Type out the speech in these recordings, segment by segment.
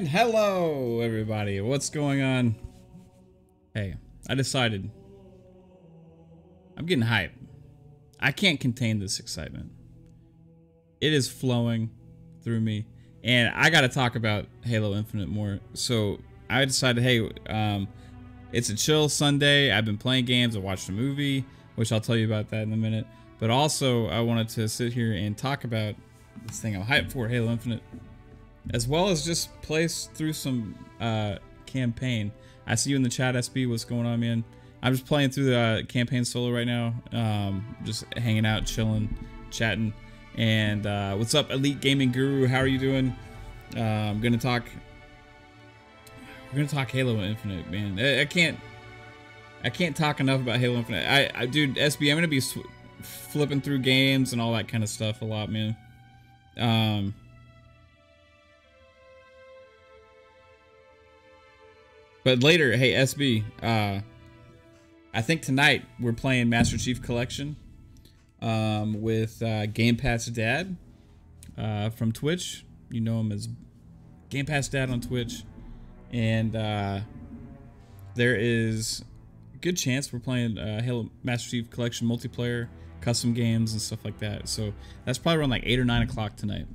And hello, everybody. What's going on? Hey, I decided. I'm getting hype. I can't contain this excitement. It is flowing through me. And I got to talk about Halo Infinite more. So I decided, hey, um, it's a chill Sunday. I've been playing games. I watched a movie, which I'll tell you about that in a minute. But also, I wanted to sit here and talk about this thing I'm hyped for, Halo Infinite, as well as just play through some uh, campaign. I see you in the chat, SB. What's going on, man? I'm just playing through the uh, campaign solo right now. Um, just hanging out, chilling, chatting. And uh, what's up, Elite Gaming Guru? How are you doing? Uh, I'm gonna talk. We're gonna talk Halo Infinite, man. I, I, can't. I can't talk enough about Halo Infinite. I, I dude, SB, I'm gonna be flipping through games and all that kind of stuff a lot, man. Um. But later, hey SB, uh, I think tonight we're playing Master Chief Collection um, with uh, Game Pass Dad uh, from Twitch. You know him as Game Pass Dad on Twitch, and uh, there is a good chance we're playing uh, Halo Master Chief Collection multiplayer, custom games, and stuff like that. So that's probably around like eight or nine o'clock tonight.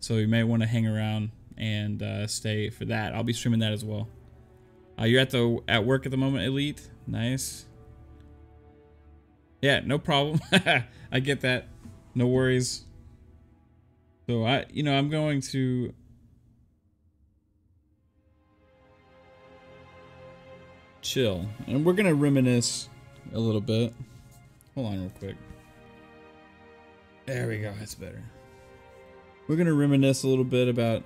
So you may want to hang around and uh, stay for that. I'll be streaming that as well. Uh, you're at the at work at the moment, Elite. Nice. Yeah, no problem. I get that. No worries. So I, you know, I'm going to chill, and we're gonna reminisce a little bit. Hold on, real quick. There we go. That's better. We're gonna reminisce a little bit about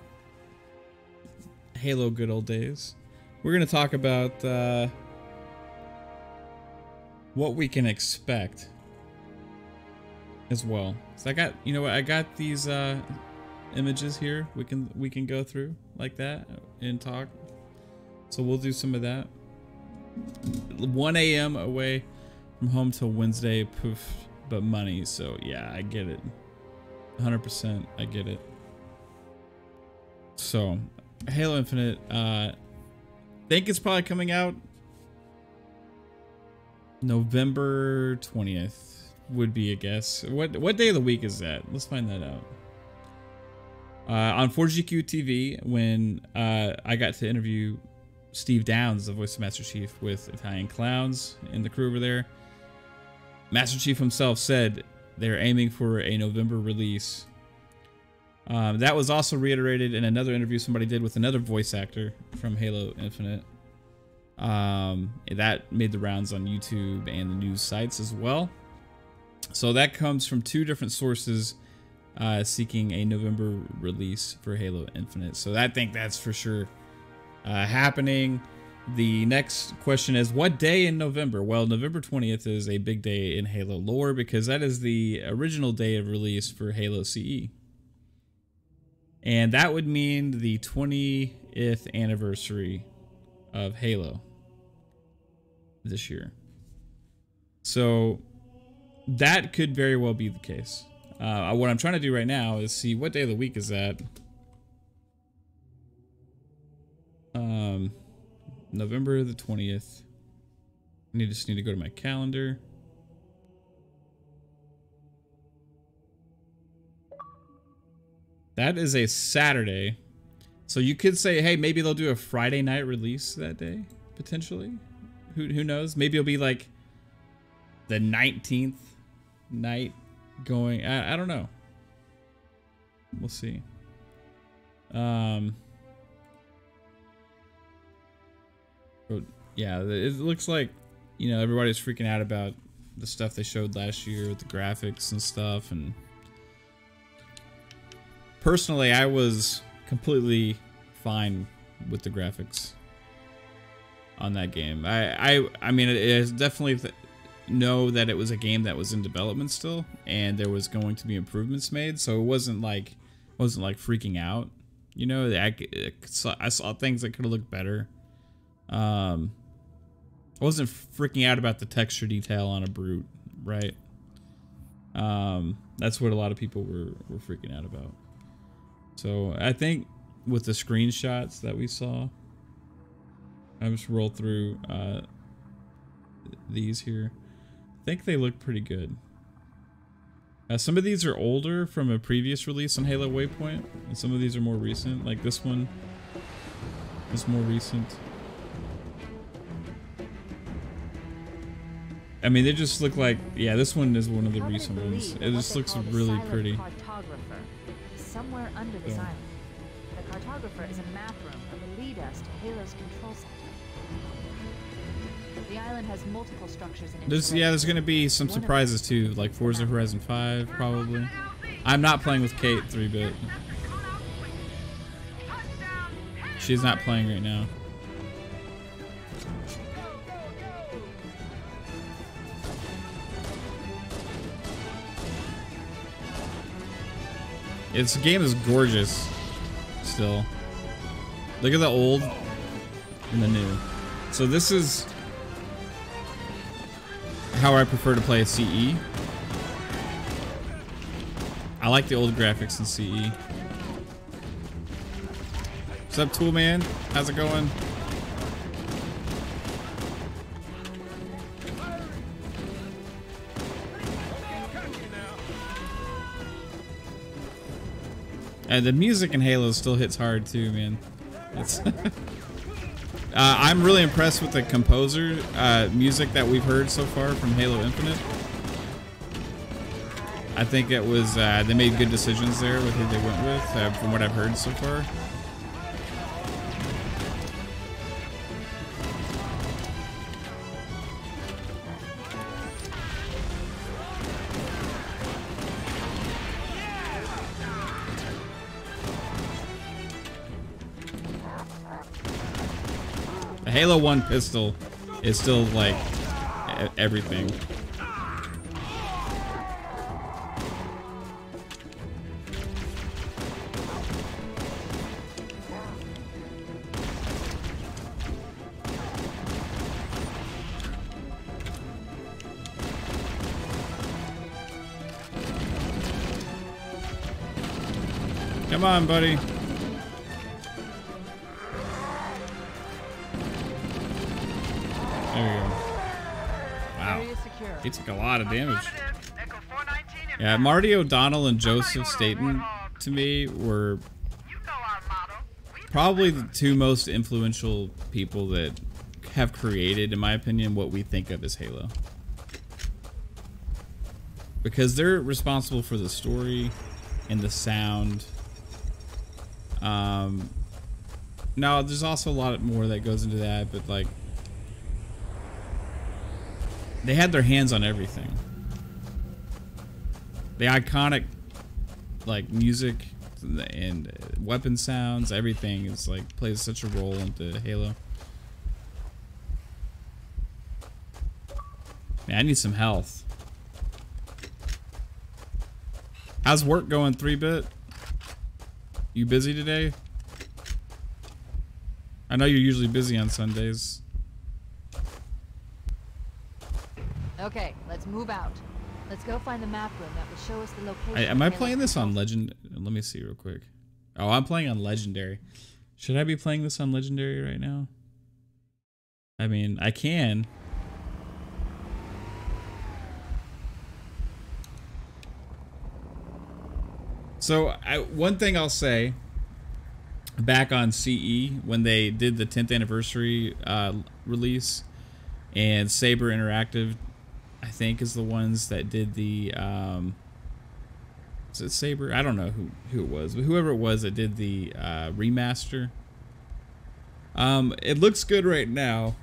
Halo good old days. We're gonna talk about. Uh, what we can expect as well. So I got, you know what, I got these uh, images here. We can we can go through like that and talk. So we'll do some of that. 1 a.m. away from home till Wednesday. Poof, but money. So yeah, I get it. 100%. I get it. So, Halo Infinite. Uh, think it's probably coming out November 20th would be a guess. What what day of the week is that? Let's find that out. Uh, on 4GQ TV, when uh, I got to interview Steve Downes, the voice of Master Chief, with Italian Clowns and the crew over there, Master Chief himself said they're aiming for a November release. Um, that was also reiterated in another interview somebody did with another voice actor from Halo Infinite. Um, that made the rounds on YouTube and the news sites as well. So that comes from two different sources uh, seeking a November release for Halo Infinite. So I think that's for sure uh, happening. The next question is what day in November? Well, November 20th is a big day in Halo lore because that is the original day of release for Halo CE. And that would mean the 20th anniversary of Halo this year. So that could very well be the case. Uh, what I'm trying to do right now is see what day of the week is that. Um, November the 20th. I need, just need to go to my calendar. That is a Saturday. So you could say, hey, maybe they'll do a Friday night release that day, potentially. Who, who knows? Maybe it'll be like the 19th night going. I, I don't know. We'll see. Um. Yeah, it looks like you know everybody's freaking out about the stuff they showed last year with the graphics and stuff and personally I was completely fine with the graphics on that game. I I I mean it is definitely th know that it was a game that was in development still and there was going to be improvements made, so it wasn't like wasn't like freaking out. You know, I, I saw things that could have looked better. Um I wasn't freaking out about the texture detail on a brute, right? Um that's what a lot of people were were freaking out about. So, I think with the screenshots that we saw. I just roll through uh, these here. I think they look pretty good. Uh, some of these are older from a previous release on Halo Waypoint, and some of these are more recent. Like this one is more recent. I mean, they just look like, yeah, this one is one of the How do they recent ones. It just looks really pretty. Cartographer is somewhere under this Yeah. island. The cartographer is a map room that will lead us to Halo's control center. The island has multiple structures in There's yeah, there's gonna be some surprises too, like Forza Horizon 5 probably. I'm not playing with Kate 3-bit. She's not playing right now. This game is gorgeous. Still. Look at the old and the new. So this is how I prefer to play a CE. I like the old graphics in CE. What's up, Toolman? How's it going? The music in Halo still hits hard too, man. Uh, I'm really impressed with the composer uh, music that we've heard so far from Halo Infinite. I think it was uh, they made good decisions there with who they went with, uh, from what I've heard so far. Halo 1 pistol is still like everything. Come on, buddy. He took a lot of damage. Affirmative. Echo 419 in Yeah, Marty O'Donnell and Joseph Staten, to me, were You know our motto. We probably the two most influential people that have created, in my opinion, what we think of as Halo. Because they're responsible for the story and the sound. Um, no, there's also a lot more that goes into that, but like, they had their hands on everything. The iconic, like music and weapon sounds, everything is like plays such a role into Halo. Man, I need some health. How's work going, 3-bit? You busy today? I know you're usually busy on Sundays. Okay, let's move out. Let's go find the map room that will show us the location. I, am I playing this on Legend? Let me see real quick. Oh, I'm playing on Legendary. Should I be playing this on Legendary right now? I mean, I can. So, I, one thing I'll say back on CE when they did the 10th anniversary uh, release, and Saber Interactive, I think, is the ones that did the. Um, is it Saber? I don't know who who it was, but whoever it was that did the uh, remaster. Um, it looks good right now,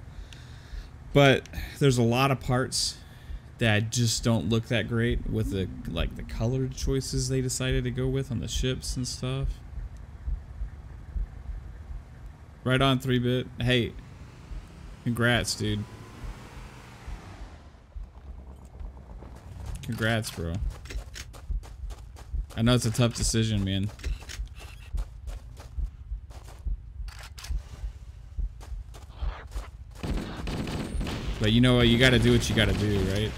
but there's a lot of parts that just don't look that great with the like the colored choices they decided to go with on the ships and stuff. Right on three bit. Hey, congrats, dude. Congrats, bro. I know it's a tough decision, man. But you know what? You gotta do what you gotta do, right?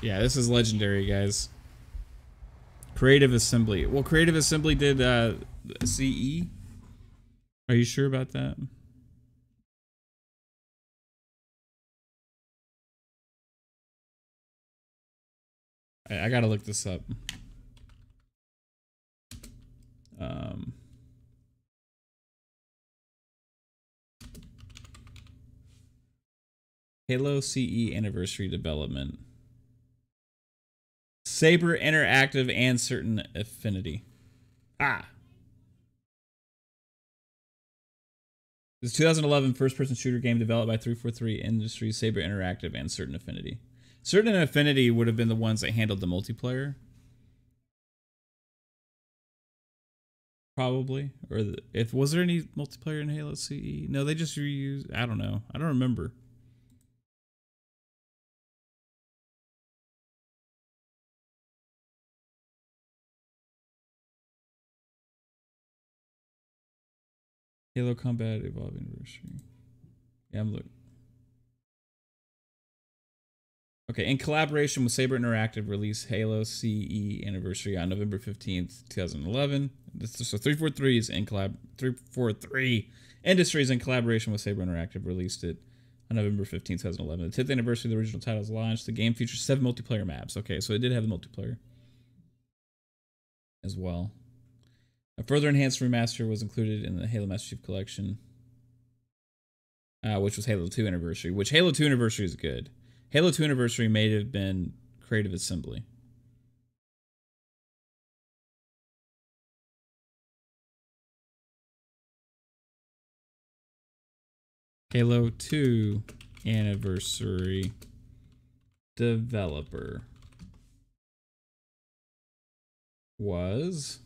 Yeah, this is legendary, guys. Creative Assembly. Well, Creative Assembly did uh, CE. Are you sure about that? I, I gotta look this up. Um. Halo CE anniversary development. Saber Interactive and certain affinity. Ah. This 2011 first-person shooter game developed by 343 Industries, Saber Interactive, and Certain Affinity. Certain Affinity would have been the ones that handled the multiplayer. Probably. Or the, if was there any multiplayer in Halo CE? No, they just reused. I don't know. I don't remember. Halo Combat Evolve Anniversary. Yeah, I'm looking. Okay, in collaboration with Saber Interactive, release Halo CE Anniversary on November 15th, 2011. This, so 343 is in collab 343 Industries in collaboration with Saber Interactive released it on November 15th, 2011. The 10th anniversary of the original title's launch. The game features seven multiplayer maps. Okay, so it did have the multiplayer as well. A further enhanced remaster was included in the Halo Master Chief Collection, uh, which was Halo 2 Anniversary, which Halo 2 Anniversary is good. Halo 2 Anniversary may have been Creative Assembly. Halo 2 Anniversary developer was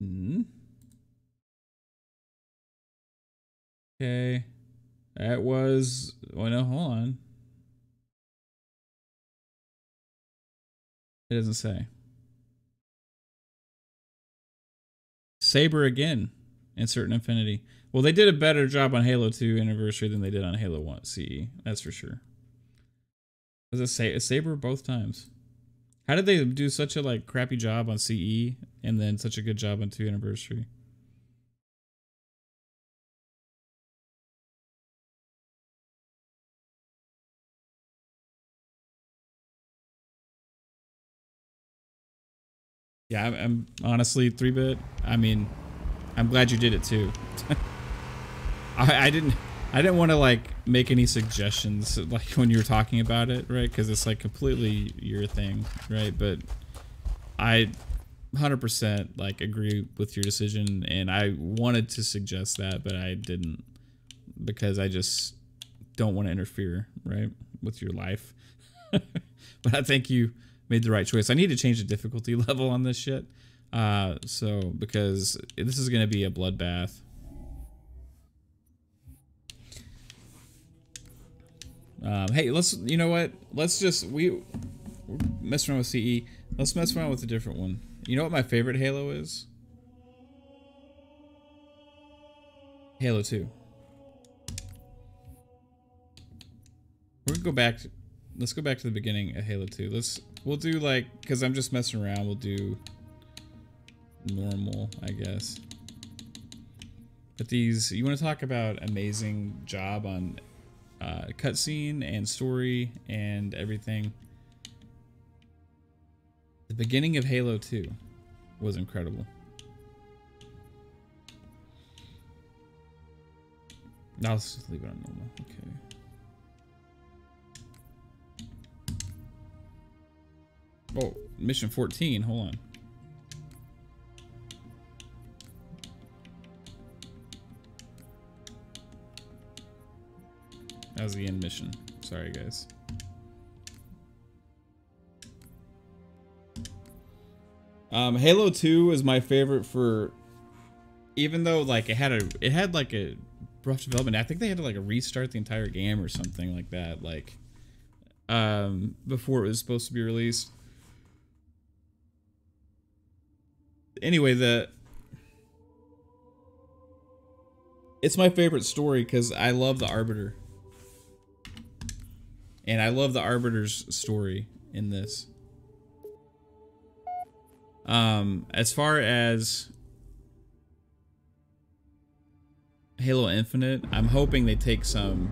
Hmm. Okay. That was. Oh no, hold on. It doesn't say. Saber again. And Certain Affinity. Well, they did a better job on Halo 2 Anniversary than they did on Halo 1 CE. That's for sure. Was it say Saber both times? How did they do such a like crappy job on CE and then such a good job on 2 Anniversary? Yeah, I'm, I'm honestly three bit. I mean, I'm glad you did it too. I, I didn't. I didn't want to like make any suggestions like when you were talking about it, right? Because it's like completely your thing, right? But I 100% like agree with your decision, and I wanted to suggest that, but I didn't because I just don't want to interfere, right, with your life. but I think you made the right choice. I need to change the difficulty level on this shit. Uh, so because this is gonna be a bloodbath. Um, hey, let's. You know what? Let's just we mess around with CE. Let's mess around with a different one. You know what my favorite Halo is? Halo 2. We're gonna go back. To, let's go back to the beginning of Halo 2. Let's. We'll do like because I'm just messing around. We'll do normal, I guess. But these, you want to talk about amazing job on uh, cutscene and story and everything. The beginning of Halo 2 was incredible. Now let's just leave it on normal. Okay. Oh, mission 14. Hold on. That was the end mission. Sorry, guys. Um, Halo 2 is my favorite for even though like it had a it had like a rough development. I think they had to like restart the entire game or something like that like um before it was supposed to be released. Anyway, the it's my favorite story cuz I love the Arbiter. And I love the Arbiter's story in this. Um, as far as Halo Infinite, I'm hoping they take some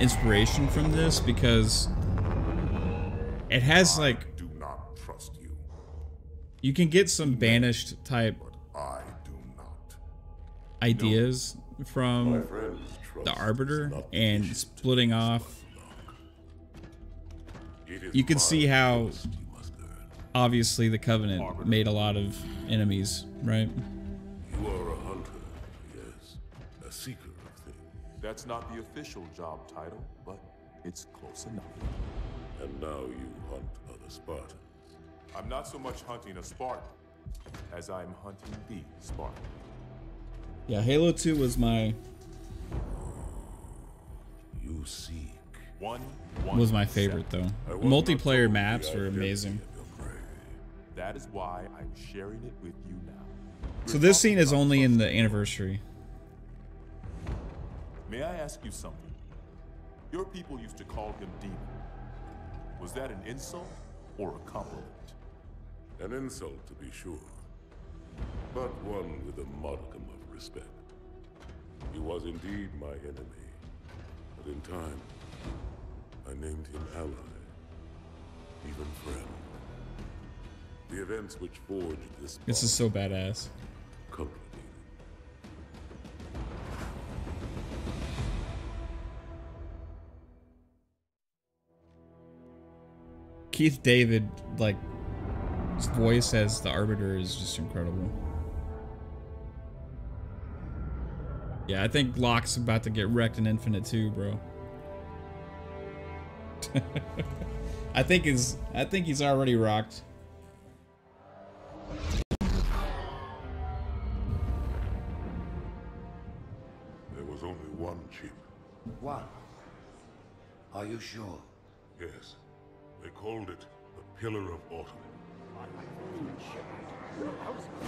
inspiration from this because it has like do not trust you, you can get some banished type but I do not. ideas from the Arbiter and splitting off. It is You can see how trust you must earn. obviously the Covenant made a lot of enemies, right? You are a hunter, yes, a seeker of things. That's not the official job title, but it's close enough. And now you hunt other Spartans. I'm not so much hunting a Spartan as I'm hunting the Spartan. Yeah, Halo 2 was my You seek. One, one was my seven. favorite though. I was not Multiplayer maps were amazing. of your prey. That is why I'm sharing it with you now. So We're this scene is only in the anniversary. May I ask you something? Your people used to call him Demon. Was that an insult or a compliment? An insult, to be sure, but one with a modicum of respect. He was indeed my enemy, but in time, I named him ally, even friend. The events which forged this This is so badass. complicated. Keith David, like, his voice as the Arbiter is just incredible. Yeah, I think Locke's about to get wrecked in Infinite too, bro. I think he's I think he's already rocked. There was only one chip. One. Are you sure? Yes, they called it the Pillar of Autumn.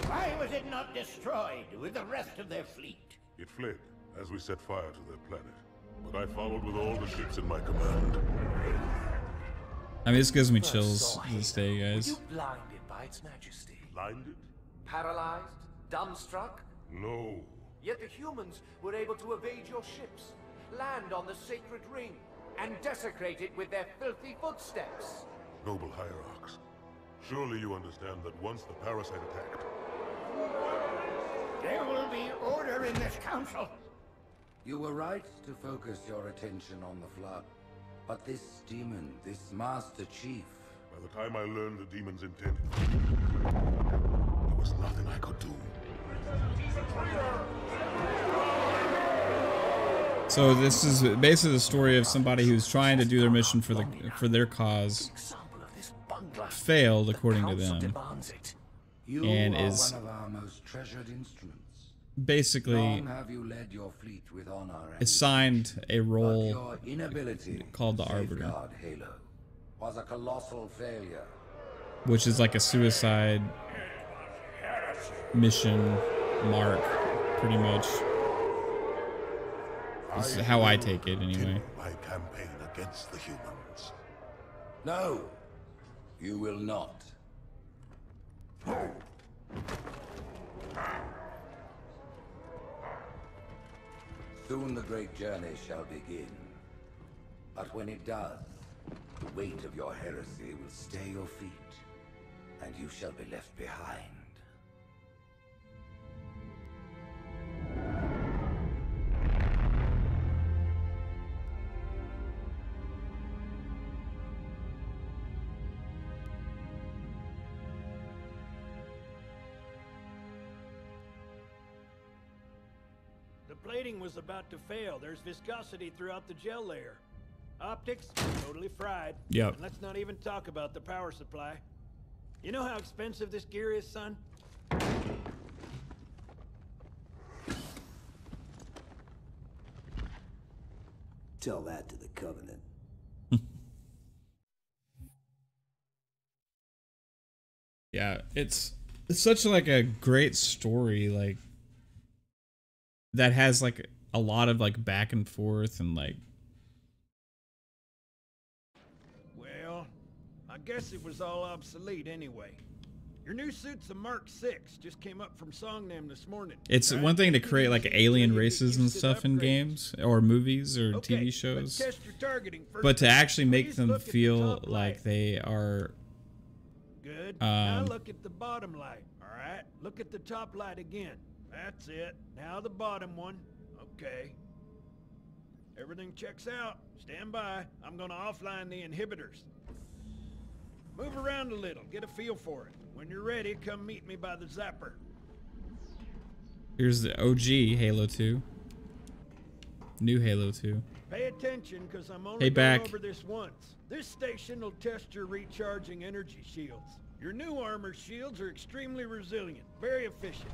Why was it not destroyed with the rest of their fleet? It fled as we set fire to their planet, but I followed with all the ships in my command. I mean, this gives me chills to this day, Were guys. you blinded by its majesty? Blinded? Paralyzed? Dumbstruck? No. Yet the humans were able to evade your ships, land on the sacred ring, and desecrate it with their filthy footsteps. Noble hierarchs, surely you understand that once the parasite attacked, There will be order in this council. You were right to focus your attention on the Flood. But this demon, this Master Chief, by the time I learned the demon's intent, there was nothing I could do. So this is basically the story of somebody who's trying to do their mission for the for their cause, Example of this bungler. failed according to council them. demands it. you And are is- one of our most treasured instruments. Basically, have you led your fleet with honor assigned a role inability called the Arbiter. Halo was a colossal failure. which is like a suicide mission mark, pretty much. This is how I take it, anyway. My campaign against the humans. No, you will not. Soon the great journey shall begin. But when it does, the weight of your heresy will stay your feet, and you shall be left behind. Plating was about to fail. There's viscosity throughout the gel layer. Optics, totally fried. Yep. And let's not even talk about the power supply. You know how expensive this gear is, son? Tell that to the Covenant. Yeah, it's it's such like a great story, like that has like a lot of like back and forth and like Well I guess it was all obsolete anyway. Your new suit's a Mark 6. Just came up from Songnam this morning. It's Right? one thing to create like alien races and stuff in games or movies or Okay, TV shows, test your targeting first. but to actually make them at the feel like they are Good. now um, look at the bottom light. All right. Look at the top light again. That's it. Now the bottom one. Okay. Everything checks out. Stand by. I'm gonna offline the inhibitors. Move around a little. Get a feel for it. When you're ready, come meet me by the zapper. Here's the OG Halo 2. New Halo 2. Pay attention, because I'm only Hey, back. over this once. This station will test your recharging energy shields. Your new armor shields are extremely resilient, very efficient.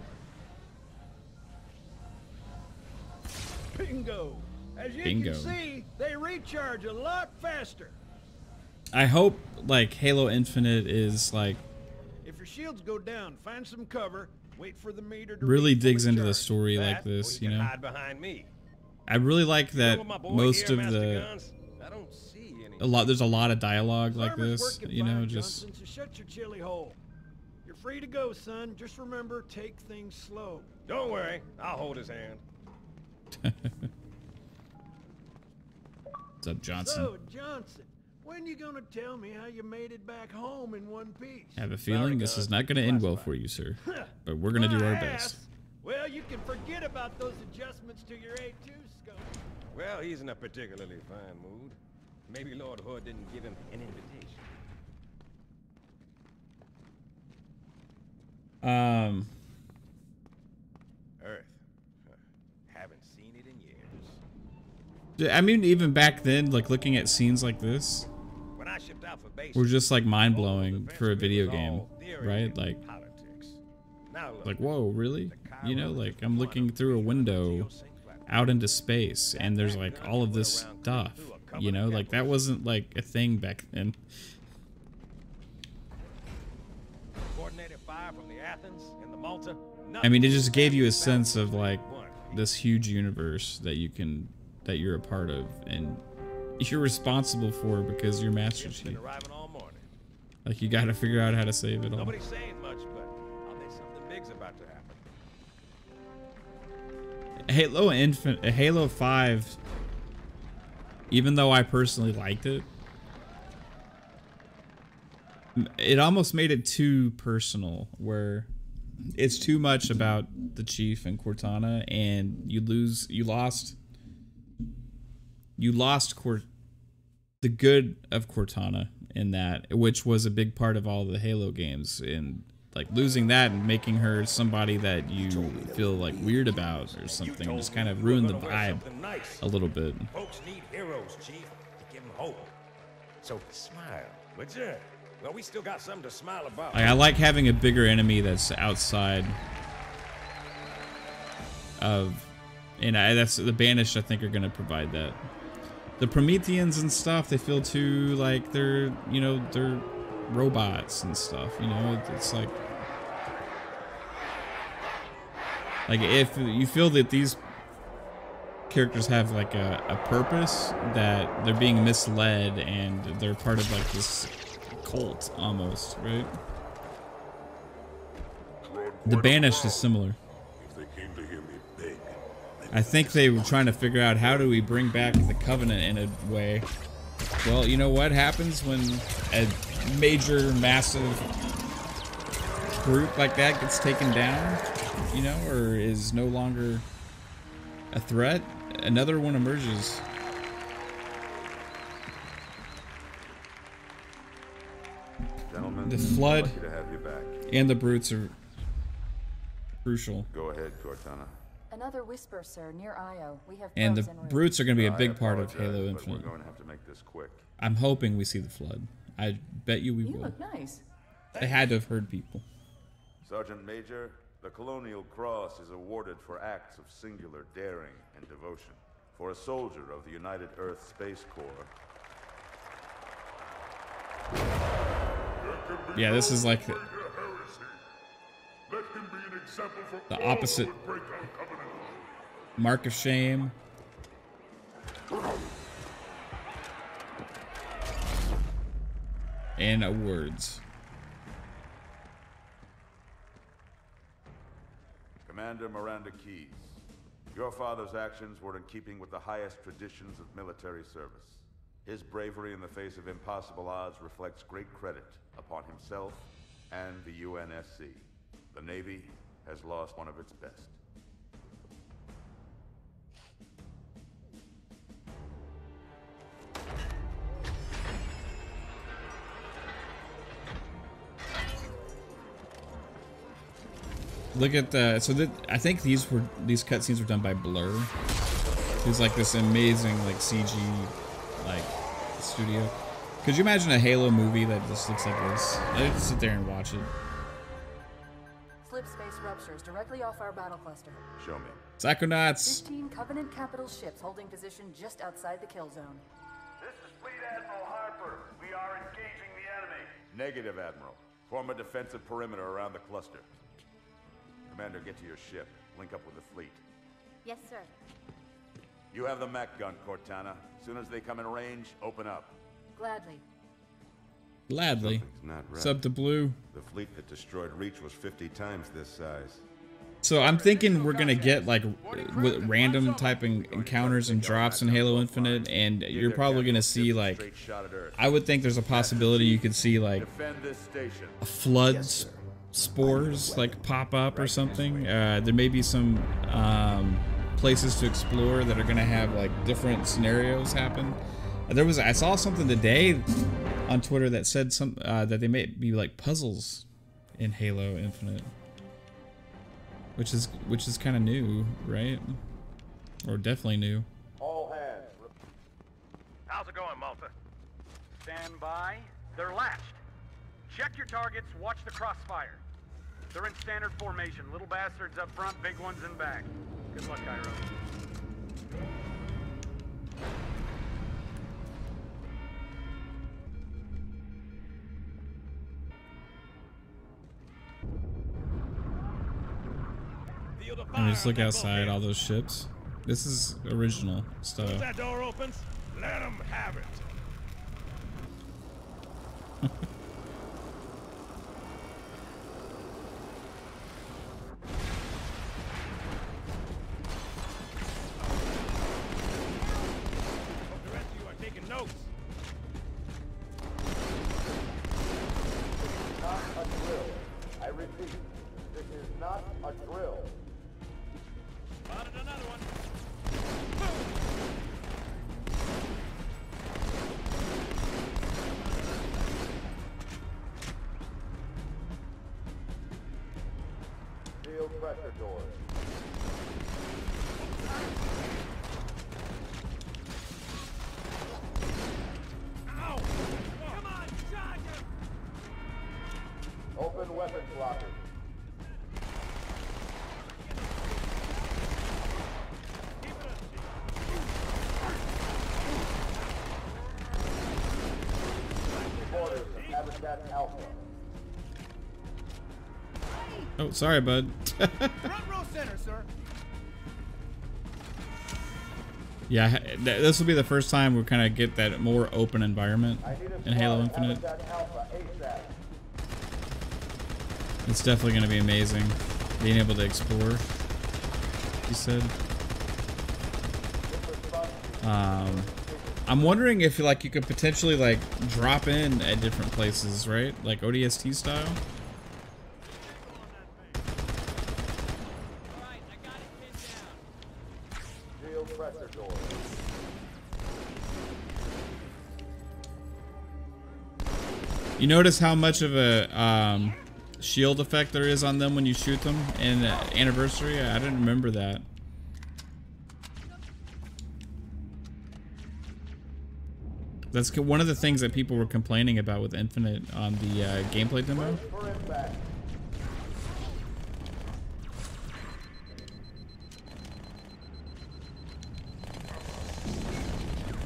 Bingo! As you Bingo. can see, they recharge a lot faster. I hope like Halo Infinite is like If your shields go down, find some cover, wait for the meter to really digs into the story That, like this, or you know. hide behind me. I really like You know that what my boy most here, of Master the Guns? I don't see any. a lot there's a lot of dialogue like this, you know, just Johnson, so shut your chili hole. You're free to go, son. Just remember, take things slow. Don't worry, I'll hold his hand. What's up, Johnson? So, Johnson, when you gonna tell me how you made it back home in one piece? I have a feeling this is not going to end well for you, sir. But we're going to do our best. Well, you can forget about those adjustments to your A2 scope. Well, he's in a particularly fine mood. Maybe Lord Hood didn't give him an invitation. Um, Earth. Huh. Haven't seen it in years. I mean, even back then, like looking at scenes like this, When I out for base, were just like mind blowing for a video game, right? Like. Like whoa, really? You know, like I'm looking through a window out into space, and there's like all of this stuff. You know, like that wasn't like a thing back then. Coordinated fire from the Athens and the Malta. I mean, it just gave you a sense of like this huge universe that you can that you're a part of and you're responsible for because you're Master Chief. been arriving all morning. Like you got to figure out how to save it all. Nobody's saying much, but I'll bet something big's about to happen. Halo Infin Halo 5 even though I personally liked it it almost made it too personal where it's too much about the chief and Cortana and you lose you lost you lost Cort the good of Cortana in that which was a big part of all the Halo games and like losing that and making her somebody that you feel like weird about or something just kind of ruined the vibe a little bit. Folks need heroes, Chief, to give them hope. So smile, would you? Well, we still got something to smile about. Like I like having a bigger enemy that's outside of, and I, that's the banished. I think are going to provide that. The Prometheans and stuff, they feel too like they're you know they're robots and stuff. You know, it's like like if you feel that these characters have like a, a purpose that they're being misled and they're part of like this cult almost right the banished is similar If they came to hear me beg, i think they were trying to figure out how do we bring back the covenant in a way well you know what happens when a major massive group like that gets taken down you know or is no longer a threat another one emerges Gentlemen, The flood. to have you back. and the brutes are crucial Go ahead, Cortana. Another whisper, sir, near Io. We have and the frozen brutes are going to be a big part of halo but infinite We're going to have to make this quick. i'm hoping we see the flood i bet you we You will look nice. they had to have heard people Sergeant Major, the Colonial Cross is awarded for acts of singular daring and devotion. For a soldier of the United Earth Space Corps, yeah this is like all opposite. who would break our covenant. mark of shame and awards. Commander Miranda Keyes, your father's actions were in keeping with the highest traditions of military service. His bravery in the face of impossible odds reflects great credit upon himself and the UNSC. The Navy has lost one of its best. Look at the so that I think these were these cutscenes were done by Blur. It's like this amazing like CG like studio. Could you imagine a Halo movie that just looks like this? I'd sit there and watch it. Slip space ruptures directly off our battle cluster. Show me. Psychonauts. 15 Covenant capital ships holding position just outside the kill zone. This is Fleet Admiral Harper. We are engaging the enemy. Negative, Admiral. Form a defensive perimeter around the cluster. Commander, get to your ship. Link up with the fleet. Yes, sir. You have the MAC gun, Cortana. As soon as they come in range, open up. Gladly. Gladly. Not right. Sub to blue. The fleet that destroyed Reach was 50 times this size. So I'm thinking we're gonna get like with random type en- encounters and drops in Halo Infinite, and you're probably gonna see like I would think there's a possibility you could see like Defend this station. a flood s- spores like pop up or something. Uh, there may be some um, places to explore that are gonna have like different scenarios happen. There was I saw something today on Twitter that said some uh, that they may be like puzzles in Halo Infinite, which is which is kind of new, right? Or definitely new. All hands. How's it going, Malta? Stand by. They're latched. Check your targets, watch the crossfire. They're in standard formation. Little bastards up front, big ones in back. Good luck, Cairo. Mean, just look outside, all those ships. This is original stuff. That door opens, let them have it. Habitat Alpha. Oh, sorry, bud. Front row center, sir. yeah, th- this will be the first time we kind of get that more open environment in Halo Infinite. Habitat Alpha ASAP. It's definitely going to be amazing being able to explore. You said. Um, I'm wondering if like you could potentially like drop in at different places, right? Like ODST style. You notice how much of a um, shield effect there is on them when you shoot them in uh, Anniversary? I didn't remember that. That's one of the things that people were complaining about with Infinite on the uh, gameplay demo.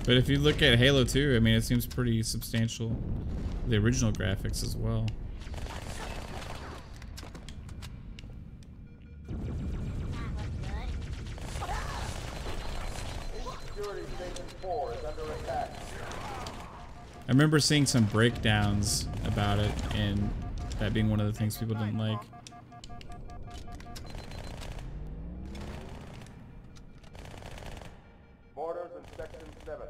But if you look at Halo 2, I mean, it seems pretty substantial. The original graphics as well. I remember seeing some breakdowns about it, and that being one of the things people didn't like. Mortars in Section 7.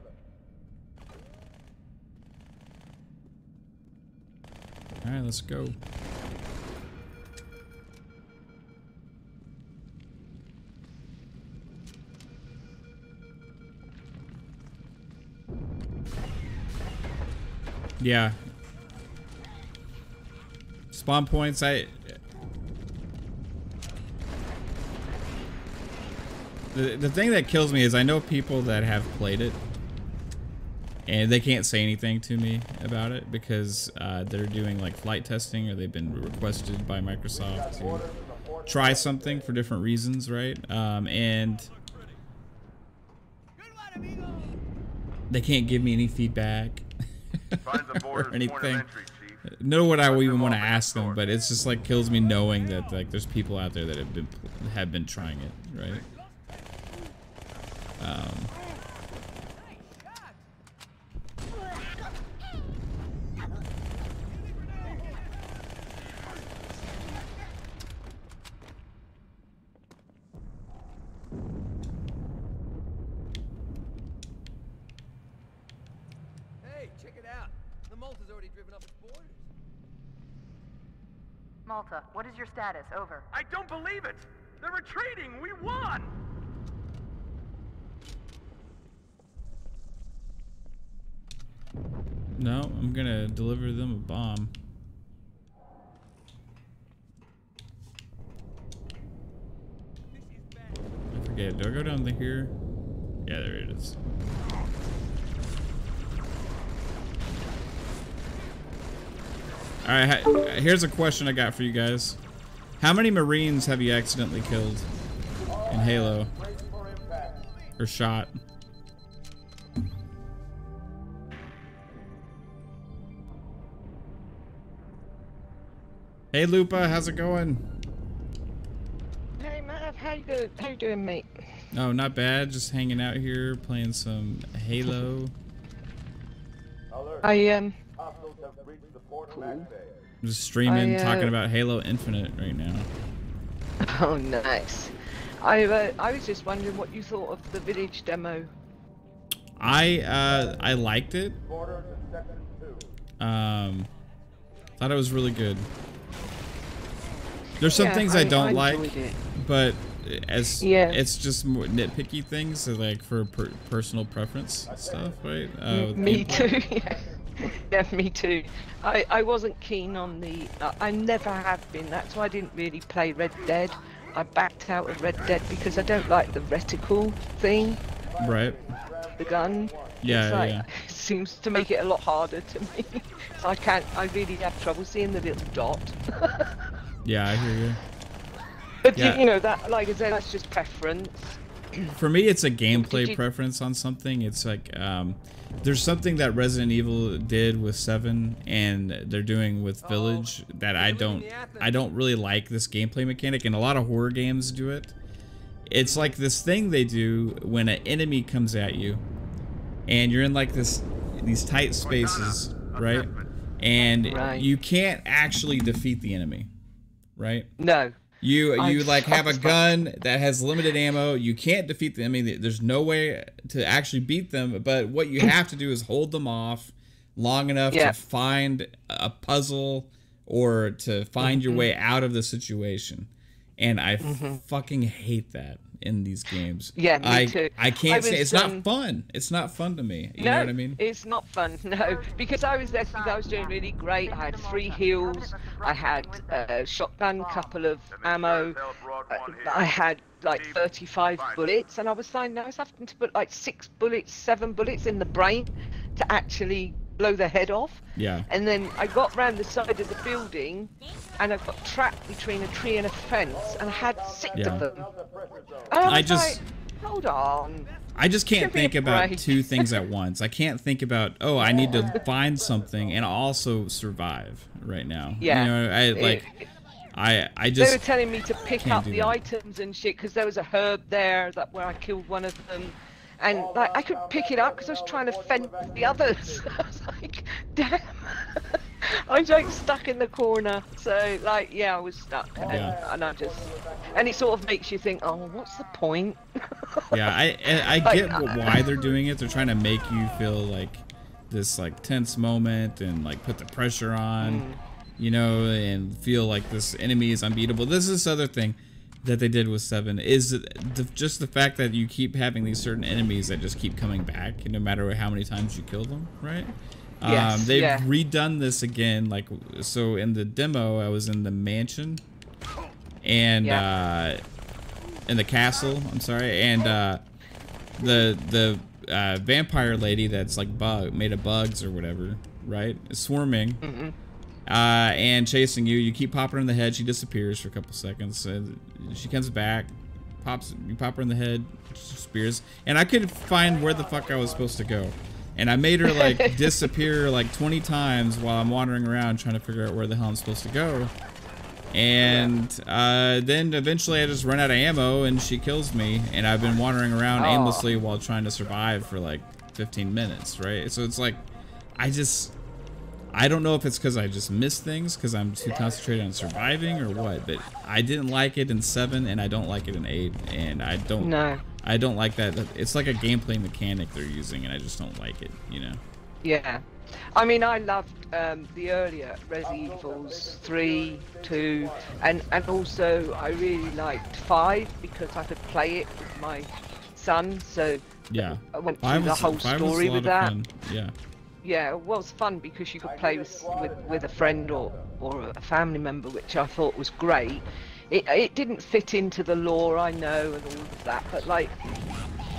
All right, let's go. Yeah. Spawn points, I... The, the thing that kills me is I know people that have played it and they can't say anything to me about it because uh, they're doing like flight testing or they've been requested by Microsoft to try something for different reasons, right? Um, and they can't give me any feedback or anything. Know what I even want to ask them, but it's just like kills me knowing that like there's people out there that have been have been trying it, right? Um, Hey, check it out. The Malta's already driven up its borders. Malta, what is your status? Over. I don't believe it! They're retreating! We won! no, I'm gonna deliver them a bomb. I forget. Do I go down to here? Yeah, there it is. All right, here's a question I got for you guys. How many Marines have you accidentally killed in Halo? Or shot? Hey Lupa, how's it going? Hey Matt, how you doing? How you doing, mate? Oh, not bad. Just hanging out here, playing some Halo. I um. Cool. Just streaming, I, uh, talking about Halo Infinite right now. Oh, nice. I uh, I was just wondering what you thought of the village demo. I uh I liked it. Um, thought it was really good. There's some Yeah, things I, I- don't I like, it. but as Yeah. it's just more nitpicky things, so like for per personal preference stuff, right? Uh, me too. yeah. yeah, me too. I I wasn't keen on the. Uh, I never have been. That's why I didn't really play Red Dead. I backed out of Red Dead because I don't like the reticle thing, Right. the gun. Yeah, it's like, yeah. It seems to make it a lot harder to me. so I can't. I really have trouble seeing the little dot. Yeah, I hear you. But Yeah. you, you know that, like I said, that's just preference. For me, it's a gameplay preference on something. It's like um, there's something that Resident Evil did with Seven, and they're doing with Village that I don't. I don't really like this gameplay mechanic, and a lot of horror games do it. It's like this thing they do when an enemy comes at you, and you're in like this these tight spaces, right? And Right. you can't actually defeat the enemy, right? No. You you like have a gun that has limited ammo. You can't defeat them. I mean, there's no way to actually beat them. But what you have to do is hold them off long enough Yeah. to find a puzzle or to find your Mhm. way out of the situation. And I Mhm. fucking hate that in these games. Yeah, me I too. I can't I say was, it's not um, fun. It's not fun to me. You no, know what I mean? it's not fun. No, because I was there since I was doing really great. I had three heals. I had a shotgun, couple of ammo. uh, I had like 35 bullets, and I was finding I was having to put like six bullets, seven bullets in the brain to actually blow the head off. Yeah. And then I got round the side of the building, and I got trapped between a tree and a fence, and I had six Yeah. of them. I was just- like, hold on. I just can't think about two things at once. I can't think about oh I need to find something and also survive right now. Yeah. You know, I It- like I I just. they were telling me to pick up the that. items and shit because there was a herb there that where I killed one of them, and like I couldn't pick it up because I was trying to fend the others. I was like, damn. I was like stuck in the corner. So like, yeah, I was stuck, and, Yeah. and I just, and it sort of makes you think, oh, what's the point? Yeah, I I, I Like, get uh, why they're doing it. They're trying to make you feel like this like tense moment and like put the pressure on, Mm. you know, and feel like this enemy is unbeatable. This is this other thing that they did with Seven is the, just the fact that you keep having these certain enemies that just keep coming back, no matter how many times you kill them, right? Yes, um, they've yeah. redone this again. Like so, in the demo, I was in the mansion, and uh, in the castle. I'm sorry, and uh, the the uh, vampire lady that's like bug made of bugs or whatever, right? Is swarming. Mhm. Uh, and chasing you. You keep popping her in the head. She disappears for a couple seconds. She comes back, pops. You pop her in the head. Disappears. And I couldn't find where the fuck I was supposed to go. And I made her like disappear like 20 times while I'm wandering around trying to figure out where the hell I'm supposed to go. And uh, then eventually I just run out of ammo and she kills me. And I've been wandering around aimlessly while trying to survive for like 15 minutes, right? So it's like, I just, I don't know if it's because I just missed things because I'm too concentrated on surviving or what, but I didn't like it in 7 and I don't like it in 8. And I don't, No. I don't like that. It's like a gameplay mechanic they're using and I just don't like it, you know? Yeah. I mean, I loved um, the earlier Resident Evils 3, 2, and, and also I really liked 5 because I could play it with my son, so Yeah. I went through Five the was- whole story with that. fun, Yeah. Yeah, it was fun because you could play with, with, with a friend or, or a family member, which I thought was great. It, it didn't fit into the lore, I know, and all of that, but like,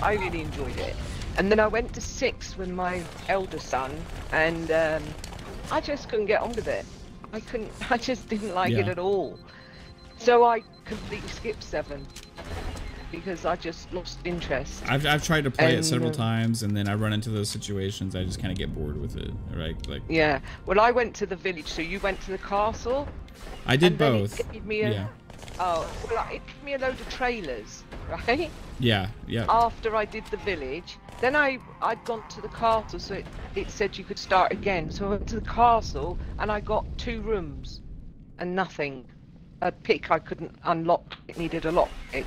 I really enjoyed it. And then I went to six with my elder son, and um, I just couldn't get on with it. I couldn't, I just didn't like it at all. So I completely skipped seven because I just lost interest. I've, I've tried to play it several times and then I run into those situations. I just kind of get bored with it, right? Like, Yeah. Well, I went to the village, so you went to the castle. I did both. It gave me a, Yeah. Oh, well, it gave me a load of trailers, right? Yeah, yeah. After I did the village, then I I'd gone to the castle, so it, it said you could start again. So I went to the castle and I got two rooms, and nothing. A pick I couldn't unlock. It needed a lock pick,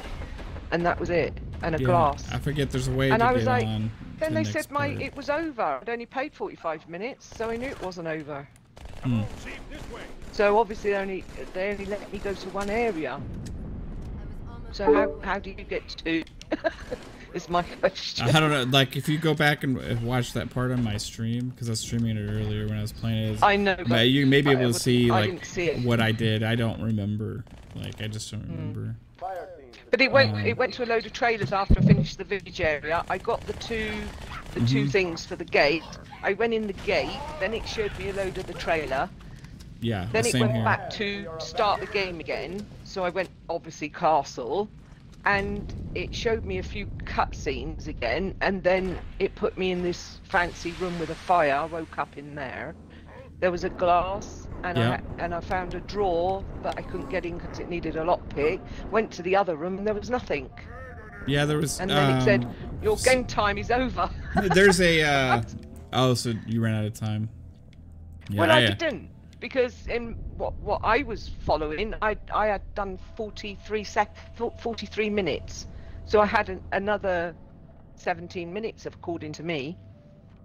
and that was it. And a Yeah, glass. I forget there's a way and to I was get like, on. then the they said my part. it was over. I'd only paid 45 minutes, so I knew it wasn't over. Hmm. So obviously they only they only let me go to one area. So how how do you get to? is my question. I don't know. Like, if you go back and uh, watch that part on my stream, because I was streaming it earlier when I was playing it. I know, but but you may be able to see like see what I did. I don't remember. Like, I just don't Hmm. remember. But it went Um, it went to a load of trailers after I finished the village area. I got the two the two Mhm. things for the gate. I went in the gate, then it showed me a load of the trailer. Yeah, Then the it went here. back to start the game again. So I went obviously castle, and it showed me a few cutscenes again, and then it put me in this fancy room with a fire. I woke up in there. There was a glass, and Yeah. I and I found a drawer, but I couldn't get in because it needed a lockpick. Went to the other room, and there was nothing. Yeah, there was. And then it said, um, "Your game time is over." There's a. Uh, oh, so you ran out of time. Yeah, well, I I, didn't because in what what I was following, I I had done 43 sec 43 minutes, so I had an, another 17 minutes according to me.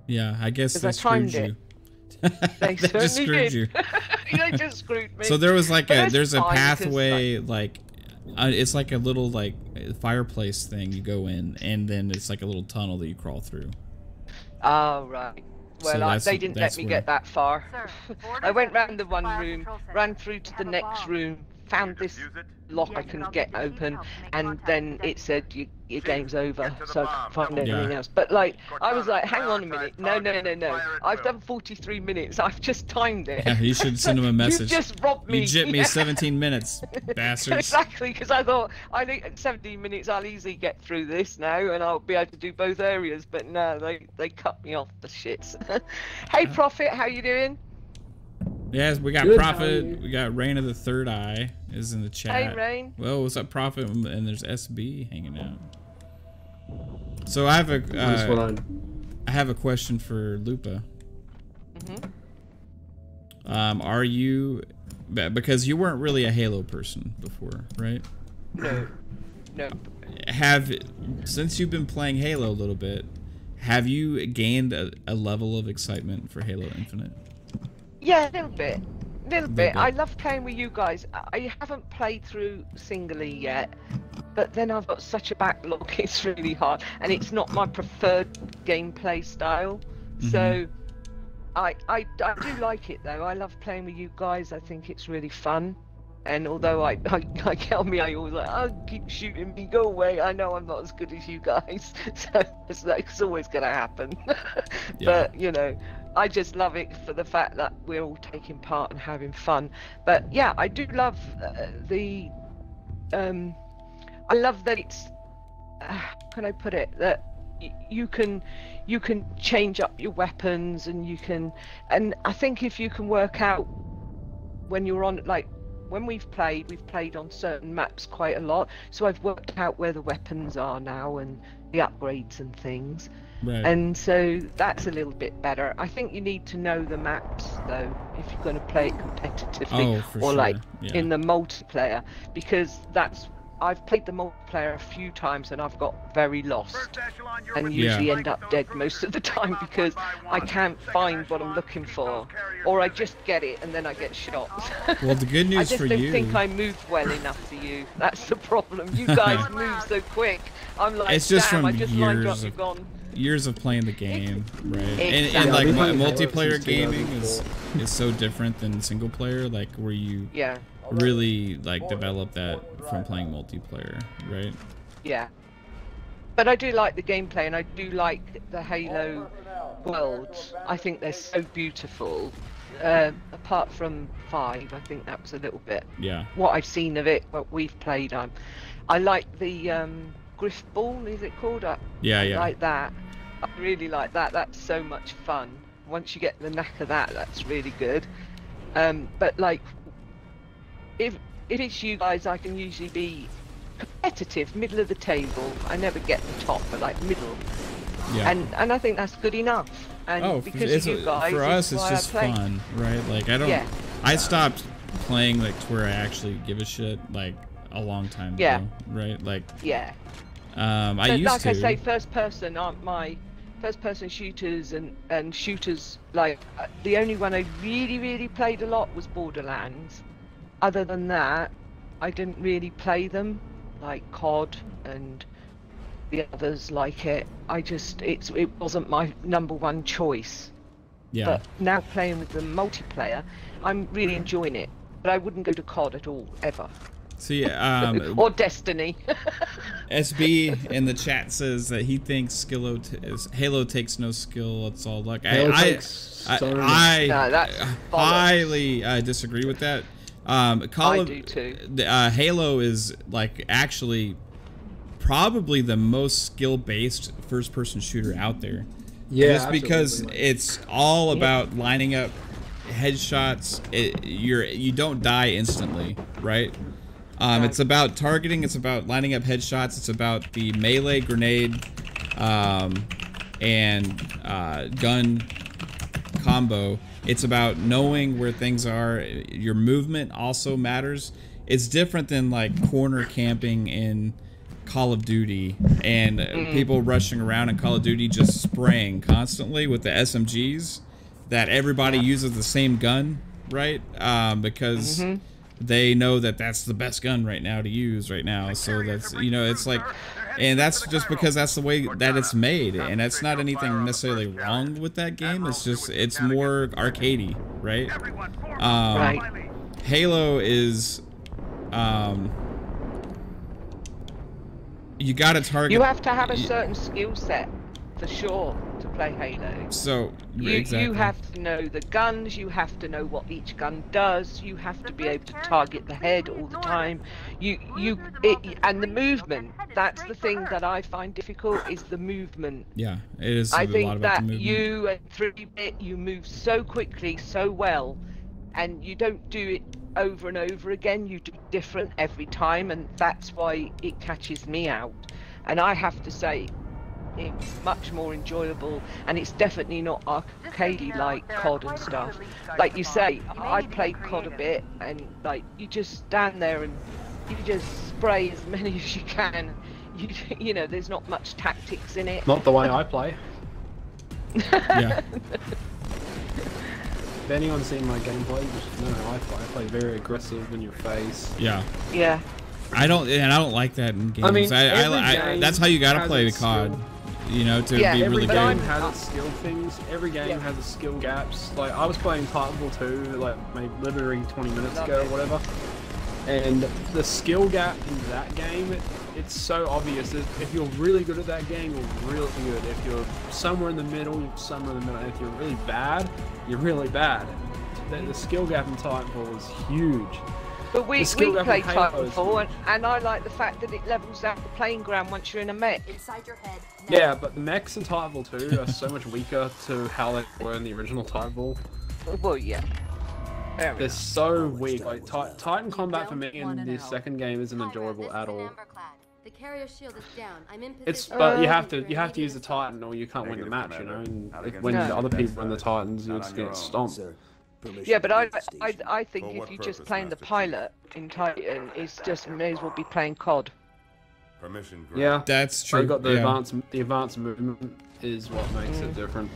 yeah, I guess they I timed you. They, just certainly screwed you. they just screwed me. So there was like But a there's a pathway like, uh, it's like a little like fireplace thing you go in and then it's like a little tunnel that you crawl through. Oh right. So Well, I, they didn't let me where- get that far. I went round the one room, ran through to the next room, found this lock I couldn't get open, and then it said you, your game's over, so I couldn't find anything Yeah. else. But like, I was like, hang on a minute, no, no, no, no, I've done 43 minutes, I've just timed it. Yeah, you should send him a message. you just robbed me. You jipped me Yeah. 17 minutes, bastards. exactly, because I thought I think 17 minutes I'll easily get through this now, and I'll be able to do both areas. But no, they they cut me off the shits. hey, Prophet, how you doing? Yes, we got Good, Prophet. you? We got Rain of the Third Eye is in the chat. Hey, Rain. Well, what's up, Prophet? And there's SB hanging out. So I have a uh, I- I have a question for Lupa. Mhm. Um, are you be- because you weren't really a Halo person before, right? No. No. Have since you've been playing Halo a little bit, have you gained a, a level of excitement for Halo Infinite? Yeah, a little bit. A little bit. bit. I love playing with you guys. I- haven't played through singly yet, but then I've got such a backlog, it's really hard. And it's not my preferred gameplay style. Mm-hmm. So I, I, I do like it though. I love playing with you guys. I think it's really fun. And although I, I, I on me, I always like, oh, keep shooting me, go away. I know I'm not as good as you guys. So it's, like, it's always going to happen. But, you know, I just love it for the fact that we're all taking part and having fun. But yeah, I do love uh, the. Um, I love that it's. Uh, how can I put it? That you can you can change up your weapons and you can and I think if you can work out when you're on like when we've played we've played on certain maps quite a lot so I've worked out where the weapons are now and the upgrades and things Right. and so that's a little bit better I think you need to know the maps though if you're going to play it competitively Oh, or sure, like yeah. in the multiplayer because that's I've played the multiplayer a few times and I've got very lost and Yeah. usually end up dead most of the time because I can't find what I'm looking for or I just get it and then I get shot. Well, the good news for you. I just don't think I move well enough for you. That's the problem. You guys move so quick. I'm like, it's just damn, from I just lined up, years you're gone. Years of playing the game, right? And, Exactly. and Yeah, like I've been mu- playing Halo multiplayer gaming is is so different than single player, like where you Yeah. really like develop that from playing multiplayer, right? Yeah. But I do like the gameplay and I do like the Halo worlds. I think they're so beautiful. Um, apart from five, I think that was a little bit. Yeah. What I've seen of it, what we've played on, I like the um, Griff Ball. Is it called? I, Yeah, yeah. like that. I really like that. That's so much fun. Once you get the knack of that, that's really good. Um, but like, if if it's you guys, I can usually be competitive, middle of the table. I never get the top, but like middle. Yeah. And and I think that's good enough. And oh, because it's, you guys, for us, it's just fun, right? Like I don't, Yeah. I stopped playing like to where I actually give a shit like a long time Yeah. ago, right? Like, Yeah. Um, I used like to. I say, first person aren't my first person shooters and and shooters like uh, the only one I really really played a lot was Borderlands. Other than that, I didn't really play them like COD and the others like it. I just it's it wasn't my number one choice. Yeah. But now playing with the multiplayer, I'm really enjoying it. But I wouldn't go to COD at all ever. See, um, or Destiny. SB in the chat says that he thinks Skillo t- is, Halo takes no skill. It's all luck. I Halo I, takes I, stubbornness. I No, that's highly uh, disagree with that. Um, Call I of, do too. Uh, Halo is like actually probably the most skill-based first-person shooter out there. Yeah, just because it's all about lining up headshots. It, you're you don't die instantly, right? Um, it's about targeting. It's about lining up headshots. It's about the melee grenade um, and uh, gun combo. It's about knowing where things are. Your movement also matters. It's different than like corner camping in Call of Duty and Mm. people rushing around in Call of Duty just spraying constantly with the SMGs that everybody uses the same gun, right? Um, because Mhm. They know that that's the best gun right now to use right now. So that's you know it's like, and that's just because that's the way that it's made, and that's not anything necessarily wrong with that game. It's just it's more arcadey, right? Um, Right. Halo is, um, you got to target. You have to have a certain skill set for sure to play Halo. So You, exactly. you have to know the guns, you have to know what each gun does, you have to be able to target the head all the time. You you it, and the movement. That's the thing that I find difficult is the movement. Yeah, it is. I think that you and 3-bit you move so quickly, so well, and you don't do it over and over again. You do different every time, and that's why it catches me out. And I have to say, it's much more enjoyable, and it's definitely not arcadey like COD and stuff. Like you say, I played COD a bit, and like you just stand there and you just spray as many as you can. You, you know, there's not much tactics in it. Not the way I play. yeah. If anyone's seen my gameplay, you should know how I play. I play very aggressive in your face. Yeah. Yeah. I don't, and I don't like that in games. I mean, I, every I, I, game that's how you gotta play the COD. skill. You know, to Yeah, be Every really game good. has its skill things. Every game has its skill gaps. Like I was playing Titanfall 2, like maybe literally 20 minutes ago or whatever, and the skill gap in that game, it, it's so obvious. that If you're really good at that game, you're really good. If you're somewhere in the middle, you're somewhere in the middle. And if you're really bad, you're really bad. The, the skill gap in Titanfall is huge. But we, The we skill gap play in Halo is Titanfall, and, and I like the fact that it levels out the playing ground once you're in a mech. Inside your head. Yeah, but the mechs in Titanfall 2 are so much weaker to how they were in the original Titanfall. Well, yeah. Fair They're so weak. Like Titan combat for me in the second game isn't enjoyable at all. The carrier shield is down. I'm in position. It's but you have to you have to use the Titan or you can't win the match. You know, and when the other people in the Titans, you're just get stomped. Yeah, but I, I, I think if you're just playing the pilot in Titan, it's just may as well be playing COD. Permission Yeah, That's They true, got the yeah. advanced the advanced movement is what makes it different.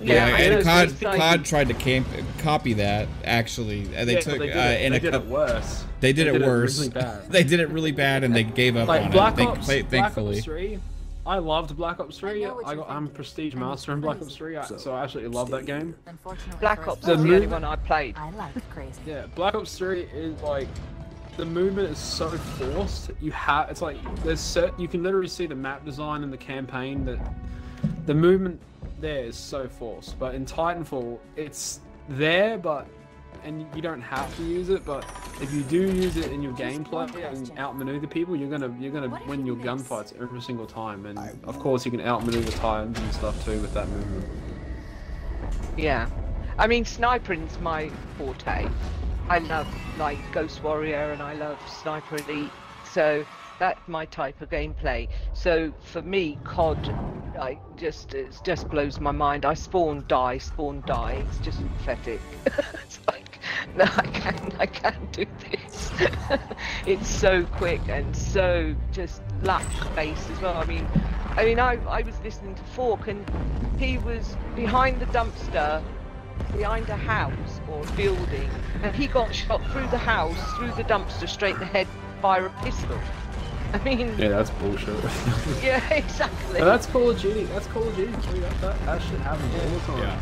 Yeah, Yeah, and COD, COD tried to camp, copy that actually. and They Yeah, took they did uh, it- in they did it worse. They did They it did it worse. really bad. they did it really bad, and they gave up Like on Black it. Ops, thank- Black thankfully. Ops 3. I loved Black Ops 3. I, got I'm prestige master in Black Ops 3, I, so I absolutely love that game. Black Ops The is the only one I played. I like crazy. Yeah, Black Ops 3 is like the movement is so forced. You have it's like there's set you can literally see the map design in the campaign that the movement there is so forced. But in Titanfall, it's there, but and you don't have to use it. But if you do use it in your gameplay and outmaneuver people, you're gonna you're gonna win your gunfights every single time. And of course, you can outmaneuver Titans and stuff too with that movement. Yeah. I mean, snipering's my forte. I love, like, Ghost Warrior and I love Sniper Elite. So that's my type of gameplay. So for me, COD, like, just it just blows my mind. I spawn, die, spawn, die. It's just pathetic. it's like, no, I can't, I can't do this. it's so quick and so just luck based as well. I mean, I mean, I, I was listening to Fork and he was behind the dumpster, behind a house or a building, and he got shot through the house, through the dumpster, straight in the head by a pistol. I mean, Yeah, that's bullshit. yeah, exactly. But that's Call of Duty. That's Call of Duty. So that, that, that shit happens all the time. Yeah.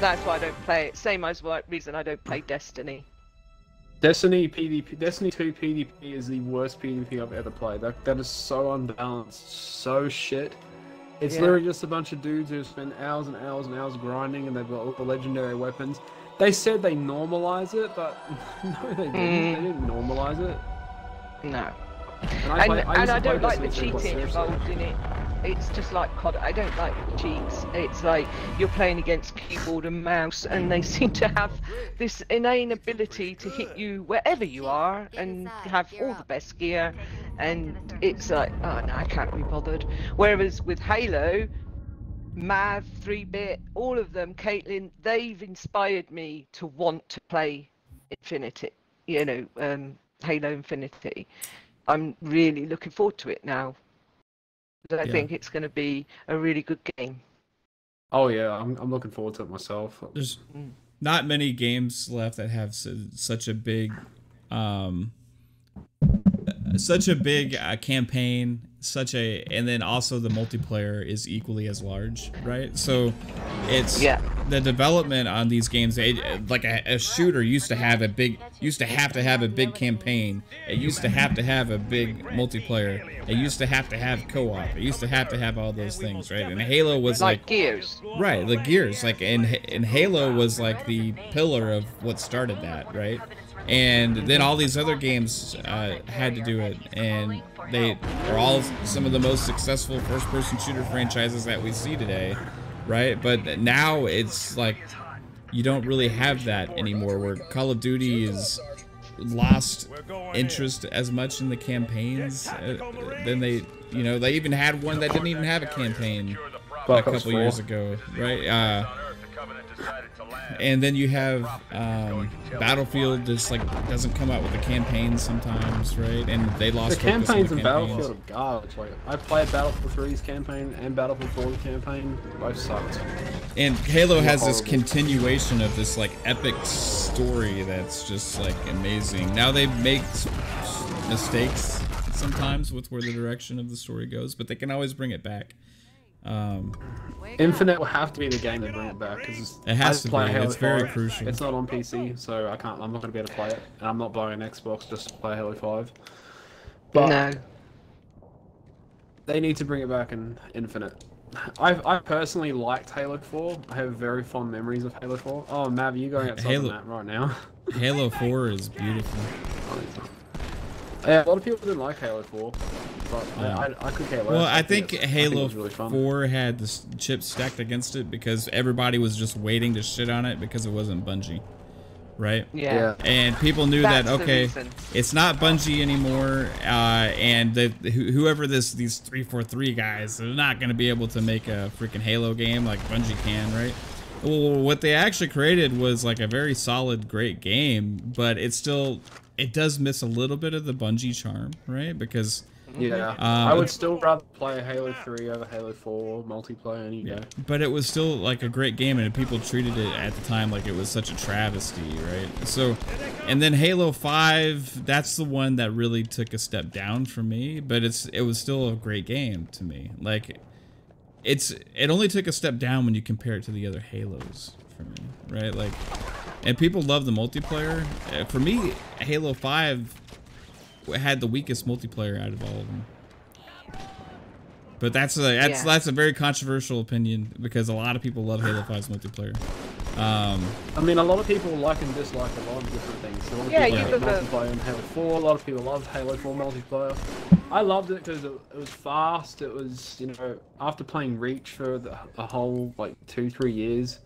That's why I don't play it. Same as why reason I don't play Destiny. Destiny PvP, Destiny 2 PvP is the worst PvP I've ever played. That that is so unbalanced, so shit. It's Yeah. literally just a bunch of dudes who spend hours and hours and hours grinding, and they've got all the legendary weapons. They said they normalize it, but no, they didn't. Mm. They didn't normalize it. No. And I, And, I and I don't like the Destiny 2 quite cheating involved in it. It's just like COD. I don't like cheats. It's like you're playing against keyboard and mouse, and they seem to have this inane ability to hit you wherever you are and have all the best gear. And it's like, oh no, I can't be bothered. Whereas with Halo, Mav, 3-bit, all of them, Kaitlin, they've inspired me to want to play Infinity. You know, um, Halo Infinity. I'm really looking forward to it now. 'Cause I Yeah. think it's going to be a really good game. Oh yeah, I'm, I'm looking forward to it myself. There's not many games left that have su- such a big, um, such a big uh, campaign, such a, and then also the multiplayer is equally as large, right? So, it's Yeah. the development on these games. It, like a, a shooter used to have a big, used to have to have a big campaign. It used to have to have a big multiplayer. It used to have to have co-op. It used to have to have all those things, right? And Halo was Like like Gears. Right, the Gears, like and and Halo was like the pillar of what started that, right? And then all these other games uh, had to do it, and they are all some of the most successful first-person shooter franchises that we see today, right? But now it's like you don't really have that anymore. Where Call of Duty is lost interest as much in the campaigns uh, than they, you know, they even had one that didn't even have a campaign a couple years ago, right? Uh, and then you have um, Battlefield just like doesn't come out with a campaign sometimes, right? And they lost The campaigns the in campaigns. Battlefield are garbage. Like I played Battlefield 3's campaign and Battlefield 4's campaign. Both sucked. And Halo has this continuation of this like epic story that's just like amazing. Now they make mistakes sometimes with where the direction of the story goes, but they can always bring it back. Um, Infinite will have to be the game to bring it back because It has to be. Halo It's very 5. crucial. It's not on PC, so I can't. I'm not going to be able to play it, and I'm not buying an Xbox just to play Halo 5. But No. they need to bring it back in Infinite. I've, I personally liked Halo 4. I have very fond memories of Halo 4. Oh, Mav, you going outside Halo- the map right now? Halo 4 is beautiful. Yeah, a lot of people didn't like Halo 4, but I, Yeah. I, I could care less. Well, I think it's- Halo it was really 4 had the s- chips stacked against it because everybody was just waiting to shit on it because it wasn't Bungie. Right? Yeah. Yeah. And people knew That's that okay, it's not Bungie anymore, uh, and the, who- whoever this these 343 guys, they're not going to be able to make a freaking Halo game like Bungie can, right? Well, what they actually created was like a very solid, great game, but it still it does miss a little bit of the Bungie charm, right? Because Yeah, um, I would still rather play Halo 3 over Halo 4 multiplayer any day. But it was still like a great game, and people treated it at the time like it was such a travesty, right? So, and then Halo Five, that's the one that really took a step down for me. But it's it was still a great game to me. Like, it's it only took a step down when you compare it to the other Halos for me, right? Like, and people love the multiplayer. Uh, For me, Halo Five had the weakest multiplayer out of all of them. But that's a that's Yeah. that's a very controversial opinion because a lot of people love Halo 5's multiplayer. Um, I mean, a lot of people like and dislike a lot of different things. A lot of Yeah, people you like got the- multiplayer in Halo 4. A lot of people loved Halo 4 multiplayer. I loved it because it, it was fast. It was, you know, after playing Reach for the, a whole like two, three years,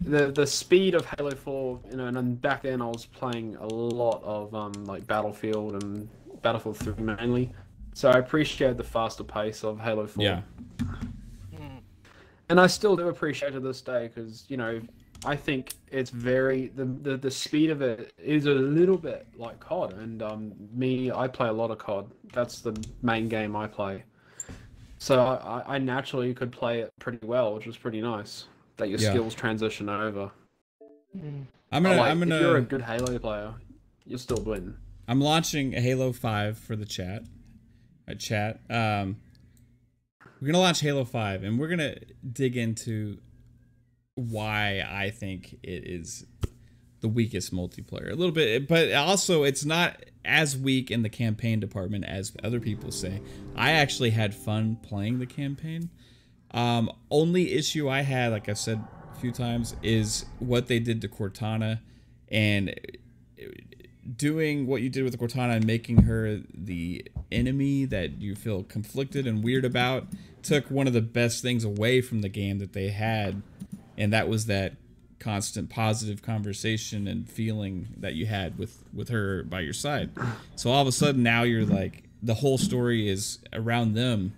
the the speed of Halo 4, you know, and then back then I was playing a lot of um like Battlefield and Battlefield 3 mainly. So I appreciate the faster pace of Halo 4. yeah, And I still do appreciate it to this day because, you know, I think it's very the, the the speed of it is a little bit like COD, and um, me I play a lot of COD. That's the main game I play, so I, I naturally could play it pretty well, which was pretty nice. That your Yeah. skills transition over. I'm gonna Like, I'm gonna. If you're a good Halo player, you'll still win. I'm launching Halo 5 for the chat. A chat. Um, we're gonna launch Halo 5, and we're gonna dig into why I think it is the weakest multiplayer. A little bit, but also it's not as weak in the campaign department as other people say. I actually had fun playing the campaign. Um, only issue I had, like I've said a few times, is what they did to Cortana and doing what you did with Cortana and making her the enemy that you feel conflicted and weird about took one of the best things away from the game that they had, and that was that constant positive conversation and feeling that you had with with her by your side. So all of a sudden now you're like the whole story is around them,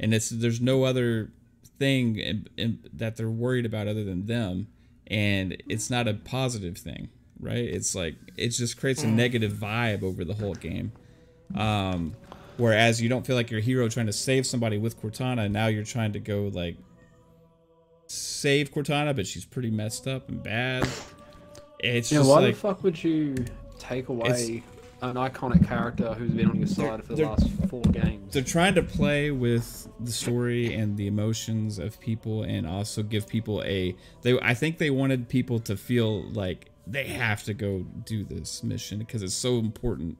and it's there's no other thing in, in, that they're worried about other than them, and it's not a positive thing, right? It's like it just creates a Mm. negative vibe over the whole game. Um, whereas you don't feel like you're hero trying to save somebody with Cortana. Now you're trying to go like save Cortana, but she's pretty messed up and bad. It's Yeah, just why like the fuck would you take away an iconic character who's been on your side for the last four games? they're trying to play with the story and the emotions of people and also give people a they I think they wanted people to feel like they have to go do this mission because it's so important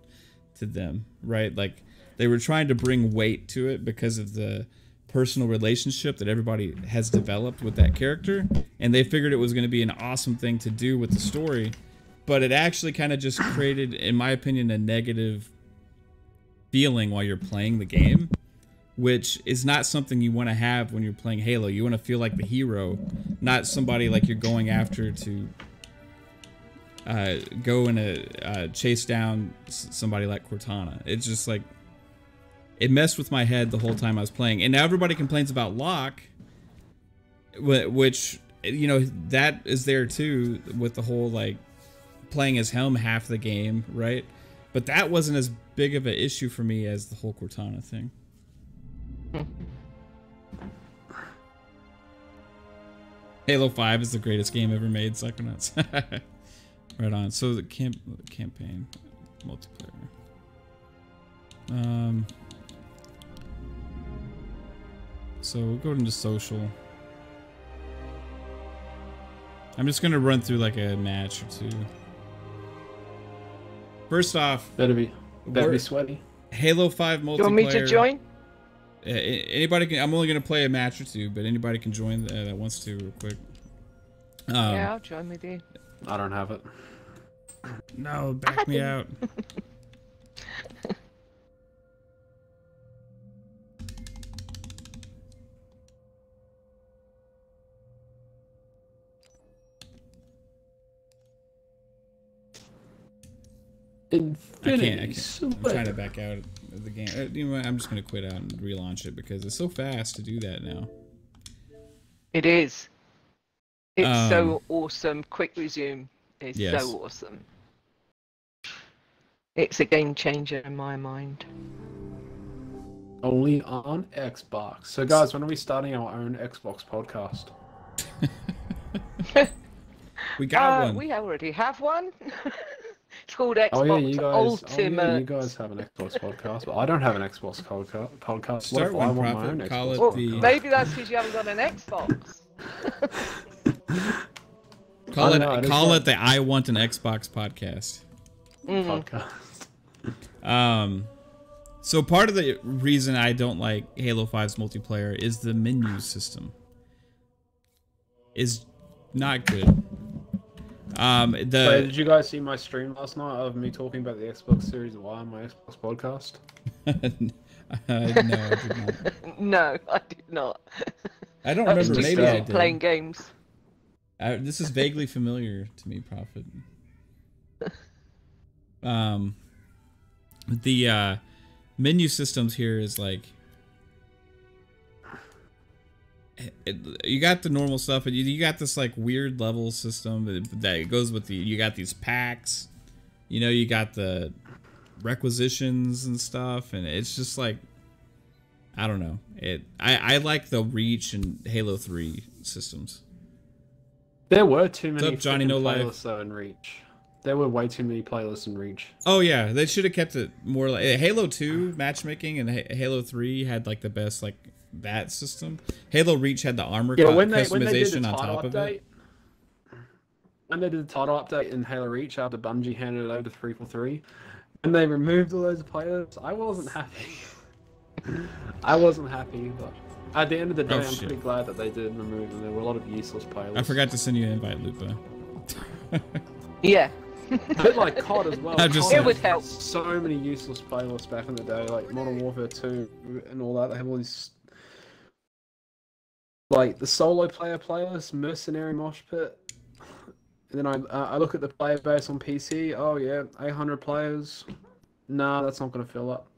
to them, right? Like they were trying to bring weight to it because of the personal relationship that everybody has developed with that character and they figured it was going to be an awesome thing to do with the story but it actually kind of just created in my opinion a negative feeling while you're playing the game, which is not something you want to have when you're playing Halo. You want to feel like the hero, not somebody like you're going after to uh, go and uh, chase down somebody like Cortana. It's just like it messed with my head the whole time I was playing. And now everybody complains about Locke, which you know that is there too with the whole like playing as Helm half the game, right? But that wasn't as big of an issue for me as the whole Cortana thing. Halo 5 is the greatest game ever made, Psychonauts. right on. So the camp campaign multiplayer. Um So we'll go into social. I'm just gonna run through like a match or two. First off, Better be, better be sweaty. Halo 5 multiplayer. You want me to join? Uh, anybody can. I'm only gonna play a match or two, but anybody can join uh, that wants to real quick. Um, yeah, I'll join with you. I don't have it. No, back me out. I can't. I can't. I'm trying to back out of the game. Uh, you know what, I'm just gonna quit out and relaunch it because it's so fast to do that now. It is. It's Um, so awesome. Quick resume is Yes. so awesome. It's a game changer in my mind. Only on Xbox. So, guys, when are we starting our own Xbox podcast? We got Uh, one. We already have one. it's called Xbox Oh yeah, you guys. Oh, yeah, you guys have an Xbox podcast, but I don't have an Xbox podcast. Start what if I one, want my own call Xbox it Well, the- maybe that's because you haven't got an Xbox. Call it. know, call it the I Want an Xbox podcast. Mm. podcast. Um, so part of the reason I don't like Halo 5's multiplayer is the menu system. Is not good. Um, Wait, the did you guys see my stream last night of me talking about the Xbox Series Y on my Xbox podcast? uh, no, I did not. no, I did not. I don't I remember. too Maybe I busy did. playing games. I, this is vaguely familiar to me, Prophet. Um, the uh, menu systems here is like it, you got the normal stuff, but you, you got this like weird level system that, goes with the. You got these packs, you know. You got the requisitions and stuff, and it's just like I don't know. It I I like the Reach and Halo Three systems. There were too What's many up, Johnny No Life? playlists though in Reach. There were way too many playlists in Reach. Oh yeah, they should have kept it more like eh, Halo Two matchmaking and Halo Three had like the best like that system. Halo Reach had the armor Yeah, co- when they when they did customization the on title top of it. when they did the title update in Halo Reach after Bungie handed it over to 343, and they removed all those playlists, I wasn't happy. I wasn't happy, but at the end of the oh, day, Oh, I'm shit. pretty glad that they did remove them. There were a lot of useless playlists. I forgot to send you an invite, Lupa. Yeah. A bit like COD as well. Just COD. It would help. So many useless playlists back in the day, like Modern Warfare 2 and all that. They have all these, like the solo player playlist, Mercenary Mosh Pit. And then I uh, I look at the player base on PC. Oh yeah, 800 players. Nah, that's not gonna fill up.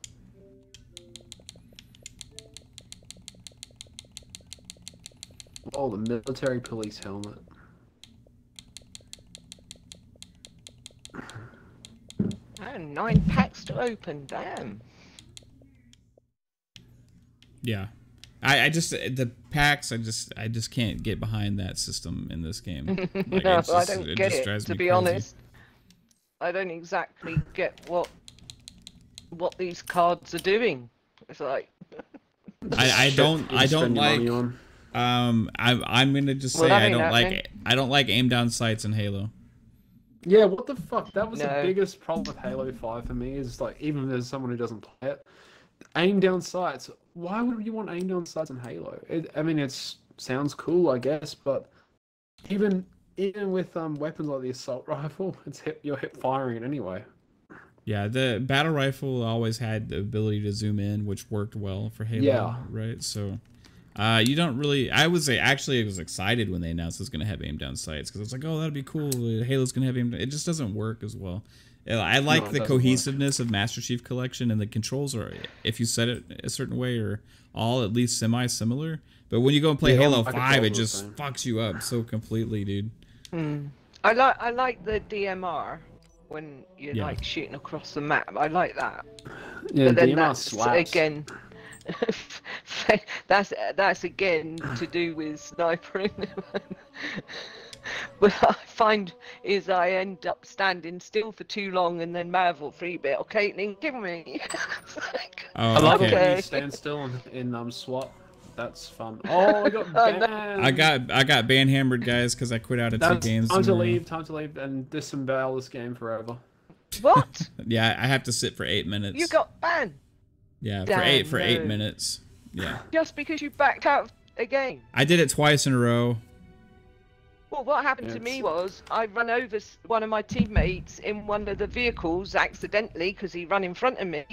Oh, the military police helmet. Oh, nine packs to open. Damn. Yeah, I, I just the packs. I just I just can't get behind that system in this game. Like, no, it I don't it get just it. To be crazy. honest, I don't exactly get what what these cards are doing. It's like I, I don't I don't Spend like on. um I'm I'm gonna just say that I don't happening. like I don't like aim down sights in Halo. Yeah, what the fuck? That was No. the biggest problem with Halo 5 for me is like even as someone who doesn't play it, aim down sights. Why would you want aim down sights in Halo? It, I mean, it sounds cool, I guess, but even even with um weapons like the assault rifle, it's hip you're hip firing it anyway. Yeah, the battle rifle always had the ability to zoom in, which worked well for Halo, Yeah. right? So Uh, you don't really. I was actually I was excited when they announced it was going to have aim down sights because I was like, oh, that'd be cool. Halo's going to have aim. Down. It just doesn't work as well. I like No, the doesn't work. cohesiveness of Master Chief Collection and the controls are, if you set it a certain way, or all at least semi similar. But when you go and play Yeah, Halo Five, it controls are the just same. fucks you up so completely, dude. Mm. I like I like the DMR when you're Yeah. like shooting across the map. I like that. Yeah, but then DMR that's slaps. again. that's that's again to do with snipering. what I find is I end up standing still for too long and then Marvel free bit. Oh, Kaitlin, give me. Oh, I love it when okay. you stand still in, in um SWAT. That's fun. Oh, I got I banned. I got I got ban hammered, guys, because I quit out of two games. time in to leave. Time to leave and disembowel this game forever. What? Yeah, I have to sit for eight minutes. you got banned yeah, for eight for eight minutes. Yeah, just because you backed out of a game. I did it twice in a row. Well, what happened to me was I ran over one of my teammates in one of the vehicles accidentally because he ran in front of me,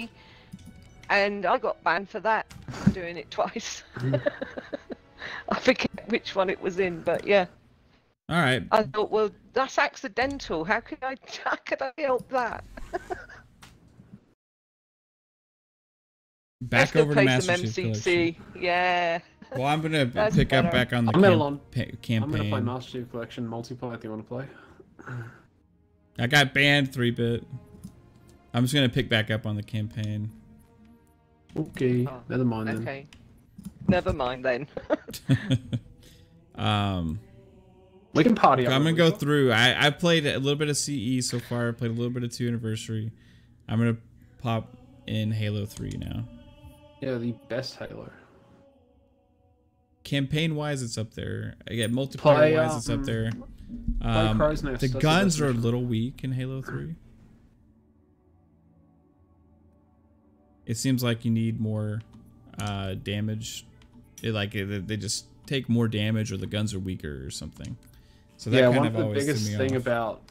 and I got banned for that, doing it twice. I forget which one it was in, but yeah. All right, I thought, well, that's accidental. How could I? How could I help that? back over to Master Chief Collection. Yeah. Well, I'm gonna That's pick up back on the I'm gonna camp- lon- pa- I'm gonna play Master Chief Collection multiplayer if you want to play. I got banned three bit. I'm just gonna pick back up on the campaign. Okay, never mind then. Okay. Never mind then. Um, We can party. I'm gonna go we through. I I played a little bit of CE so far. I played a little bit of two anniversary. I'm gonna pop in Halo Three now. Yeah, the best Halo. Campaign wise, it's up there. Again, multiplayer Play, wise, it's up um, there. Um, the that's guns are a little weak in Halo Three. It seems like you need more uh, damage. It, like it, they just take more damage, or the guns are weaker, or something. So that yeah, kind one of of the always biggest thing off. about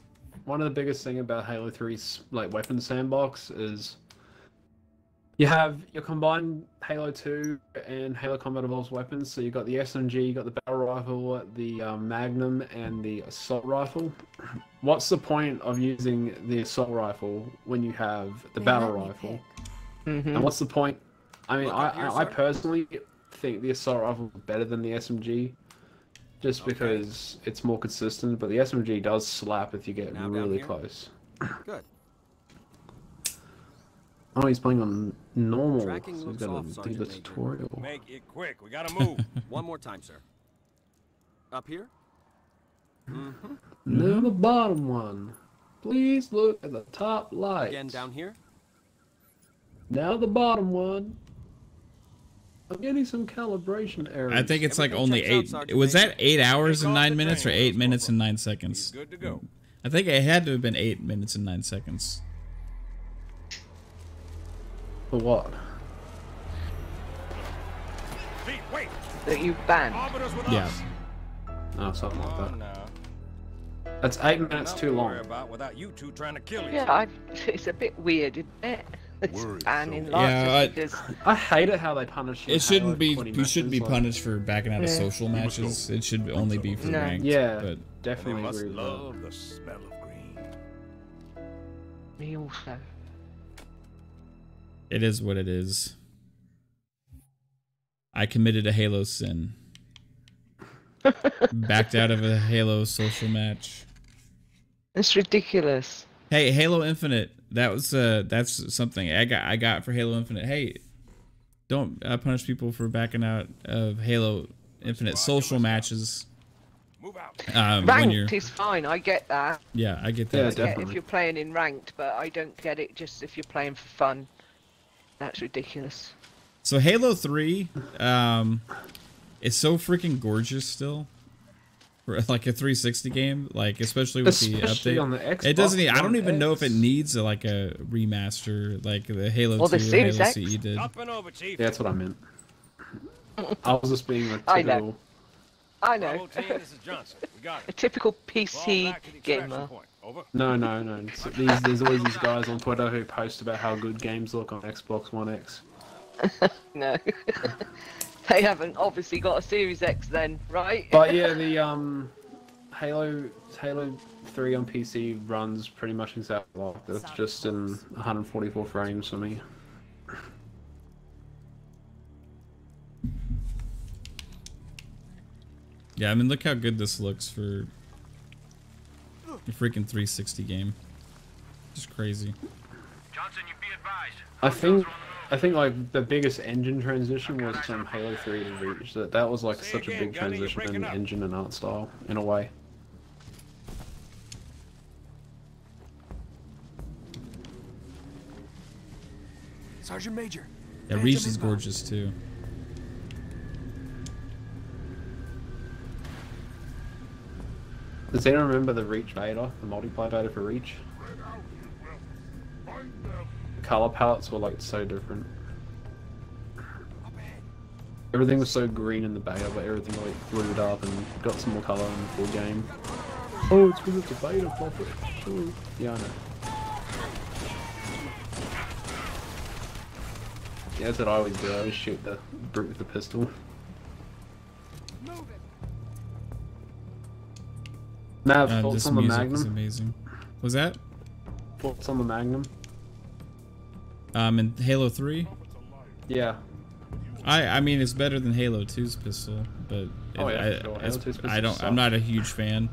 one of the biggest thing about Halo 3's like weapon sandbox is you have your combined Halo 2 and Halo Combat Evolved weapons. So you've got the SMG, you've got the battle rifle, the um, Magnum, and the assault rifle. What's the point of using the assault rifle when you have the They battle let me rifle? Mhm. And what's the point? I mean, I, I, I personally think the assault rifle is better than the SMG, just Okay. because it's more consistent. But the SMG does slap if you get Now really close. Good. Oh, he's playing on normal. Tracking so he's looks got to do the tutorial. Make it quick. We gotta move. One more time, sir. Up here? Mm-hmm. Now the bottom one. Please look at the top light. Again down here? Now the bottom one. I'm getting some calibration errors. I think it's like only checks out, eight. Was that eight hours and nine minutes, or eight minutes and nine seconds? Good to go. I think it had to have been eight minutes and nine seconds. For what? That you banned. Yeah. us. No, something like Oh, that. no. That's eight minutes Nothing too long. about without you two trying to kill Yeah. I, it's a bit weird, isn't it? It's banning so- Yeah, I- I hate it how they punish. you It shouldn't be. You shouldn't be matches, like- punished for backing out of social matches. It should only be for No. ranked. Yeah, but And they definitely must agree love the smell of green. Me also. It is what it is. I committed a Halo sin. Backed out of a Halo social match. It's ridiculous. Hey, Halo Infinite. That was uh that's something I got I got for Halo Infinite. Hey, don't uh, punish people for backing out of Halo Infinite social matches. Move out. Um, when you're Ranked is fine. I get that. yeah, I get Yeah, that. I too. get if you're playing in ranked, but I don't get it just if you're playing for fun. That's ridiculous. So Halo Three, um, is so freaking gorgeous still. For like a 360 game, like especially with Especially the update. on the Xbox it doesn't. I don't One even know if it needs a, like a remaster, like the Halo Well, 2 the or Series Halo X. CE did. Over, Yeah, that's what I meant. I was just being a I know. typical. I know. team, this is Johnson. We got a typical PC back to the extraction gamer. point. Over. No, no, no. It's- These, there's always these guys on Twitter who post about how good games look on Xbox One X. No. They haven't obviously got a Series X then, right? But yeah, the um, Halo Halo 3 on PC runs pretty much exactly like this, just in 144 frames for me. Yeah, I mean, look how good this looks for a freaking 360 game. Just crazy. Johnson, you be advised. I think I think like the biggest engine transition was from Halo 3 to Reach. That that was like such a big transition in engine and art style in a way. Sergeant Major. Yeah, Reach is gorgeous too. Does anyone remember the Reach beta, the multiplayer beta for Reach? The Color palettes were like so different. Everything was so green in the beta, but everything like blued up and got some more color in the full game. Oh, it's because it's a beta, Puppet. Oh. Yeah, I know. Yeah, that's what I always do. I always shoot the brute with the pistol. Nav, Uh, this on the music is Magnum? amazing. Was that? Thoughts on the Magnum? Um, in Halo 3? Yeah. I I mean, it's better than Halo 2's pistol, but Oh, it- yeah, I, sure. 2's I don't. sucks. I'm not a huge fan.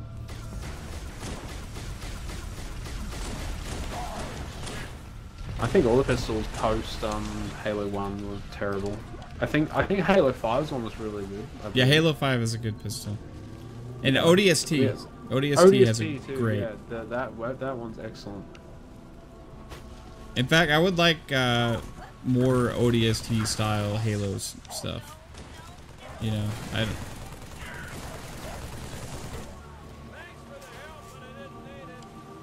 I think all the pistols post um, Halo 1 were terrible. I think I think Halo 5's one was really good. I Yeah. Halo 5 is a good pistol. And ODST. Yes. ODST, has a too, great. Yeah, the, that that that one's excellent. In fact, I would like uh, more ODST style Halos stuff. You know, I. Don't.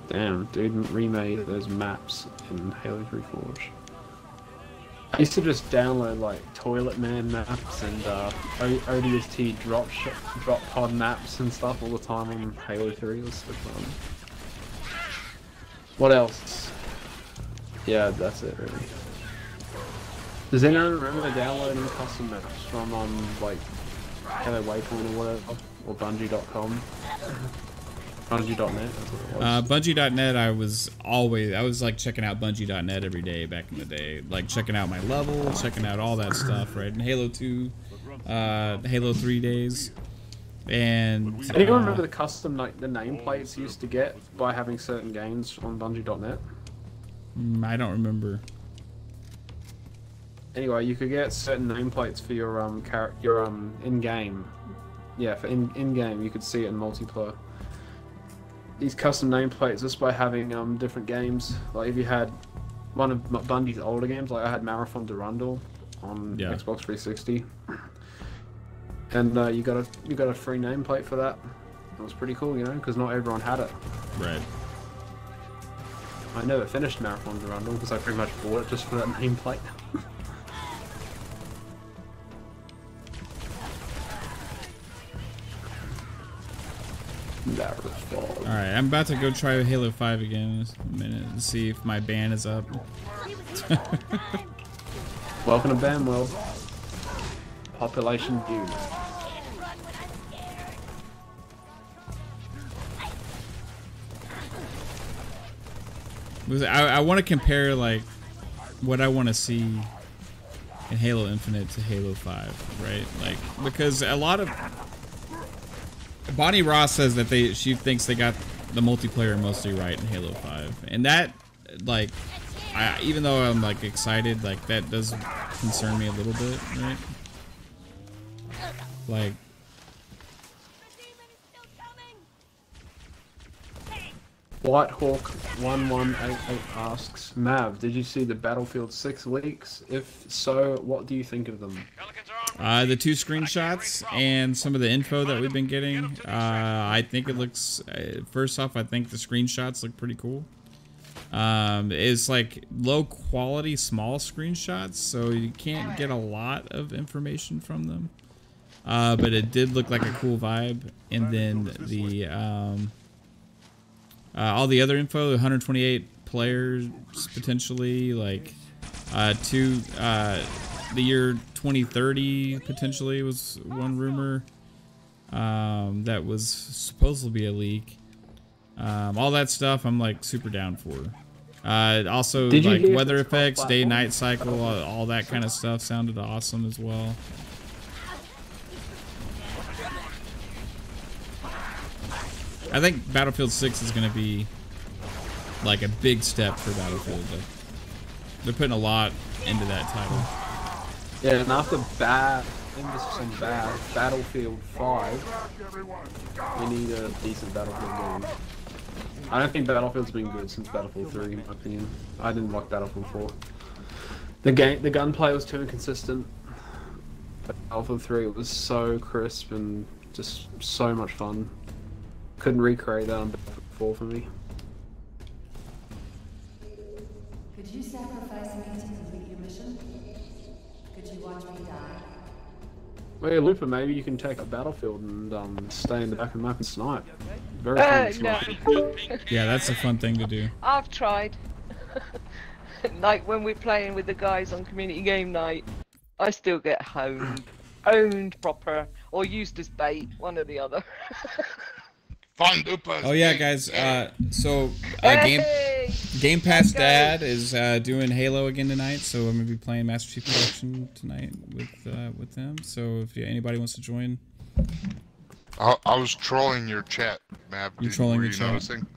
Damn, dude remade those maps in Halo 3 Forge. I used to just download like Toilet Man maps and uh, ODST drop drop pod maps and stuff all the time on Halo 3. It was so fun. What else? Yeah, that's it really. Does anyone remember downloading custom maps from um like Halo Waypoint or whatever or Bungie.com? Bungie.net. That's what it. Uh, Bungie.net, I was always, I was like checking out Bungie.net every day back in the day. Like checking out my level, checking out all that stuff, right? In Halo 2, uh, Halo 3 days. And. Anyone uh, remember the custom like the nameplates you used to get by having certain games on Bungie.net? mm, I don't remember. Anyway, you could get certain nameplates for your um char- your um in game. Yeah, for in in game you could see it in multiplayer. These custom nameplates just by having um different games. Like if you had one of Bungie's older games, like I had Marathon Durandal on Yeah. Xbox 360, and uh, you got a you got a free nameplate for that. It was pretty cool, you know, because not everyone had it. Right. I never finished Marathon Durandal because I pretty much bought it just for that nameplate. Marathon. Alright, I'm about to go try Halo 5 again in a minute and see if my ban is up. Welcome to Bam World. Population view. Was- I, I want to compare like what I want to see in Halo Infinite to Halo 5, right? Like because a lot of Bonnie Ross says that they she thinks they got the multiplayer mostly right in Halo 5. And that like I even though I'm like excited, like that does concern me a little bit, right? Like Whitehawk1188 asks, Mav, did you see the Battlefield 6 leaks? If so, what do you think of them? Uh, the two screenshots and some of the info that we've been getting, uh, I think it looks. Uh, first off, I think the screenshots look pretty cool. Um, it's like low quality, small screenshots, so you can't get a lot of information from them. Uh, but it did look like a cool vibe. And then the um, uh, all the other info, 128 players potentially, like uh, two. Uh, the year 2030 potentially was one rumor. Um, that was supposed to be a leak. Um, all that stuff I'm like super down for. Uh, also like weather effects, day night cycle, all, all that kind of stuff sounded awesome as well. I think Battlefield 6 is going to be like a big step for Battlefield. They're putting a lot into that title. Yeah, and after bad, emphasis on bad, Battlefield 5, we need a decent Battlefield game. I don't think Battlefield's been good since Battlefield 3, in my opinion. I didn't like Battlefield 4. The game, the gunplay was too inconsistent. Battlefield 3 it was so crisp and just so much fun. Couldn't recreate that on Battlefield 4 for me. Could you sacrifice me to complete your mission? Could you watch me die? Well, yeah, Lupa, maybe you can take a Battlefield and um, stay in the back of the map and snipe. Very fun Uh, to no. Yeah, that's a fun thing to do. I've tried. like when we're playing with the guys on community game night, I still get honed, owned proper, or used as bait, one or the other. Fun duper. Oh yeah, guys. Uh, so uh, game Game Pass Dad is uh, doing Halo again tonight, so I'm gonna be playing Master Chief Collection tonight with uh, with them. So if anybody wants to join, I, I was trolling your chat, Mav. You Did- trolling were your you chat? noticing?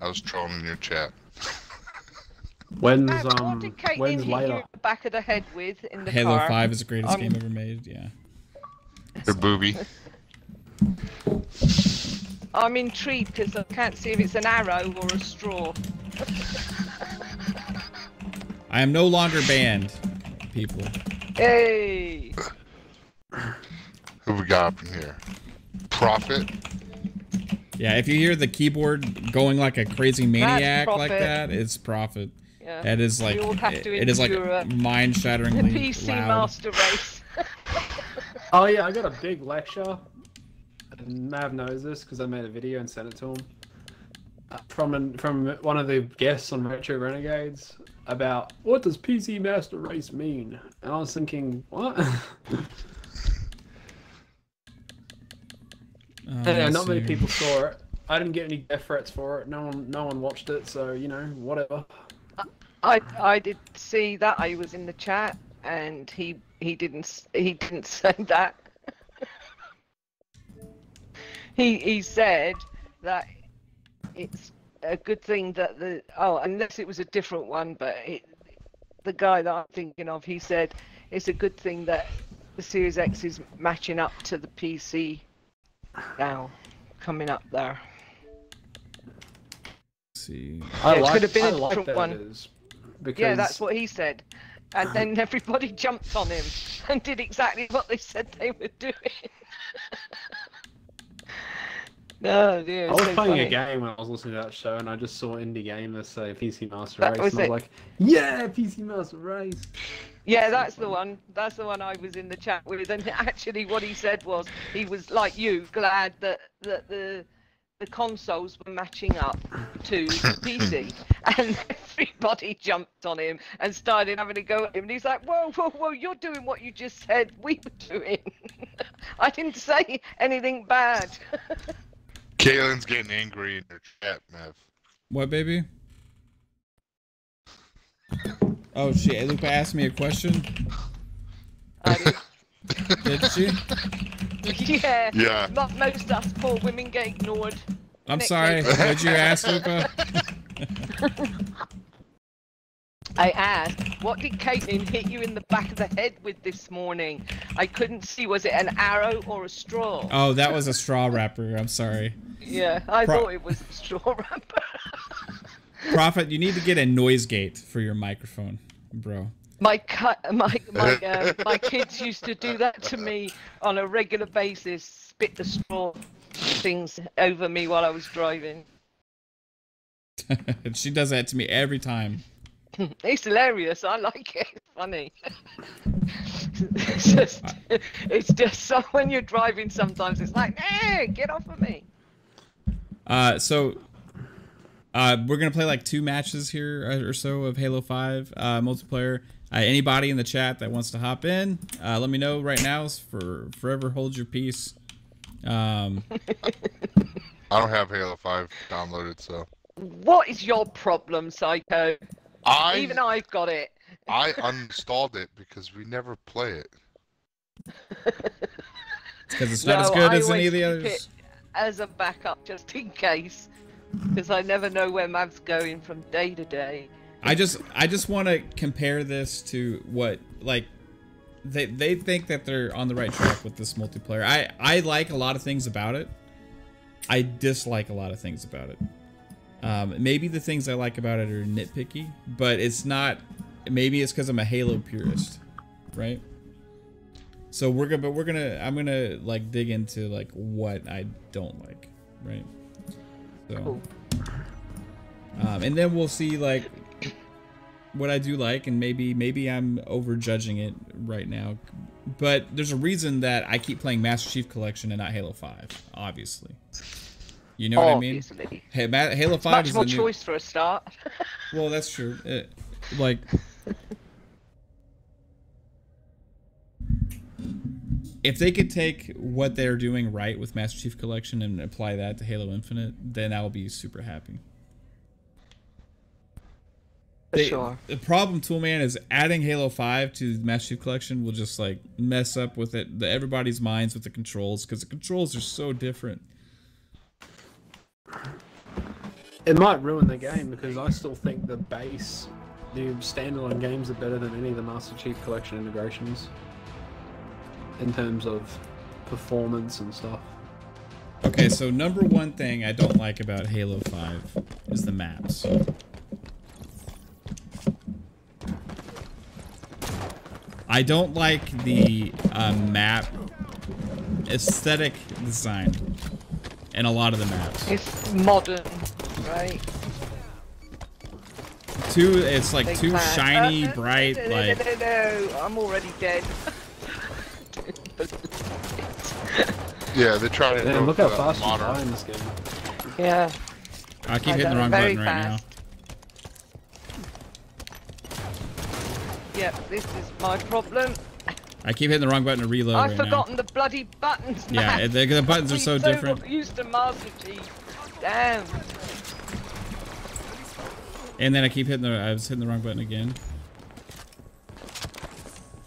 I was trolling your chat. When's um did Kaitlin when's hit you later? in the back of the head with in the Halo car? 5 is the greatest Um, game ever made. Yeah. The booby. I'm intrigued because I can't see if it's an arrow or a straw. I am no longer banned, people. Hey! Who we got up in here? Prophet. Yeah, if you hear the keyboard going like a crazy maniac like that, it's Prophet. Yeah. That is like We all have it, it is like a- mind-shatteringly The PC. Master Race. Oh yeah, I got a big lecture. And Mav knows this because I made a video and sent it to him. Uh, From an, from one of the guests on Retro Renegades about what does PC Master Race mean, and I was thinking, what? Uh, yeah, let's not many people saw it. I didn't get any death threats for it. No one, no one watched it. So you know, whatever. I I did see that. I was in the chat, and he he didn't he didn't say that. He he said that it's a good thing that the oh unless it was a different one, but it, the guy that I'm thinking of, he said it's a good thing that the Series X is matching up to the PC now, coming up there. Let's see. I it like, could have been I a like different one. because Yeah, that's what he said. And then everybody jumped on him and did exactly what they said they were doing. no, dear. I was so playing funny. a game when I was listening to that show, and I just saw Indie Gamer say PC Master That Race, was and I was like, "Yeah, PC Master Race." Yeah, that's the one. That's the one I was in the chat with. And actually, what he said was he was like you, glad that that the the consoles were matching up to PC, and everybody jumped on him and started having a go at him. And he's like, "Whoa, whoa, whoa! You're doing what you just said we were doing. I didn't say anything bad." Kaitlin's getting angry in her chat, Mav. What, baby? Oh shit! Lupa asked me a question. Did she? yeah. Yeah. Not most us poor women get ignored. I'm Nick, sorry. Nick. What'd you ask, Lupa? I asked, what did Kaitlin hit you in the back of the head with this morning? I couldn't see. Was it an arrow or a straw? Oh, that was a straw wrapper. I'm sorry. Yeah, I Pro- thought it was a straw wrapper. Prophet, you need to get a noise gate for your microphone, bro. My cut, my my uh, my kids used to do that to me on a regular basis. Spit the straw things over me while I was driving. she does that to me every time. It's hilarious. I like it. It's funny. it's just, it's just so when you're driving, sometimes it's like, hey, get off of me. Uh, so uh, we're gonna play like two matches here uh, or so of Halo Five uh, multiplayer. Uh, anybody in the chat that wants to hop in, uh, let me know right now. For forever hold your peace. Um, I don't have Halo 5 downloaded, so. What is your problem, Psycho? I Even I've got it. I uninstalled it because we never play it. because it's not as good I as any of the others. it As a backup, just in case. Because I never know where Mav's going from day to day. I just I just want to compare this to what like they they think that they're on the right track with this multiplayer. I I like a lot of things about it. I dislike a lot of things about it. Um, maybe the things I like about it are nitpicky, but it's not. Maybe it's because I'm a Halo purist, right? So we're gonna, but we're gonna, I'm gonna like dig into like what I don't like, right? So, um, and then we'll see like what I do like, and maybe maybe I'm over judging it right now, but there's a reason that I keep playing Master Chief Collection and not Halo Five, obviously. You know what I oh, mean? Hey, Matt, Halo Five much is more new. choice for a start. Well, that's true. It, like, if they could take what they're doing right with Master Chief Collection and apply that to Halo Infinite, then I'll be super happy. They- sure. The problem, Toolman, is adding Halo 5 to the Master Chief Collection will just like mess up with it, the, everybody's minds with the controls because the controls are so different. It might ruin the game because I still think the base, the standalone games are better than any of the Master Chief Collection integrations. In terms of performance and stuff. Okay, so number one thing I don't like about Halo 5 is the maps. I don't like the uh, map aesthetic design in a lot of the maps. It's modern, right? Too, it's like Big too fan. shiny, Uh, bright, no, no, like. No, no, no, I'm already dead. Yeah, they're trying to Man, look how fast you modern. die in this game. Yeah. I keep I hitting the wrong very button right now. fast. Yep, this is my problem. I keep hitting the wrong button to reload I've right now. forgotten the bloody buttons, Yeah, the- the buttons are I'm so different. used to Master Chief. Damn. And then I keep hitting the, I was hitting the wrong button again.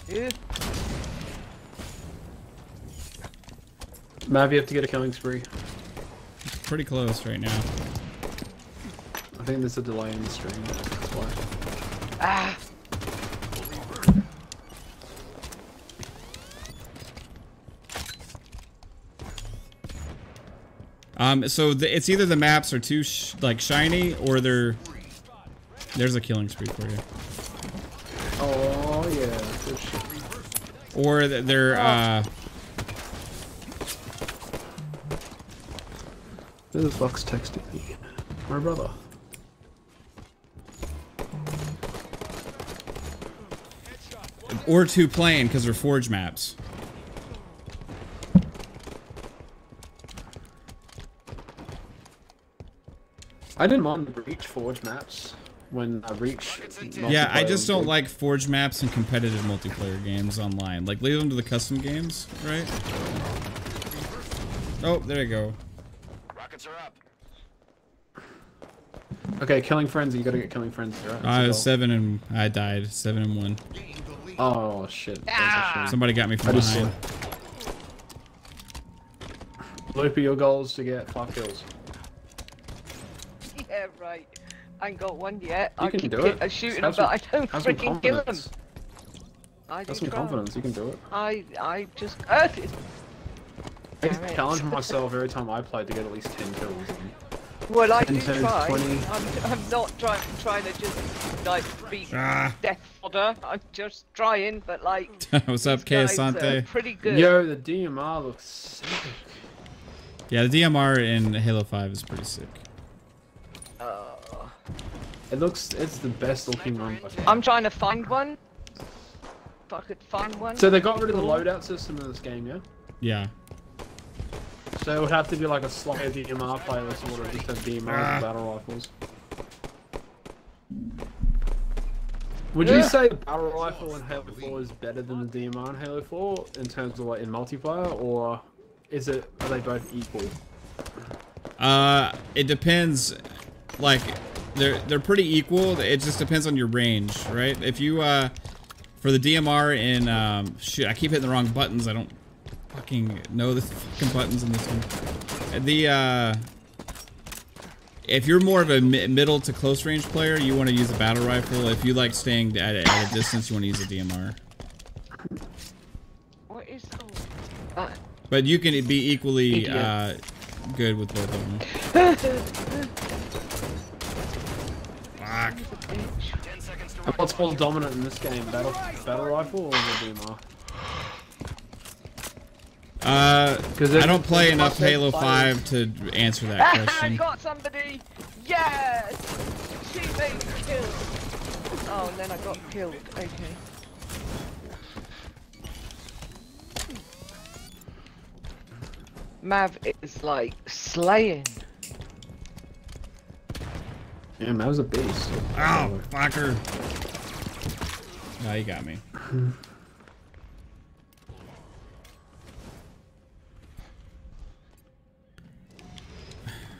Dude. Mav, you have to get a killing spree. Pretty close right now. I think there's a delay in the stream. That's why. Ah. Um, so the, it's either the maps are too sh like shiny or they're there's a killing spree for you, Oh yeah, or they're uh Who the fuck's texting me? My brother. or too plain because they're forge maps. I didn't mind the Reach Forge maps when I Reach. Yeah, I just don't multiplayer. like forge maps in competitive multiplayer games online. Like leave them to the custom games, right? Oh, there you go. Rockets are up. Okay, killing frenzy. You gotta get killing frenzy, right? That's I was goal. seven and I died. Seven and one. Oh shit. That's a ah! shame. Somebody got me from I behind. Loopy, your goal is to get five kills. Yeah, right. I ain't got one yet. You I can keep do hit- it. uh, shooting Have them, but I don't have freaking kill them. confidence. I do Have some try. confidence. You can do it. I I just earned it. I Damn it. challenge myself every time I play to get at least ten kills. Well, I 10 do to try. 20. I'm, I'm not trying trying to just like be Ah. death fodder. I'm just trying, but like What's up, guys are Asante? pretty good. Yo, the DMR looks sick. Yeah, the DMR in Halo 5 is pretty sick. It looks. It's the best looking one. I'm trying to find one. If I could find one. So they got rid of the loadout system in this game, yeah? Yeah. So it would have to be like a Slayer DMR playlist or would it just have DMRs Ah. and battle rifles? Would you say the battle rifle in Halo 4 is better than the DMR in Halo 4 in terms of like in multiplayer, or is it are they both equal? Uh, it depends. Like, they're they're pretty equal. It just depends on your range, right? If you uh, for the DMR in um, shoot, I keep hitting the wrong buttons. I don't fucking know the fucking buttons in this one. The uh, if you're more of a mi middle to close range player, you want to use a battle rifle. If you like staying at, a- at a distance, you want to use a DMR. What is oh, uh, But you can be equally uh, good with both of them. Fuck. And what's more dominant in this game, battle battle rifle or the DMR? Uh, 'Cause I don't play enough Halo fire. 5 to answer that question. I got somebody! Yes! She made me kill. Oh, and then I got killed. Okay. Mav is like slaying. Yeah, that was a beast. Oh, fucker. No, you got me.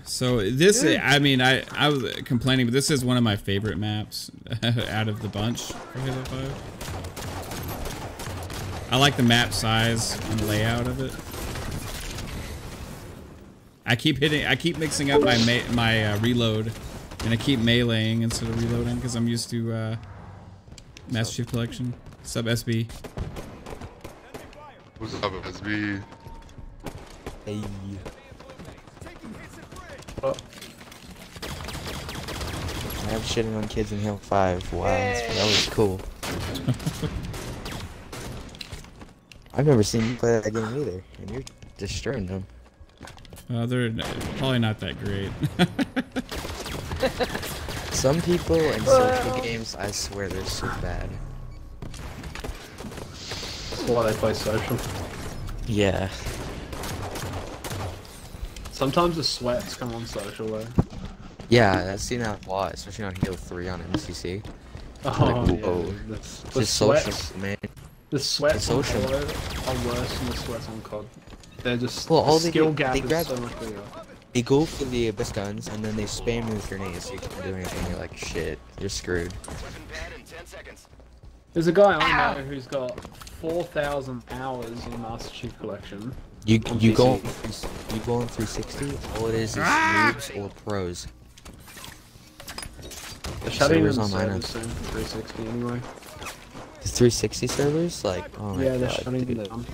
So this. I mean, I I was complaining, but this is one of my favorite maps out of the bunch for Halo 5. I like the map size and layout of it. I keep hitting, I keep mixing up my my uh, reload, and I keep meleeing instead of reloading because I'm used to uh, Master Chief Collection. Sub SB. What's up, SB? Hey. I'm shitting on kids in Halo 5. Wow, that's- that was cool. I've never seen you play that game either, and you're destroying them. Uh, they're probably not that great. Some people in social games, I swear they're so bad. That's why they play social. Yeah. Sometimes the sweats come on social though. Yeah, I've seen that a lot, especially on Halo 3 on MCC. Oh, like, yeah, whoa. the- Just the social, sweats. man. The sweats The on social. Halo are worse than the sweats on COD. They're just Well, all the they skill do- gap they is grab- so much bigger. They go for the abyss guns, and then they spam you with grenades, so you can't do anything. You're like, shit, you're screwed. There's a guy I know who's got 4,000 hours in Master Chief Collection. You on you go PC. you go on 360. All it is is Ah! noobs or pros. They're shutting Servers them online servers soon for 360 anyway. The 360 servers, like, oh my yeah, they're god. shutting dude. them down.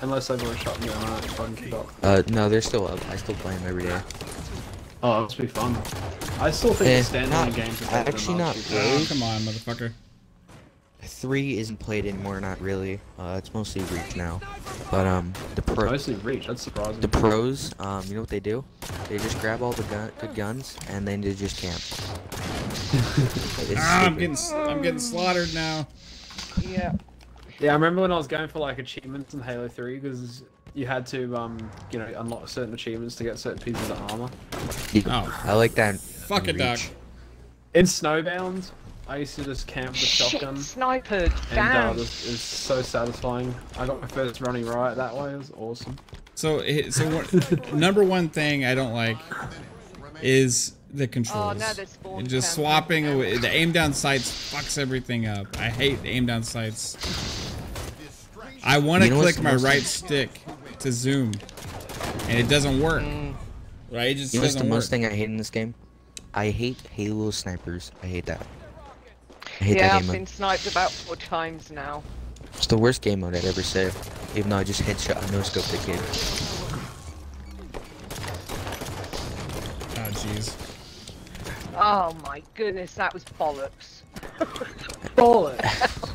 Unless they've already shut them down, I don't fucking keep up. Uh, no, they're still up. I still play them every day. Oh, it must be fun. I still think Eh, the standalone games are better actually not Master really. Oh, come on, motherfucker. Three isn't played anymore, not really. Uh, it's mostly Reach now. But um, the pros. Mostly Reach, that's surprising. the pros, um, you know what they do? They just grab all the gun good guns and then they just camp. Ah, I'm getting, s- I'm getting slaughtered now. Yeah. Yeah, I remember when I was going for like achievements in Halo 3 because you had to, um, you know, unlock certain achievements to get certain pieces of armor. Oh, I like that. Fuck it, Doc. Reach. In Snowbound, I used to just camp with a shotgun. Shit, snipered. And uh, this is so satisfying. I got my first running riot that way. It was awesome. So, it- so what, number one thing I don't like is the controls. Oh, now they're And just camping. swapping away. The aim down sights fucks everything up. I hate aim down sights. I want to You know click my most- right stick to zoom, and it doesn't work. Mm. Right? It just You know what's the doesn't most work. thing I hate in this game? I hate Halo snipers. I hate that. I hate Yeah, that I've game mode. been sniped about four times now. It's the worst game mode I've ever say. Even though I just headshot and no scope the kid. Oh, jeez. Oh my goodness, that was bollocks. Bollocks.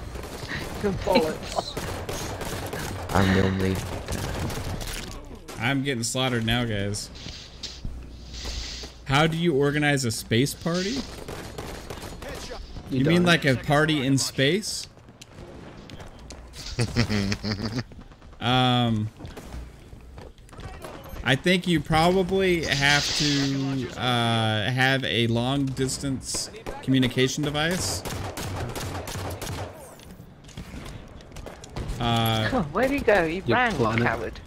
bollocks. I'm the only. I'm getting slaughtered now, guys. How do you organize a space party? You, mean like a party in space? um, I think you probably have to uh, have a long distance communication device Uh, Oh, where'd he go? He You ran, planet. coward.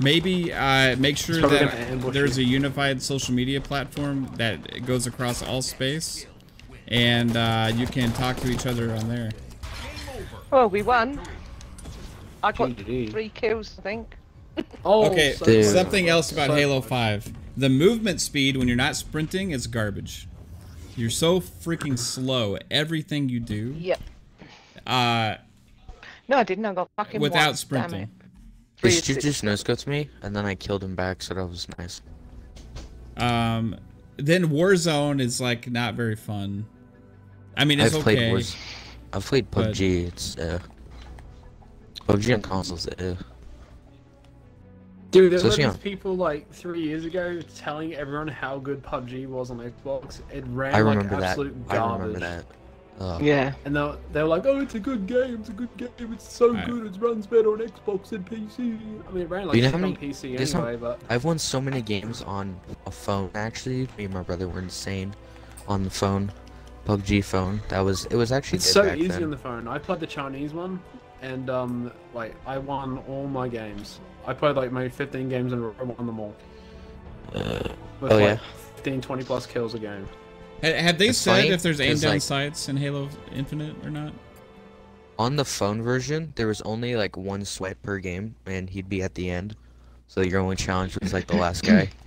maybe uh, make sure that there's you. a unified social media platform that goes across all space, and uh, you can talk to each other on there. Oh, we won. I got GG. three kills, I think. Oh, okay, so- something else about so- Halo 5. The movement speed when you're not sprinting is garbage. You're so freaking slow. Everything you do. Yep. Uh, No, I didn't. I got fucking without one, sprinting. it. Did you just no scopes me, and then I killed him back, so that was nice. Um, then Warzone is like not very fun. I mean, it's I've okay. played Wars. I've played but- PUBG. It's uh, PUBG on consoles. Uh, Dude, there were these on- people like three years ago telling everyone how good PUBG was on Xbox. It ran I remember like that. absolute I remember that. Ugh. Yeah. And they were, they were like, "Oh, it's a good game. It's a good game. It's so Right. good. It runs better on Xbox than PC." I mean, it ran like you know how many? on PC there's some- anyway, but I've won so many games on a phone. Actually, me and my brother were insane on the phone, PUBG phone. That was it. Was actually it's good so back easy then. on the phone. I played the Chinese one, and um, like I won all my games. I played like maybe 15 games and I won them all. With oh like yeah. 15, 20 plus kills a game. Ha- Have they It's said funny, if there's aim down like- sights in Halo Infinite or not? On the phone version, there was only like one sweat per game, and he'd be at the end. So your only challenge was like the last guy.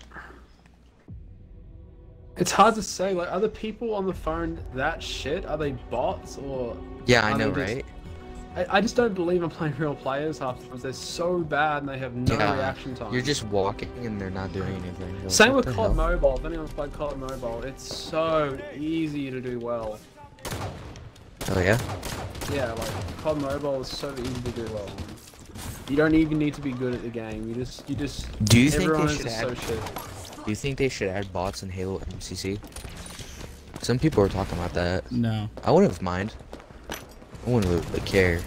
It's hard to say. Like, are the people on the phone that shit? Are they bots or? Yeah, I know, just- right? I, I just don't believe in playing real players half the time. They're so bad and they have no yeah, reaction time. you're just walking and they're not doing anything. Like, Same with COD? Mobile. If anyone's played COD Mobile, it's so easy to do well. Oh yeah. Yeah, like COD Mobile is so easy to do well. You don't even need to be good at the game. You just, you just. Do you think they should just add? so shit. Do you think they should add bots in Halo MCC? Some people are talking about that. No. I wouldn't mind. I wouldn't really care.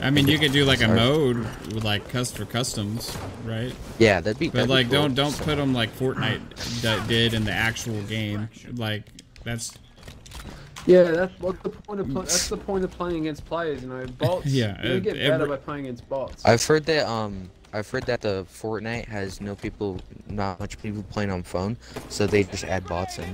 I mean, you could do like a mode with like cust for customs, right? Yeah, that'd be. But that'd be like, cool. don't don't put them like Fortnite d- did in the actual game. Like, that's Yeah, that's what's the point of that's the point of playing against players. You know, bots. Yeah, you get better every- by playing against bots. I've heard that um I've heard that the Fortnite has no people not much people playing on phone, so they just add bots in.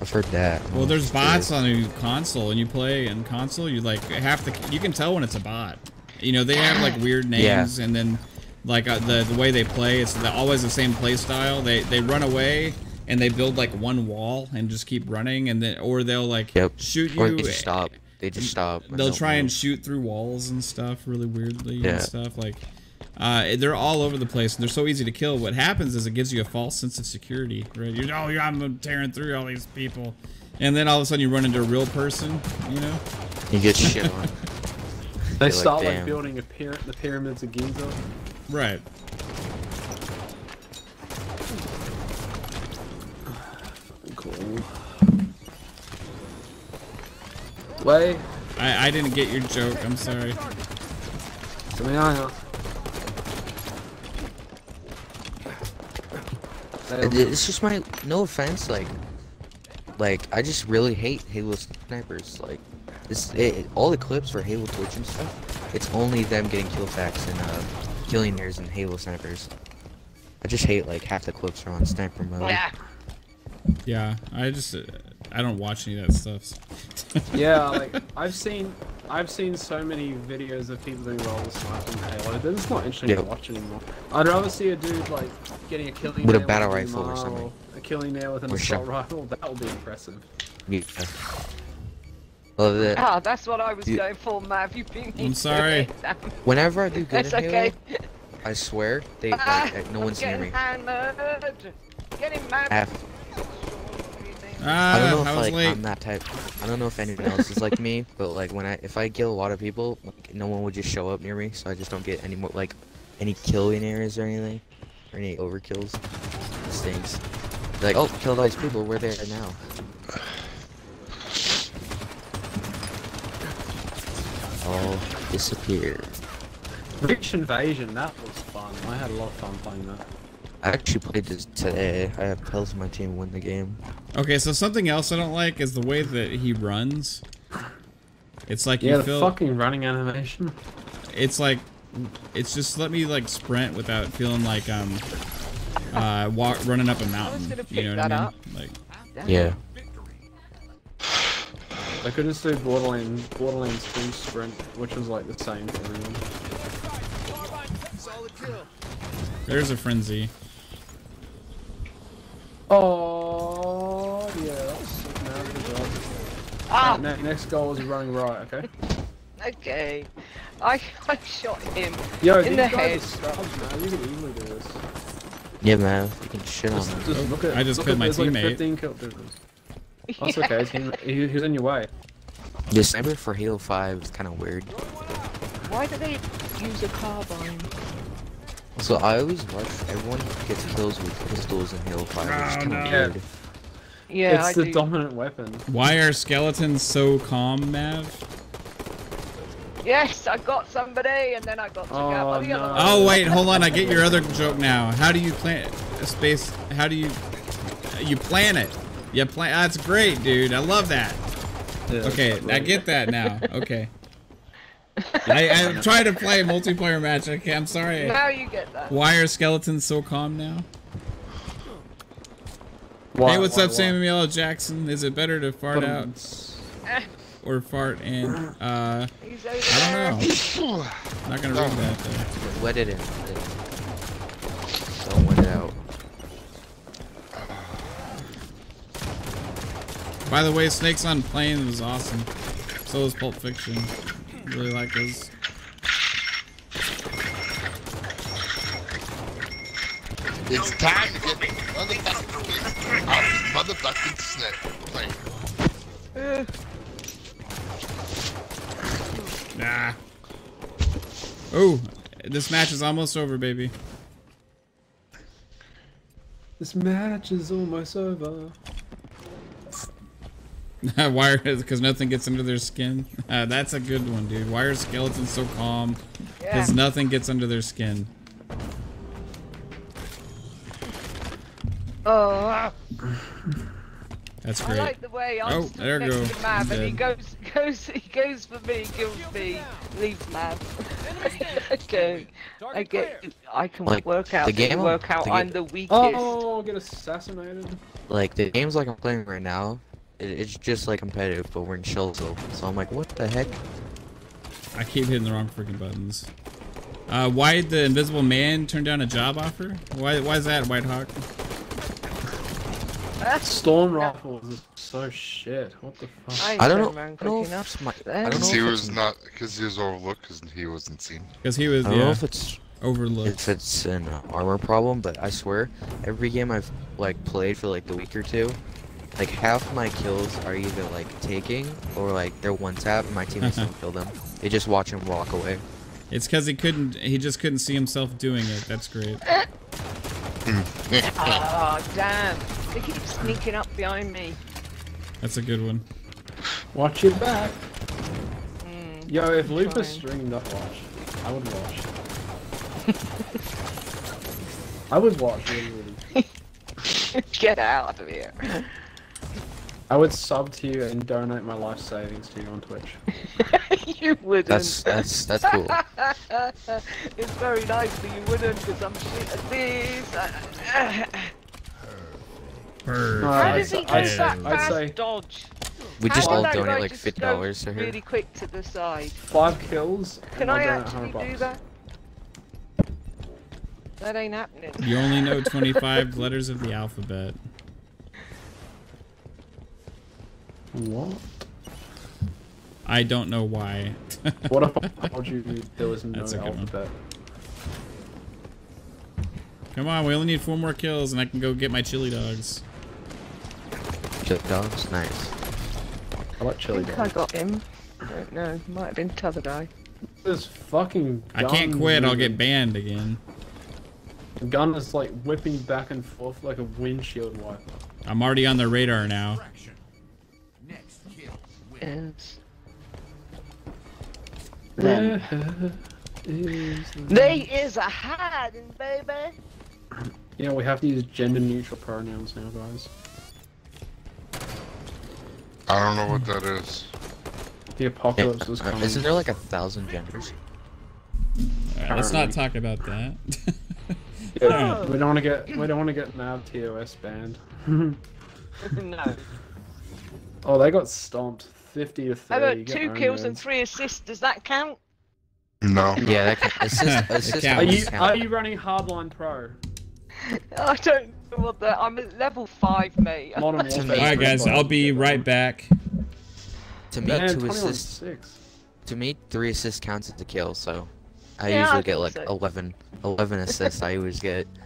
I've heard that. well. There's bots on a console, and you play in console. You like have to. You can tell when it's a bot. You know, they have like weird Yeah. names, and then like uh, the the way they play, it's the, always the same play style. They they run away. And they build like one wall and just keep running, and then or they'll like Yep. shoot you. Or they just stop. They just stop. They'll try and shoot through walls and stuff really weirdly Yeah. and stuff like uh, they're all over the place and they're so easy to kill. What happens is it gives you a false sense of security, right? You're oh yeah, I'm tearing through all these people, and then all of a sudden you run into a real person, you know? You get shit on. They You're start like building a pyra- the pyramids of Giza. Right. Cool. Way. I I didn't get your joke. I'm sorry. I mean, I know. It- It's just my no offense, like, like I just really hate Halo snipers. Like, it's it, all the clips for Halo Twitch and stuff. It's only them getting kill facts and uh, killing theirs and Halo snipers. I just hate like half the clips are on sniper mode. Yeah, I just uh, I don't watch any of that stuff. yeah, like I've seen, I've seen so many videos of people doing well with sniping Halo. They're just not interesting to Yep. watch anymore. I'd rather see a dude like getting a killing With a battle with rifle or DMR something. A killing nail with an Or assault rifle. That would be impressive. Yeah. Love it. Ah, that's what I was You- going for, Mav. You've been. I'm sorry. Whenever I do good That's in okay. Halo, I swear they Ah, like uh, no one's near me. hammered. Getting mad. I have Ah, I don't know if I was like late. I'm that type. I don't know if anyone else is like me, but like when I if I kill a lot of people, like, no one would just show up near me, so I just don't get any more like any killing areas or anything, or any overkills. It stinks. Like oh, killed all these people. We're there now. All disappear. Reach Invasion, that was fun. I had a lot of fun playing that. I actually played this today. I have Pels on my team win the game. Okay, so something else I don't like is the way that he runs. It's like Yeah, you the feel. fucking running animation. It's like, it's just let me like sprint without feeling like um, uh, walk running up a mountain. gonna You know pick what I that mean? Like, Yeah. I could just do Borderlands, Borderlands 2 Sprint, which was like the same for everyone. there's a frenzy. Oh, yeah, that's sick, man. Good job. Ah! Right, ne- next goal is running right, okay? Okay. I, I shot him Yo, in the head. are scrubs, man. You can easily do this. Yeah, man. You can shit on Just, them. just look at, I just look killed my there's like teammate. 15 kill difference. That's okay, he, he, he was in your way. The sniper for Halo 5 is kind of weird. Why do they use a carbine? So I always watch Everyone gets kills with pistols in Halo 5. It's oh, kind of no. weird. Yeah, it's I the do. dominant weapon. Why are skeletons so calm, Mav? Yes, I got somebody, and then I got took out by Oh, the other no. one. Oh wait, hold on. I get your other joke now. How do you plan a space? How do you you plan it? You plan. That's great, dude. I love that. Yeah, Okay, I get that now. Okay. I, I'm trying to play a multiplayer match. Okay, I'm sorry. Now you get that. Why are skeletons so calm now? Why- hey, what's why- up, why? Samuel L. Jackson? Is it better to fart out or fart in? uh? I don't know. I'm not gonna read that though. Wet it in. Wet it in. Don't wet it out. By the way, Snakes on Plane was awesome. So was Pulp Fiction. Really like those. It's time to get motherfucking out of motherfucking snake. Like, Nah. Oh, this match is almost over, baby. This match is almost over. Why? Because nothing gets under their skin. Uh, that's a good one, dude. Why are skeletons so calm? Because Yeah. nothing gets under their skin. Oh, That's I great. like the way I'm Oh, there next go. to Mav, I'm and he dead. goes, goes, he goes for me, kills me, leaves Mav. okay, I get, I can Like, work out, the game- work out. the I'm ga- the weakest. Oh, get assassinated. Like the games like I'm playing right now, it, it's just like competitive, but we're in shell zone. So I'm like, what the heck? I keep hitting the wrong freaking buttons. Uh, why did the Invisible Man turn down a job offer? Why? Why is that, White Hawk? That Storm rifles is so shit. What the fuck? I, I don't know- I don't know quick if my- I don't because know he was not, because he was overlooked, because he wasn't seen. Because he was I don't know yeah, if it's overlooked. if it's an armor problem, but I swear, every game I've like played for like the week or two, like half my kills are either like taking or like they're one tap and my teammates don't kill them. They just watch him walk away. It's because he couldn't. He just couldn't see himself doing it. That's great. Oh damn! They keep sneaking up behind me. That's a good one. Watch your back. Mm, Yo, if I'm Lupa's trying. streamed that watch, I would watch. I would watch really, really. Get out of here. I would sub to you and donate my life savings to you on Twitch. you wouldn't. That's that's that's cool. it's very nice that you wouldn't, because I'm shit at this. Bird. How I'd does he say- do I'd that I'd fast say- dodge? We just did all donate guy like fifty dollars to her. Really quick to the side. Five kills. Can and I'll I donate actually do bucks. that? That ain't happening. You only know 25 letters of the alphabet. What? I don't know why. What if I told you there was no That's a good one. alphabet? Come on, we only need four more kills, and I can go get my chili dogs. Chili dogs, nice. I like I chili think I got him. I don't know. Might have been t'other guy. This fucking. I can't gun quit. I'll get banned again. The gun is like whipping back and forth like a windshield wiper. I'm already on the radar now. Yes. There is They is a hiding, baby. Yeah, we have to use gender neutral pronouns now, guys. I don't know what that is. The apocalypse was Uh, coming. Isn't there like a thousand genders? Alright, let's not talk about that. Yeah, we don't want to get we don't want to get Mav TOS banned. no. oh, they got stomped, fifty to How about two kills and three assists? Does that count? No. Yeah, that can, assist, assist Are you count. are you running Hardline Pro? I don't know what the. I'm at level five, mate. Modern Warfare. Alright, guys, I'll be right back. To me, Man, two assists. six. To me, three assists counts as a kill. So, I Yeah, I usually get like so. 11, 11 assists. I always get.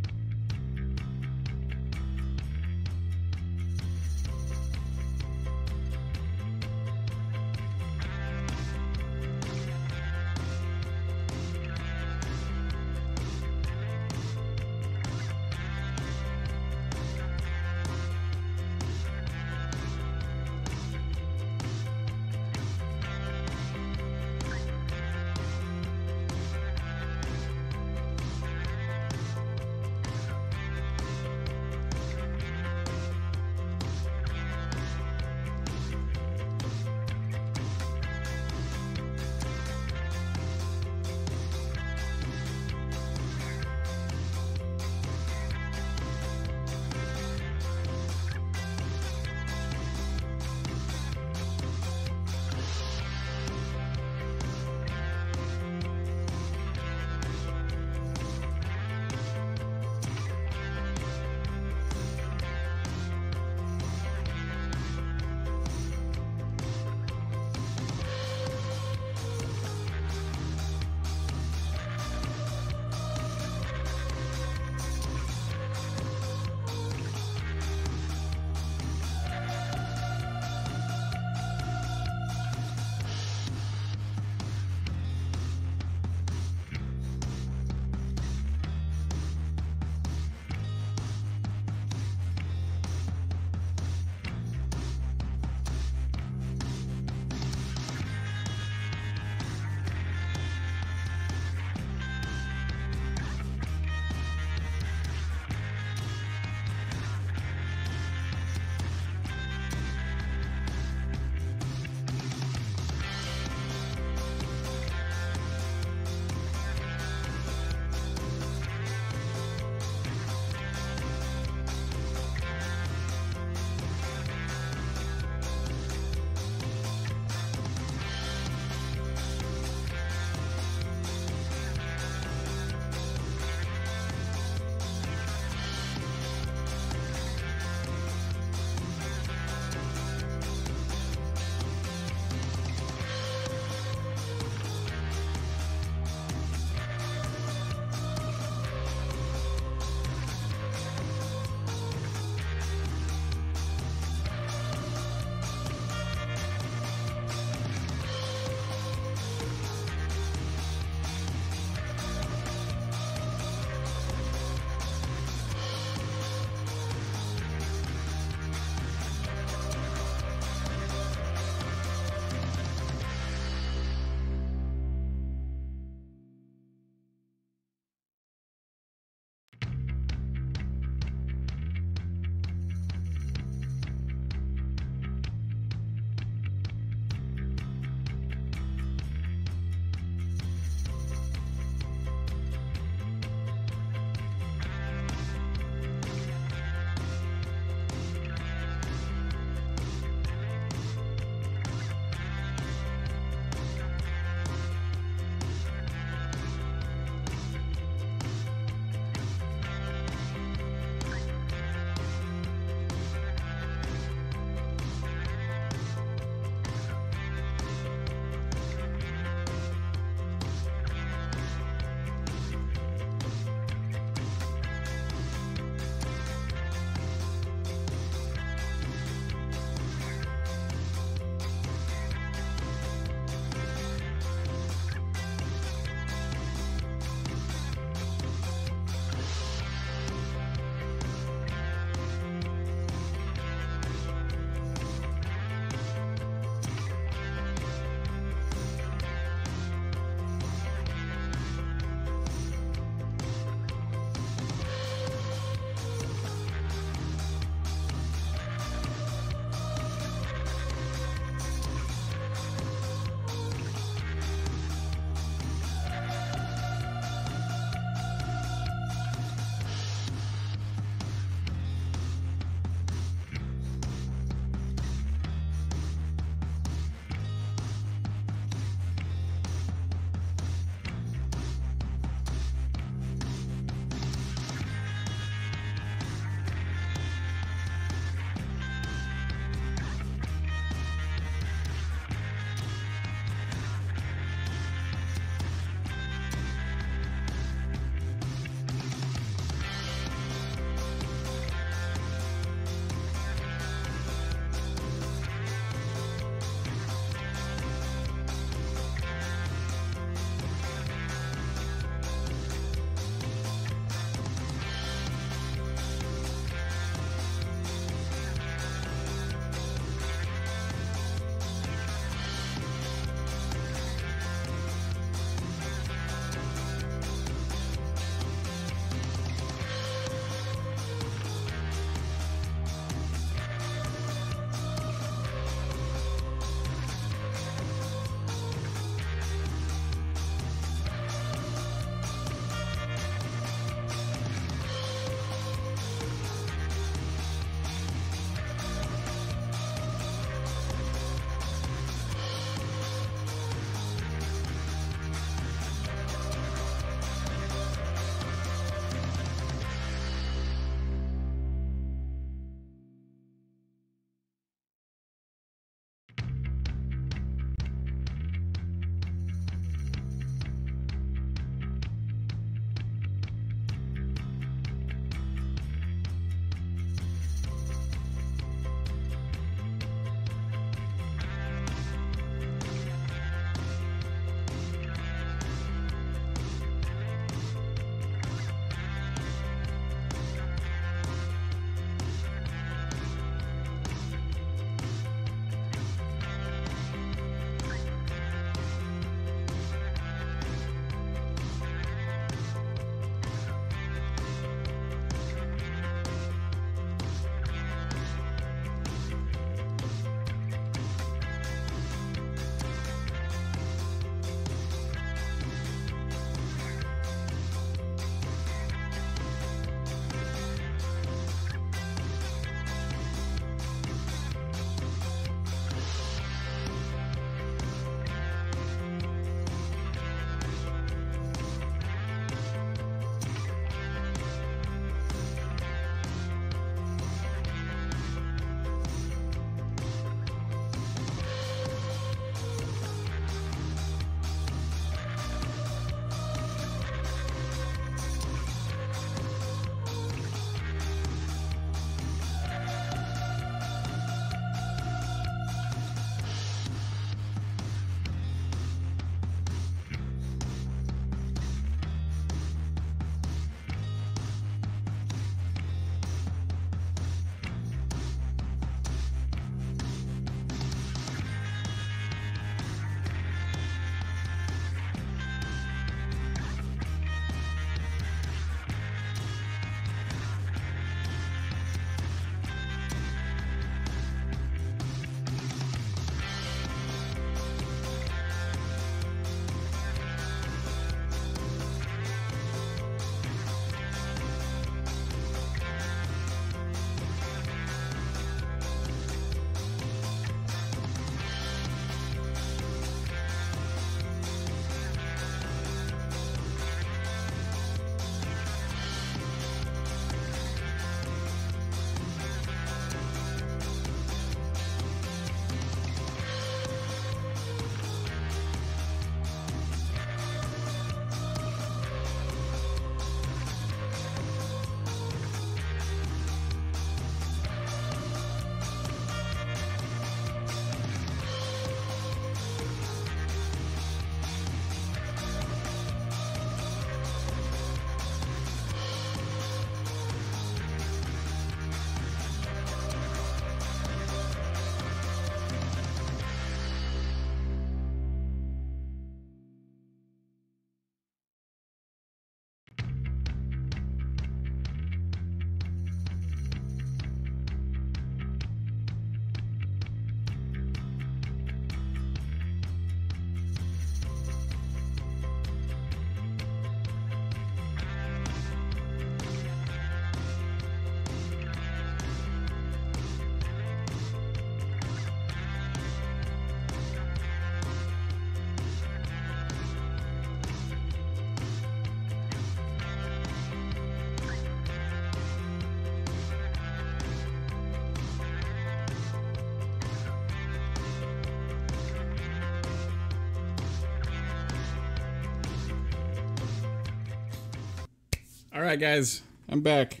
right, guys, I'm back.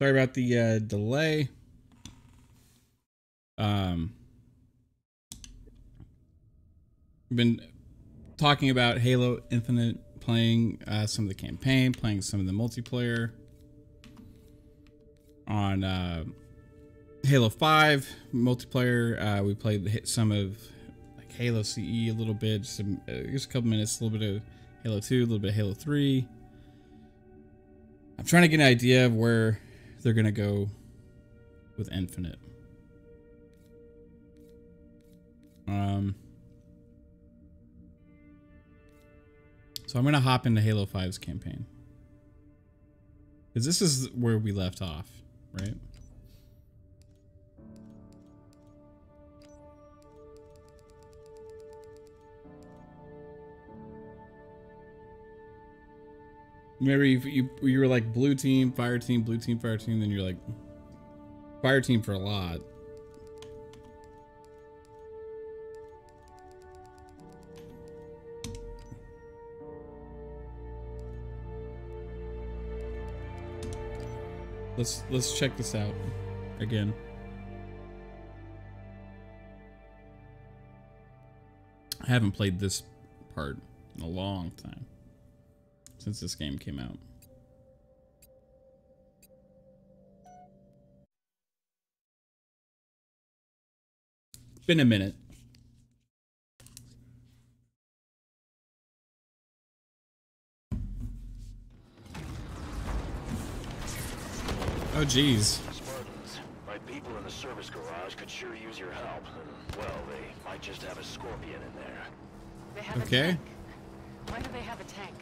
Sorry about the uh, delay. Um, been talking about Halo Infinite, playing uh, some of the campaign, playing some of the multiplayer on uh, Halo 5 multiplayer. Uh, we played some of like Halo CE a little bit, some uh, just a couple minutes, a little bit of Halo 2, a little bit of Halo 3. I'm trying to get an idea of where they're gonna go with Infinite. Um. So I'm gonna hop into Halo 5's campaign. Because this is where we left off, right? Remember you, you you were like blue team, fire team, blue team, fire team, then you're like fire team for a lot. Let's let's check this out again. I haven't played this part in a long time since this game came out. Been a minute. Oh, geez. Spartans, my people in the service garage could sure use your help. Well, they might just have a scorpion in there. They have Okay. a tank. Why do they have a tank?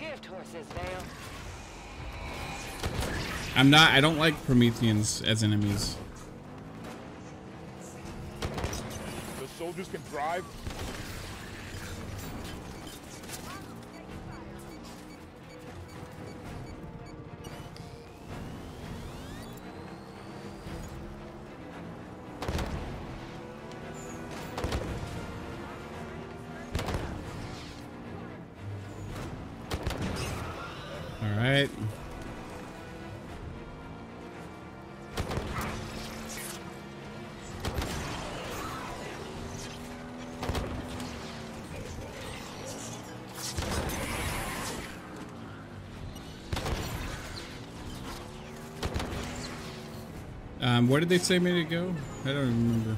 Gift horses, Vale. I'm not. I don't like Prometheans as enemies. The soldiers can drive. Um, where did they say me to go? I don't remember.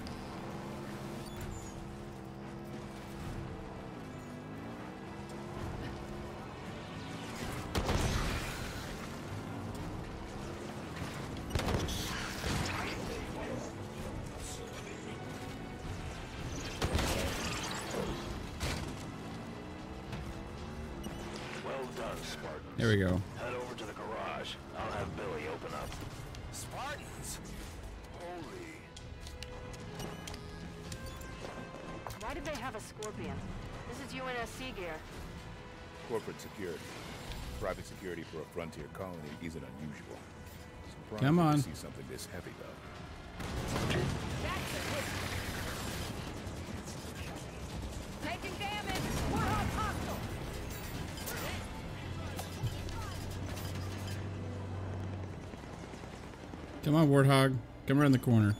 Surprised Come to on. see something this heavy, though. Taking damage! Warhawk hostile! Come on, Warthog. Come around the corner.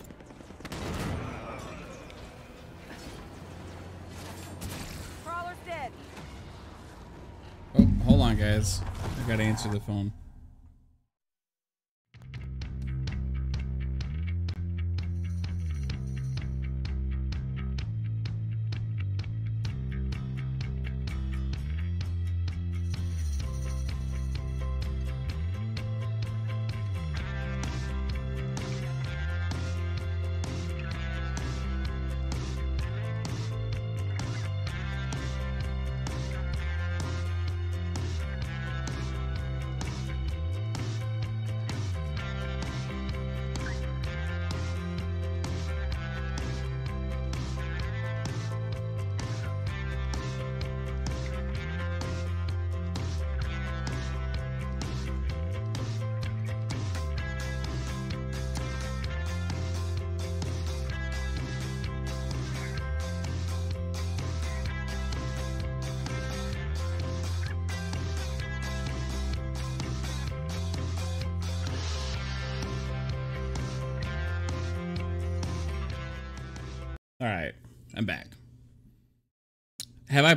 Crawler's dead. Oh, hold on, guys. I gotta answer the phone.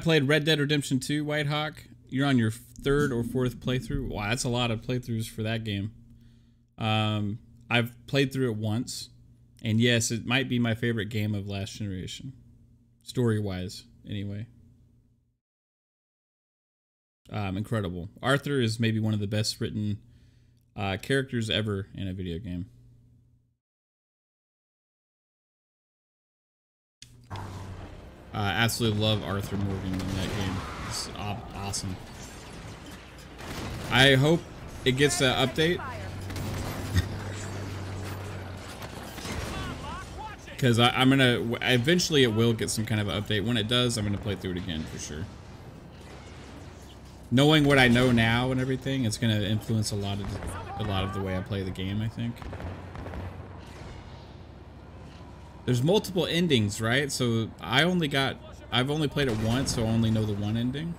Played Red Dead Redemption 2, White Hawk? You're on your third or fourth playthrough. Wow, that's a lot of playthroughs for that game. Um, I've played through it once, and yes, it might be my favorite game of last generation, story wise, anyway. Um, incredible. Arthur is maybe one of the best written uh, characters ever in a video game. Uh, absolutely love Arthur Morgan in that game. It's awesome. I hope it gets an update. Because I'm gonna eventually it will get some kind of update. When it does, I'm gonna play through it again for sure. Knowing what I know now and everything, it's gonna influence a lot of a lot of the way I play the game. I think. There's multiple endings, right? So I only got, I've only played it once, so I only know the one ending.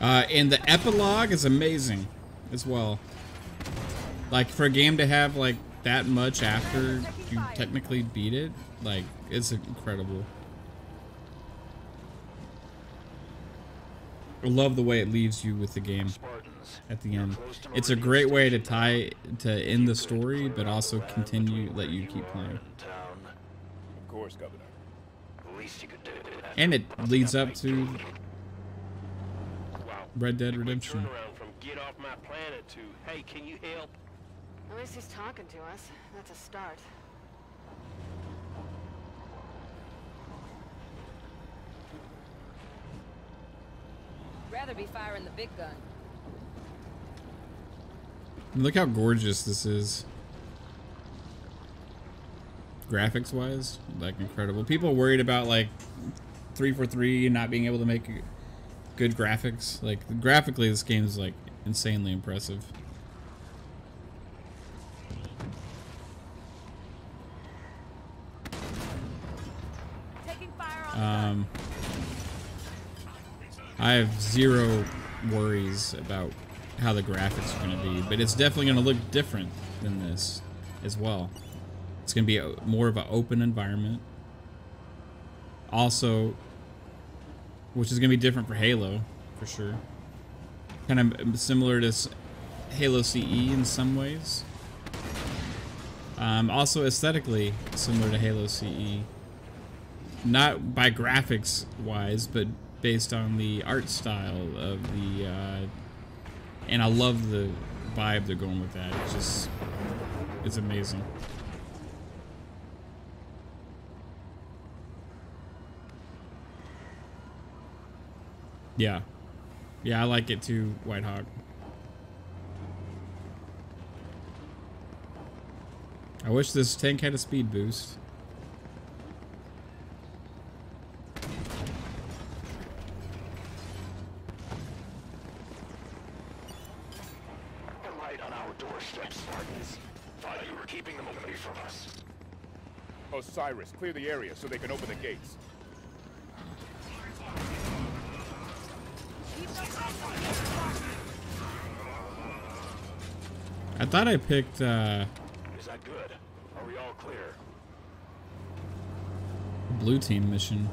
Uh, and the epilogue is amazing as well. Like for a game to have like that much after you technically beat it, like it's incredible. I love the way it leaves you with the game at the end. It's a great way to tie to end the story, but also continue let you keep playing. Of course, Governor. And it leads up to Red Dead Redemption. From get off my planet to, hey, can you help? At least he's talking to us. That's a start. Rather be firing the big gun. Look how gorgeous this is. Graphics wise, like incredible. People worried about like 343 not being able to make good graphics. Like graphically this game is like insanely impressive. Um, I have zero worries about how the graphics are going to be, but it's definitely going to look different than this as well. It's going to be a, more of an open environment. Also, which is going to be different for Halo, for sure. Kind of similar to Halo CE in some ways. Um, also aesthetically similar to Halo CE. Not by graphics wise, but based on the art style of the, uh, and I love the vibe they're going with that. It's just, it's amazing. Yeah. Yeah, I like it too, White Hawk. I wish this tank had a speed boost. A light on our doorstep, Spartans. Thought you were keeping them away from us. Osiris, clear the area so they can open the gates. I thought I picked, uh, Is that good? Are we all clear? blue team mission.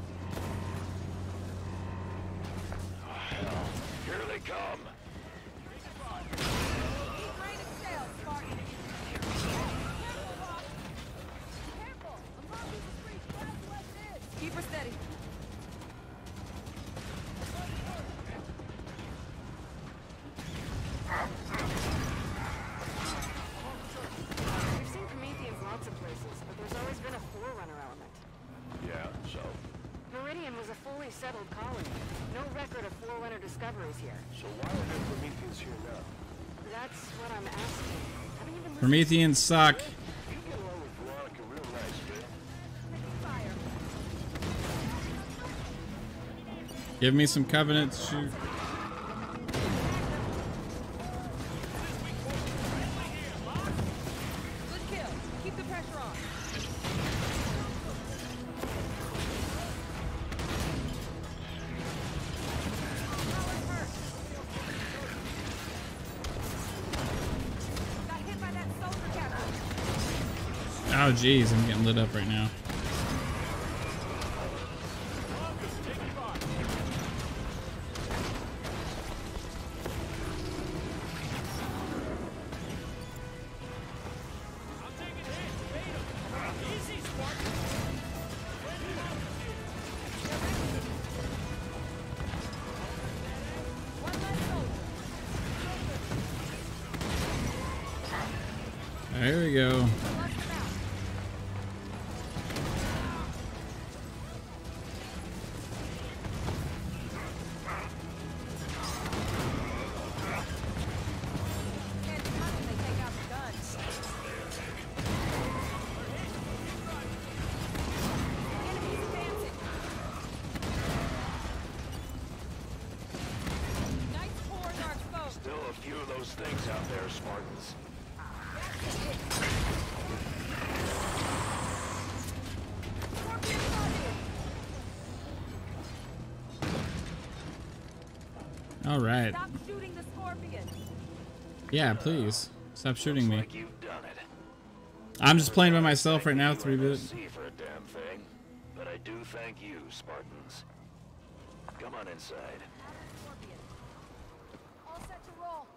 Nice, man. Give me some Covenant shoot. Geez, I'm getting lit up right now. Right. Stop shooting the scorpion. Yeah, please. Stop shooting me. Like you've done it. I'm just playing by myself right now, 3-bit. See for a damn thing. But I do thank you, Spartans. Come on inside. All set to roll.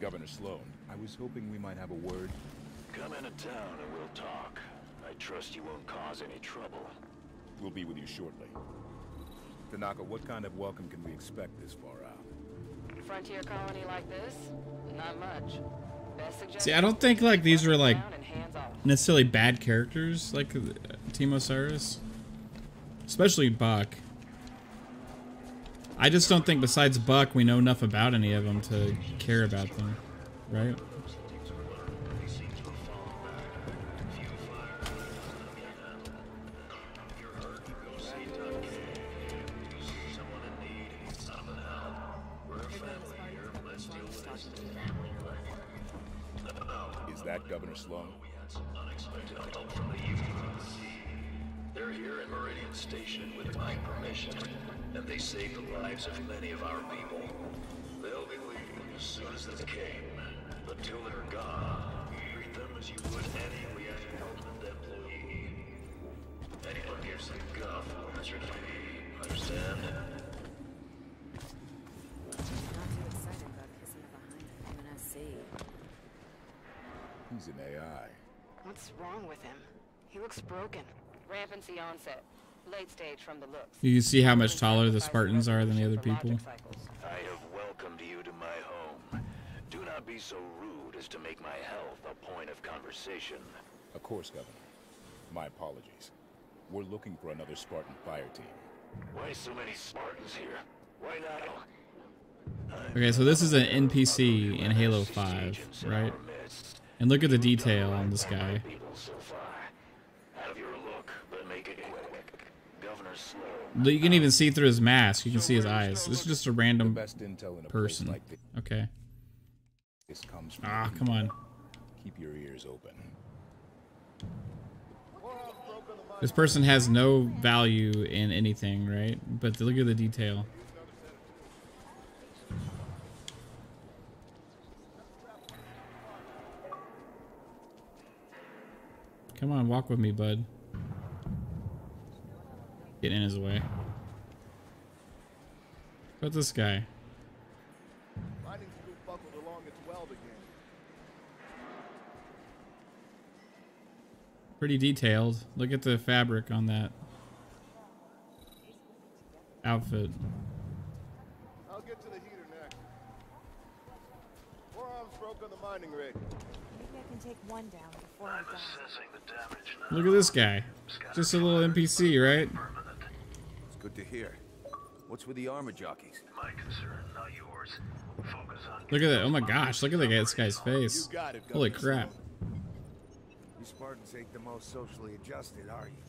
Governor Sloan, I was hoping we might have a word. Come into town and we'll talk. I trust you won't cause any trouble. We'll be with you shortly. Tanaka, what kind of welcome can we expect this far out? Frontier colony like this? Not much. Best. See, I don't think like these were like necessarily bad characters like uh, Team Osiris, especially Buck. I just don't think besides Buck we know enough about any of them to care about them, right? From the looks. You see how much taller the Spartans are than the other people. I have welcomed you to my home. Do not be so rude as to make my health a point of conversation. Of course, Governor. My apologies. We're looking for another Spartan fire team. Why so many Spartans here? Why not? Okay, so this is an NPC in Halo 5, right? And look at the detail on this guy. Have your look, but make it quick. Governor Sloan. You can even see through his mask. You can see his eyes. This is just a random best intel in a place person. like. Okay. This comes from Ah, come on. Keep your ears open. This person has no value in anything, right? But look at the detail. Come on, walk with me, bud. Get in his way. What's this guy? Mining screw buckled along its weld again. Pretty detailed. Look at the fabric on that outfit. I'll get to the heater next. Forearms broke on the mining rig. Maybe I can take one down before I die. Assessing the Look at this guy. Just a little NPC, right? It's good to hear. What's with the armor jockeys? My concern, not yours. Focus on Look at that. Oh my gosh, look at the this guy's face. It, Holy crap. You Spartans ain't the most socially adjusted, are you?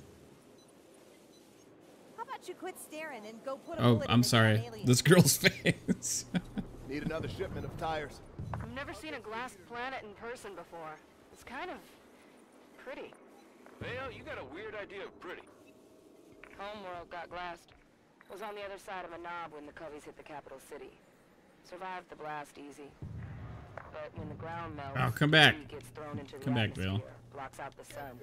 How about you quit staring and go put a Oh, I'm sorry. This girl's face. Need another shipment of tires. I've never seen a glass planet in person before. It's kind of pretty. Vale, you got a weird idea of pretty. Homeworld got glassed. Was on the other side of a knob when the Coveys hit the capital city. Survived the blast easy. but when the ground melts, Oh, come back. heat gets thrown into the Come back, Bill. Blocks out the sun.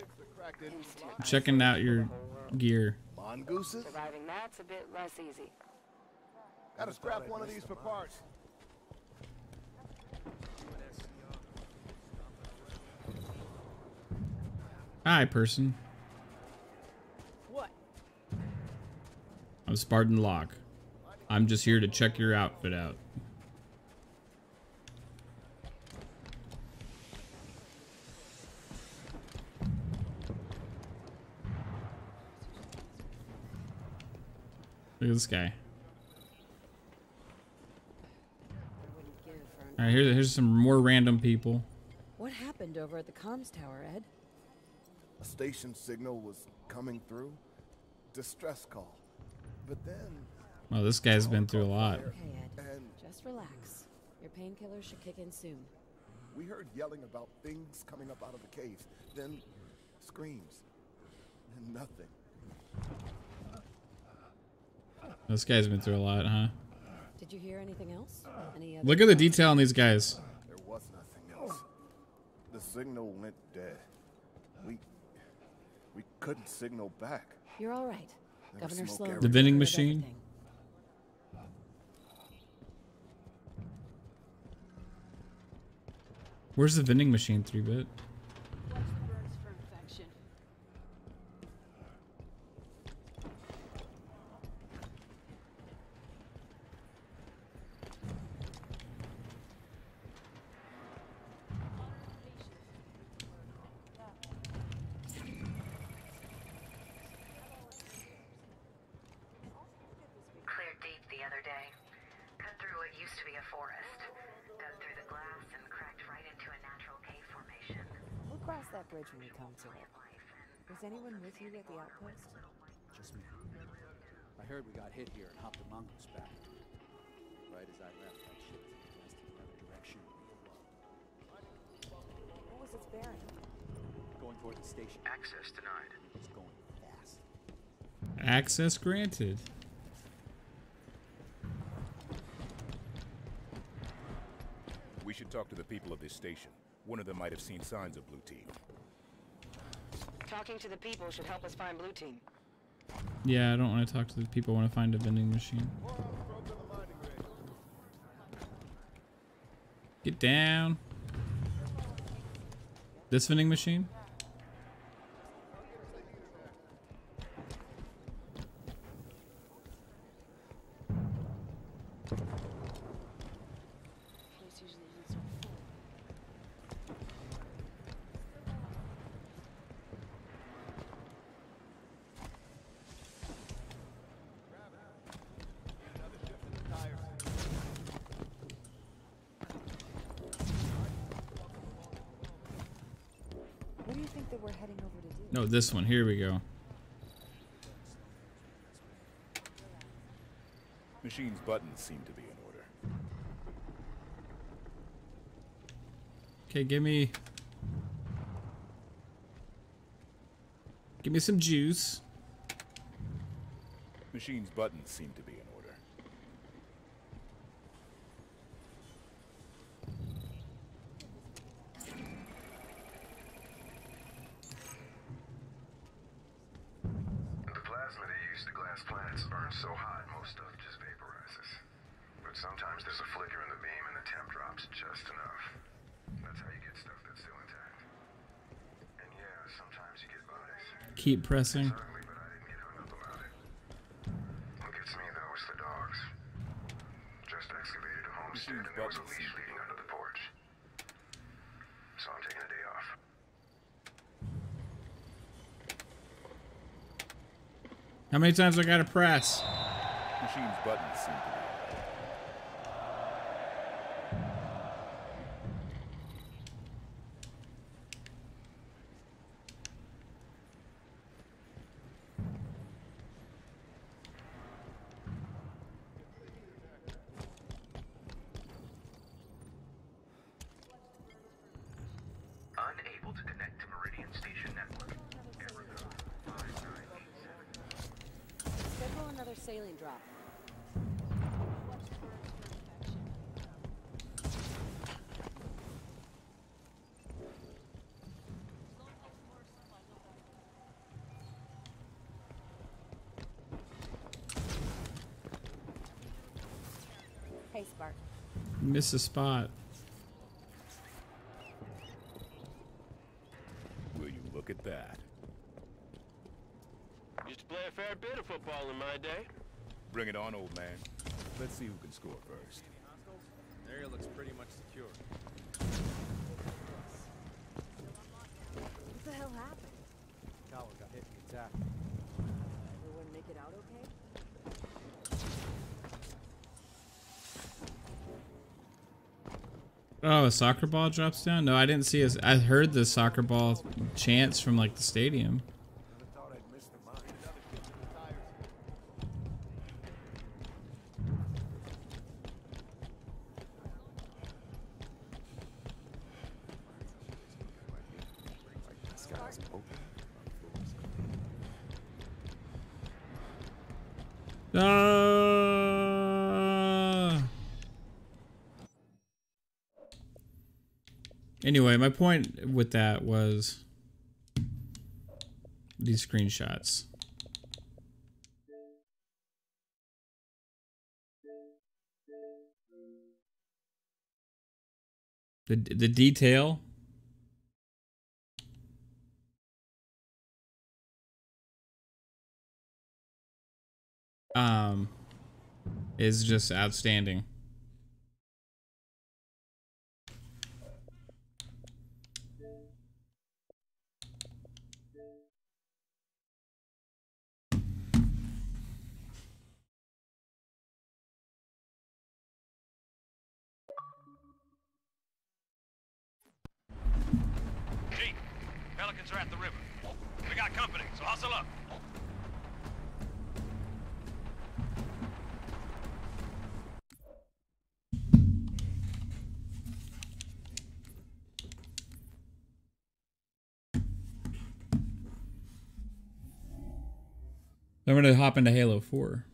I'm checking out your gear. Mongooses? Surviving that's a bit less easy. Gotta scrap one of these for parts. Hi, person. I'm Spartan Locke. I'm just here to check your outfit out. Look at this guy. Alright, here, here's some more random people. What happened over at the comms tower, Ed? A station signal was coming through. Distress call. But then Well, this guy's been through a lot. Okay, Ed. Just relax. Your painkillers should kick in soon. we heard yelling about things coming up out of the caves. Then screams. And nothing. This guy's been through a lot, huh? Did you hear anything else? Any other Look at the detail on these guys. There was nothing else. The signal went dead. We we couldn't signal back. You're all right. There was Governor Sloan. The vending machine. Where's the vending machine, 3-bit? Cleared deep the other day. Cut through what used to be a forest. Dug through the glass and cracked right into a natural cave formation. We'll cross that bridge when we come to it. Was anyone with you at the outpost? Just me. I heard we got hit here and hopped the mongoose back. Right as I left, that ship was west in the other direction. What was its bearing? Going toward the station. Access denied. It was going fast. Access granted. We should talk to the people of this station. One of them might have seen signs of Blue Team. Talking to the people should help us find Blue Team. Yeah, I don't want to talk to the people. I want to find a vending machine. Get down. This vending machine? Place usually ends with four. What do you think that we're heading over to do? No, this one. Here we go. Machine's buttons seem to be in order. Okay, give me... Give me some juice. Machine's buttons seem to be in order. The plasma they use to glass plants burns so hot most stuff just vaporizes. But sometimes there's a flicker in the beam and the temp drops just enough. That's how you get stuff that's still intact. And yeah, sometimes you get bugs. Keep pressing. Ugly, but I didn't get hung up about it. What gets me though is the dogs. Just excavated a homestead and there was a leash leading under the porch. So I'm taking a day off. How many times I gotta press? Machine's buttons seem to be Miss a spot. Will you look at that? Used to play a fair bit of football in my day. Bring it on, old man. Let's see who can score first. Area looks pretty much secure. What the hell happened? Tower got hit and attacked. Everyone make it out okay? Oh, a soccer ball drops down? No, I didn't see it. I heard the soccer ball chants from like the stadium. My point with that was these screenshots. The the detail um is just outstanding. Up. I'm gonna hop into Halo 4.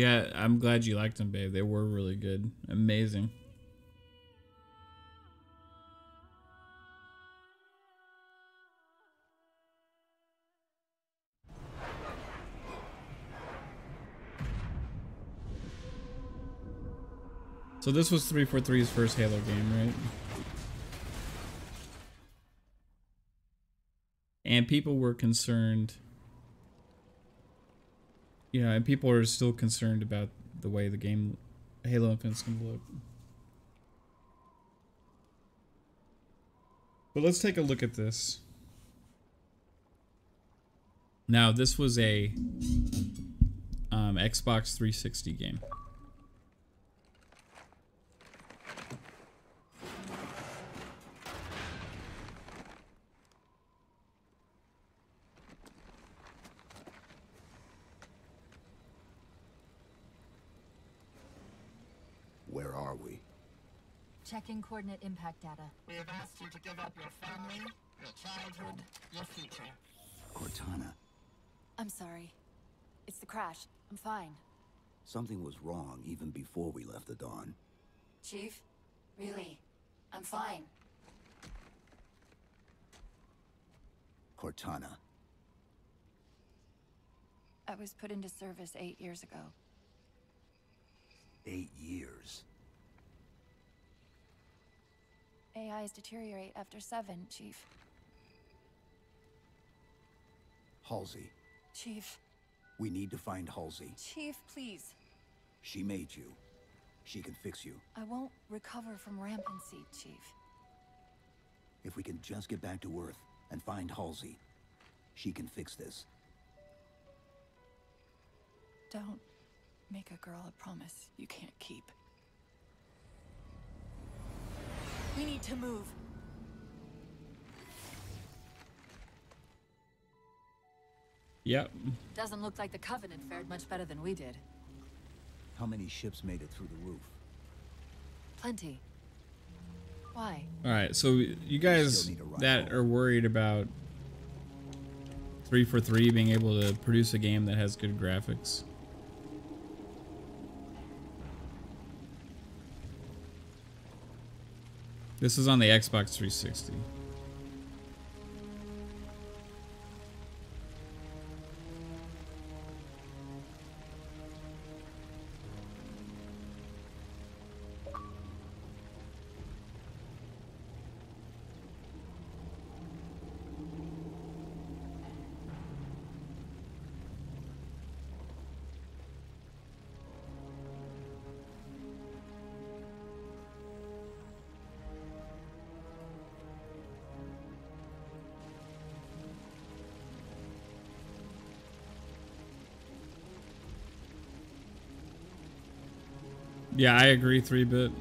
Yeah, I'm glad you liked them, babe. They were really good. Amazing. So this was 343's first Halo game, right? And people were concerned yeah, and people are still concerned about the way the game Halo Infinite's gonna look. But let's take a look at this. Now, this was a um, Xbox 360 game. Where are we? Checking coordinate impact data. We have asked you to give up your family, your childhood, your future. Cortana, I'm sorry. It's the crash. I'm fine. something was wrong even before we left the Dawn. Chief? Really? I'm fine. Cortana, I was put into service eight years ago. eight years. AIs deteriorate after seven, Chief. Halsey, Chief. we need to find Halsey. Chief, please. She made you. She can fix you. I won't recover from rampancy, Chief. If we can just get back to Earth and find Halsey, she can fix this. Don't make a girl a promise you can't keep. We need to move. Yep. Doesn't look like the Covenant fared much better than we did. How many ships made it through the roof? Plenty. Why? All right, so you guys that are worried about 343 being able to produce a game that has good graphics. This is on the Xbox 360. Yeah, I agree, 3 bit.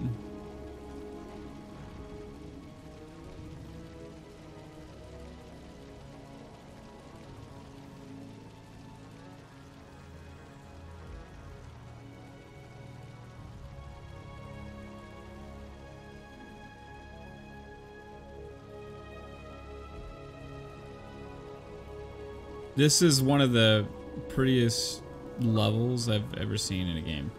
This is one of the prettiest levels I've ever seen in a game.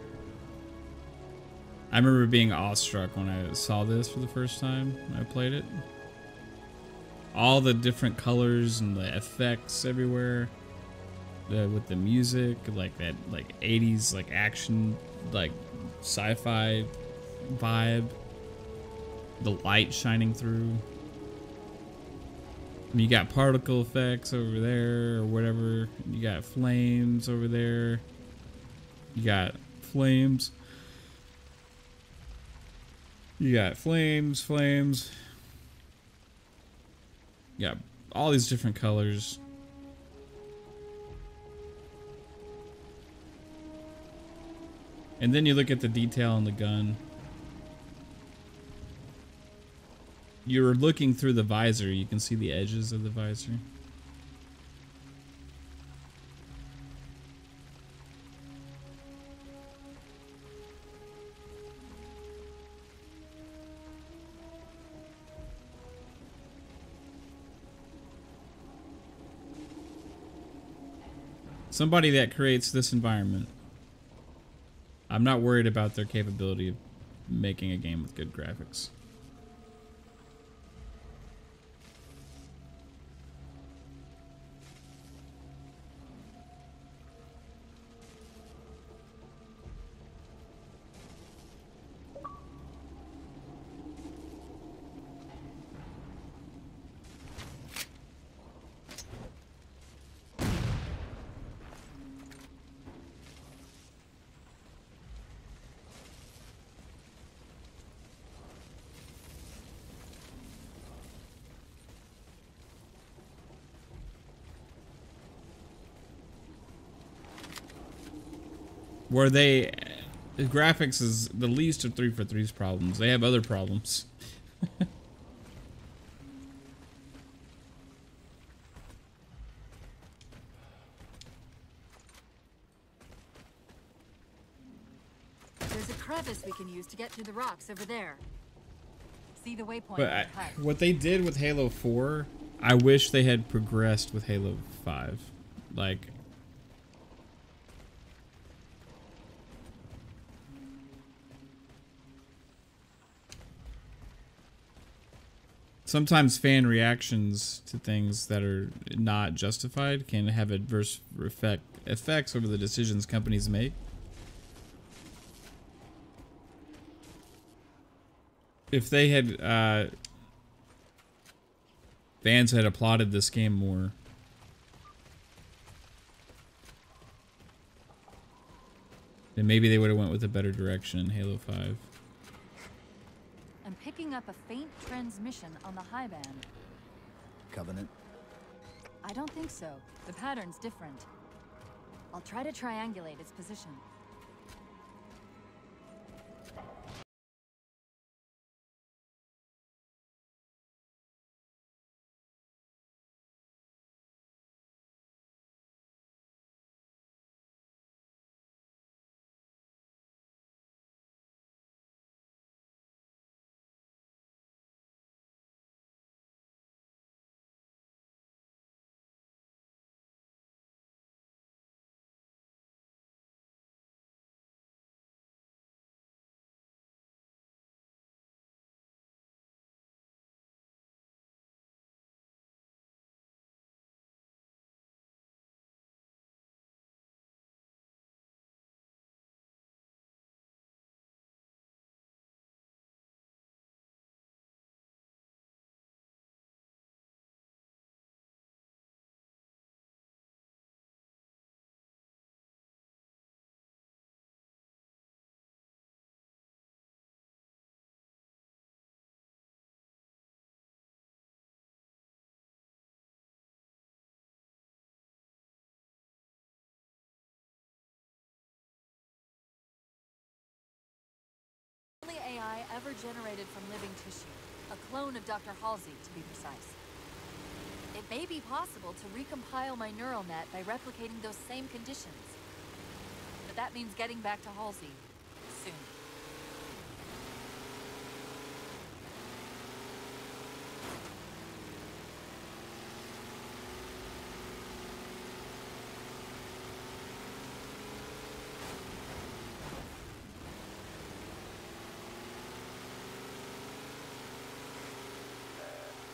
I remember being awestruck when I saw this for the first time I played it. All the different colors and the effects everywhere. The, with the music, like that like 80s like action like sci-fi vibe. The light shining through. You got particle effects over there or whatever. You got flames over there. You got flames. You got flames, flames. You got all these different colors. And then you look at the detail on the gun. You're looking through the visor, you can see the edges of the visor. Somebody that creates this environment. I'm not worried about their capability of making a game with good graphics. Where they the graphics is the least of 343's problems. They have other problems. There's a crevice we can use to get through the rocks over there. See the waypoint. But I, what they did with Halo 4, I wish they had progressed with Halo 5. Like sometimes fan reactions to things that are not justified can have adverse effect effects over the decisions companies make. If they had uh, fans had applauded this game more, then maybe they would have went with a better direction in Halo 5. Picking up a faint transmission on the high band. Covenant? I don't think so. The pattern's different. I'll try to triangulate its position. AI ever generated from living tissue. A clone of Dr. Halsey, to be precise. It may be possible to recompile my neural net by replicating those same conditions. But that means getting back to Halsey soon.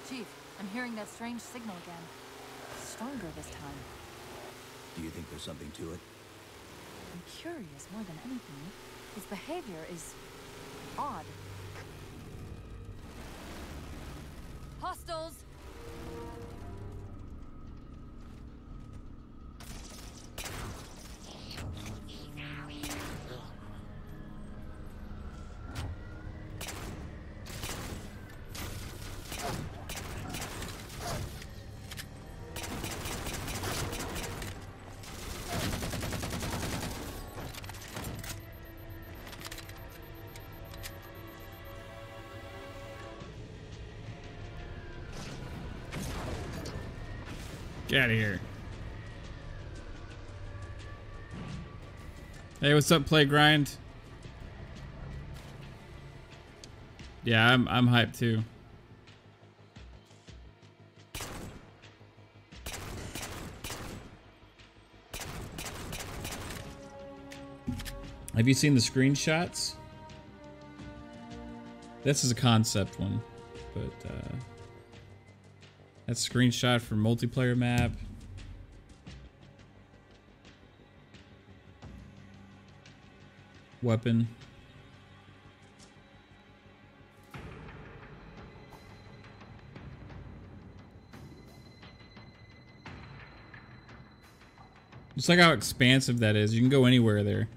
Chief, I'm hearing that strange signal again. Stronger this time. Do you think there's something to it? I'm curious more than anything. His behavior is odd. Hostiles! Out of here. Hey, what's up, Play Grind? Yeah, I'm I'm hyped too. Have you seen the screenshots? This is a concept one, but uh, that's screenshot for multiplayer map. Weapon. Just like how expansive that is. You can go anywhere there.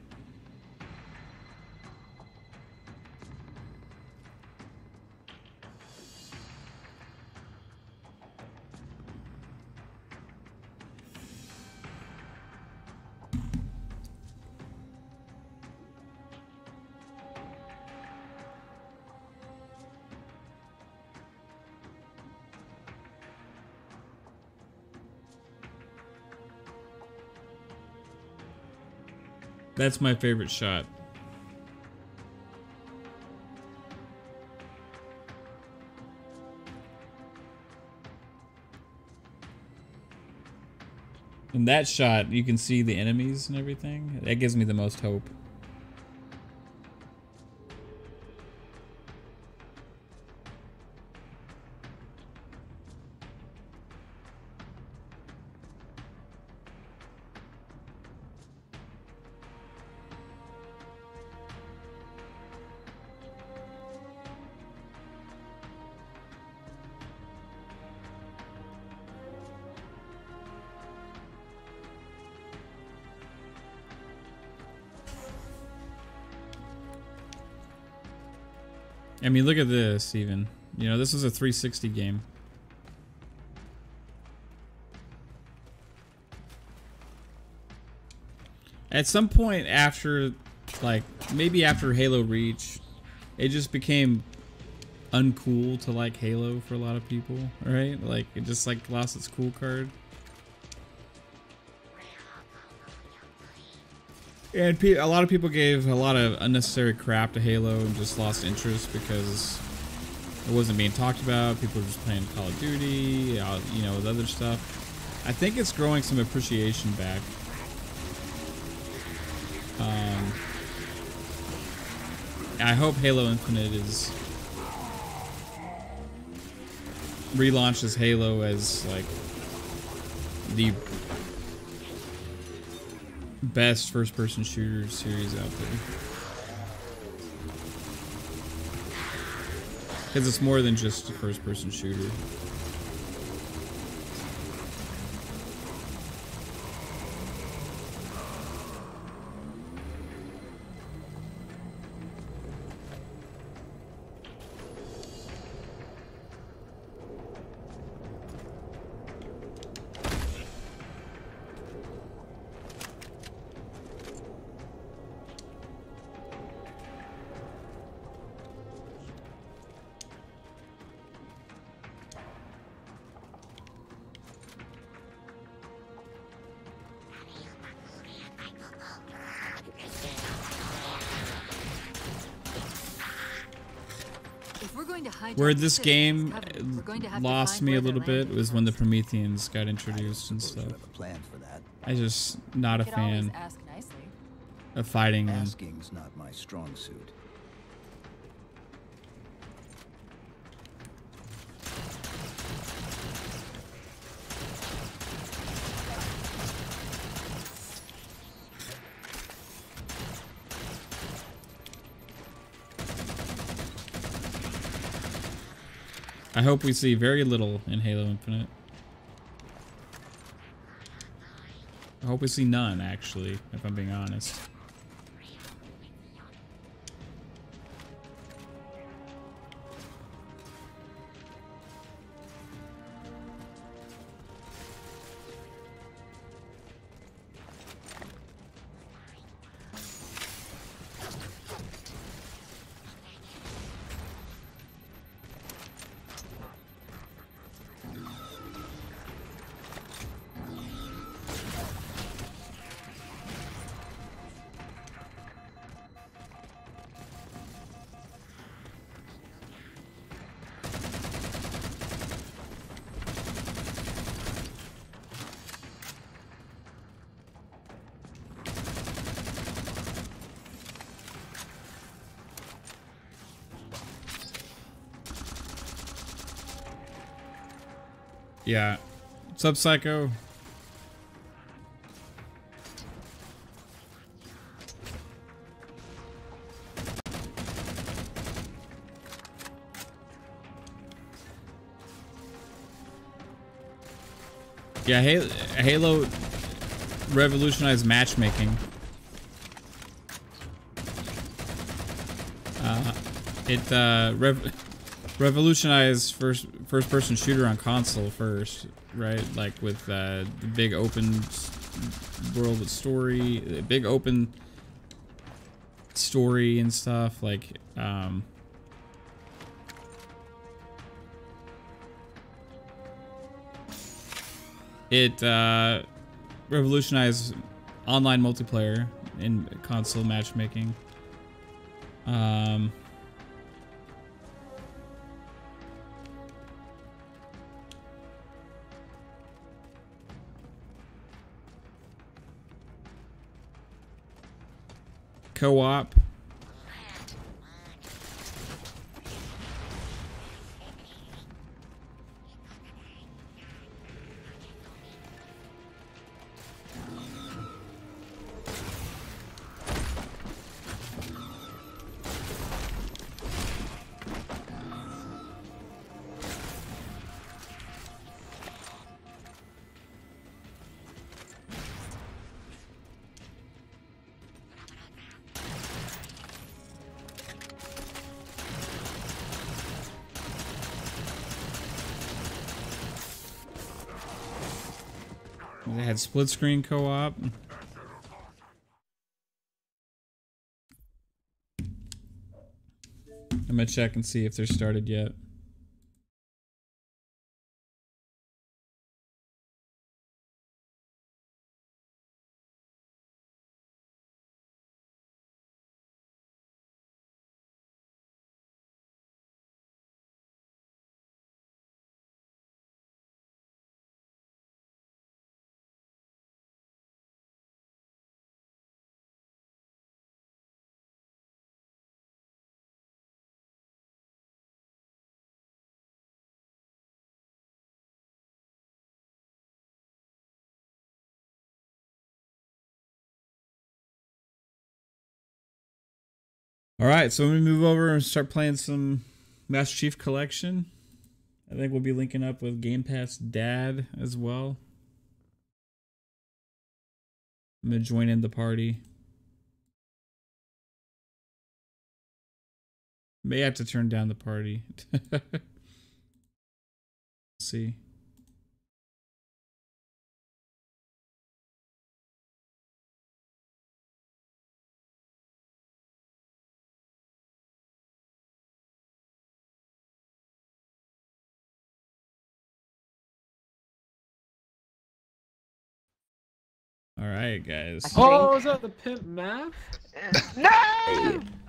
That's my favorite shot. In that shot, you can see the enemies and everything. That gives me the most hope. I mean, look at this, even. You know, this is a 360 game. At some point after, like, maybe after Halo Reach, it just became uncool to like Halo for a lot of people, right? Like, it just, like, lost its cool card. And a lot of people gave a lot of unnecessary crap to Halo and just lost interest because it wasn't being talked about. People were just playing Call of Duty, uh, you know, with other stuff. I think it's growing some appreciation back. Um, I hope Halo Infinite is relaunches Halo as like the best first-person shooter series out there. Because it's more than just a first-person shooter. Where this game that's uh, covered. We're going to have to lost me a little bit landing was when the Prometheans got introduced and stuff. plan for that. I just not a You could always fan ask of fighting and Asking's not my strong suit. Hope we see very little in Halo Infinite. I hope we see none, actually, if I'm being honest. What's up, Psycho? Yeah, Halo, revolutionized matchmaking. Uh, it uh, rev revolutionized first first person shooter on console first, right? Like with uh, the big open world with story, the big open story and stuff. Like, um, it uh, revolutionized online multiplayer in console matchmaking. Um, co-op. They split screen co-op. I'm gonna check and see if they're started yet. All right, so we move over and start playing some Master Chief Collection, I think we'll be linking up with Game Pass Dad as well. I'm gonna join in the party. May have to turn down the party. see. All right, guys. Oh, is that the pimp map? no!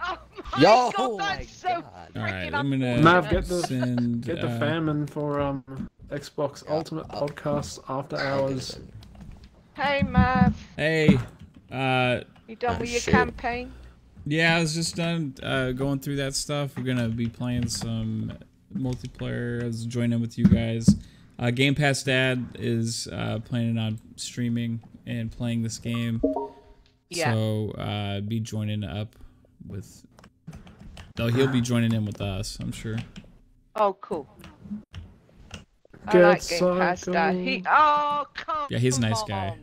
Oh my Yo, god, that's so All right, I'm gonna Mav, get the send. get the uh, famine for um Xbox Ultimate Podcast After Hours. Hey, Mav. Hey, uh, You done with your shit. campaign? yeah, I was just done uh, going through that stuff. We're gonna be playing some multiplayer. I was joining with you guys. Uh, Game Pass Dad is uh, planning on streaming and playing this game. Yeah. So uh, be joining up with. Though he'll be joining in with us, I'm sure. Oh, cool. I Get like Game Pass Dad. He. Oh, come Yeah, he's a nice guy.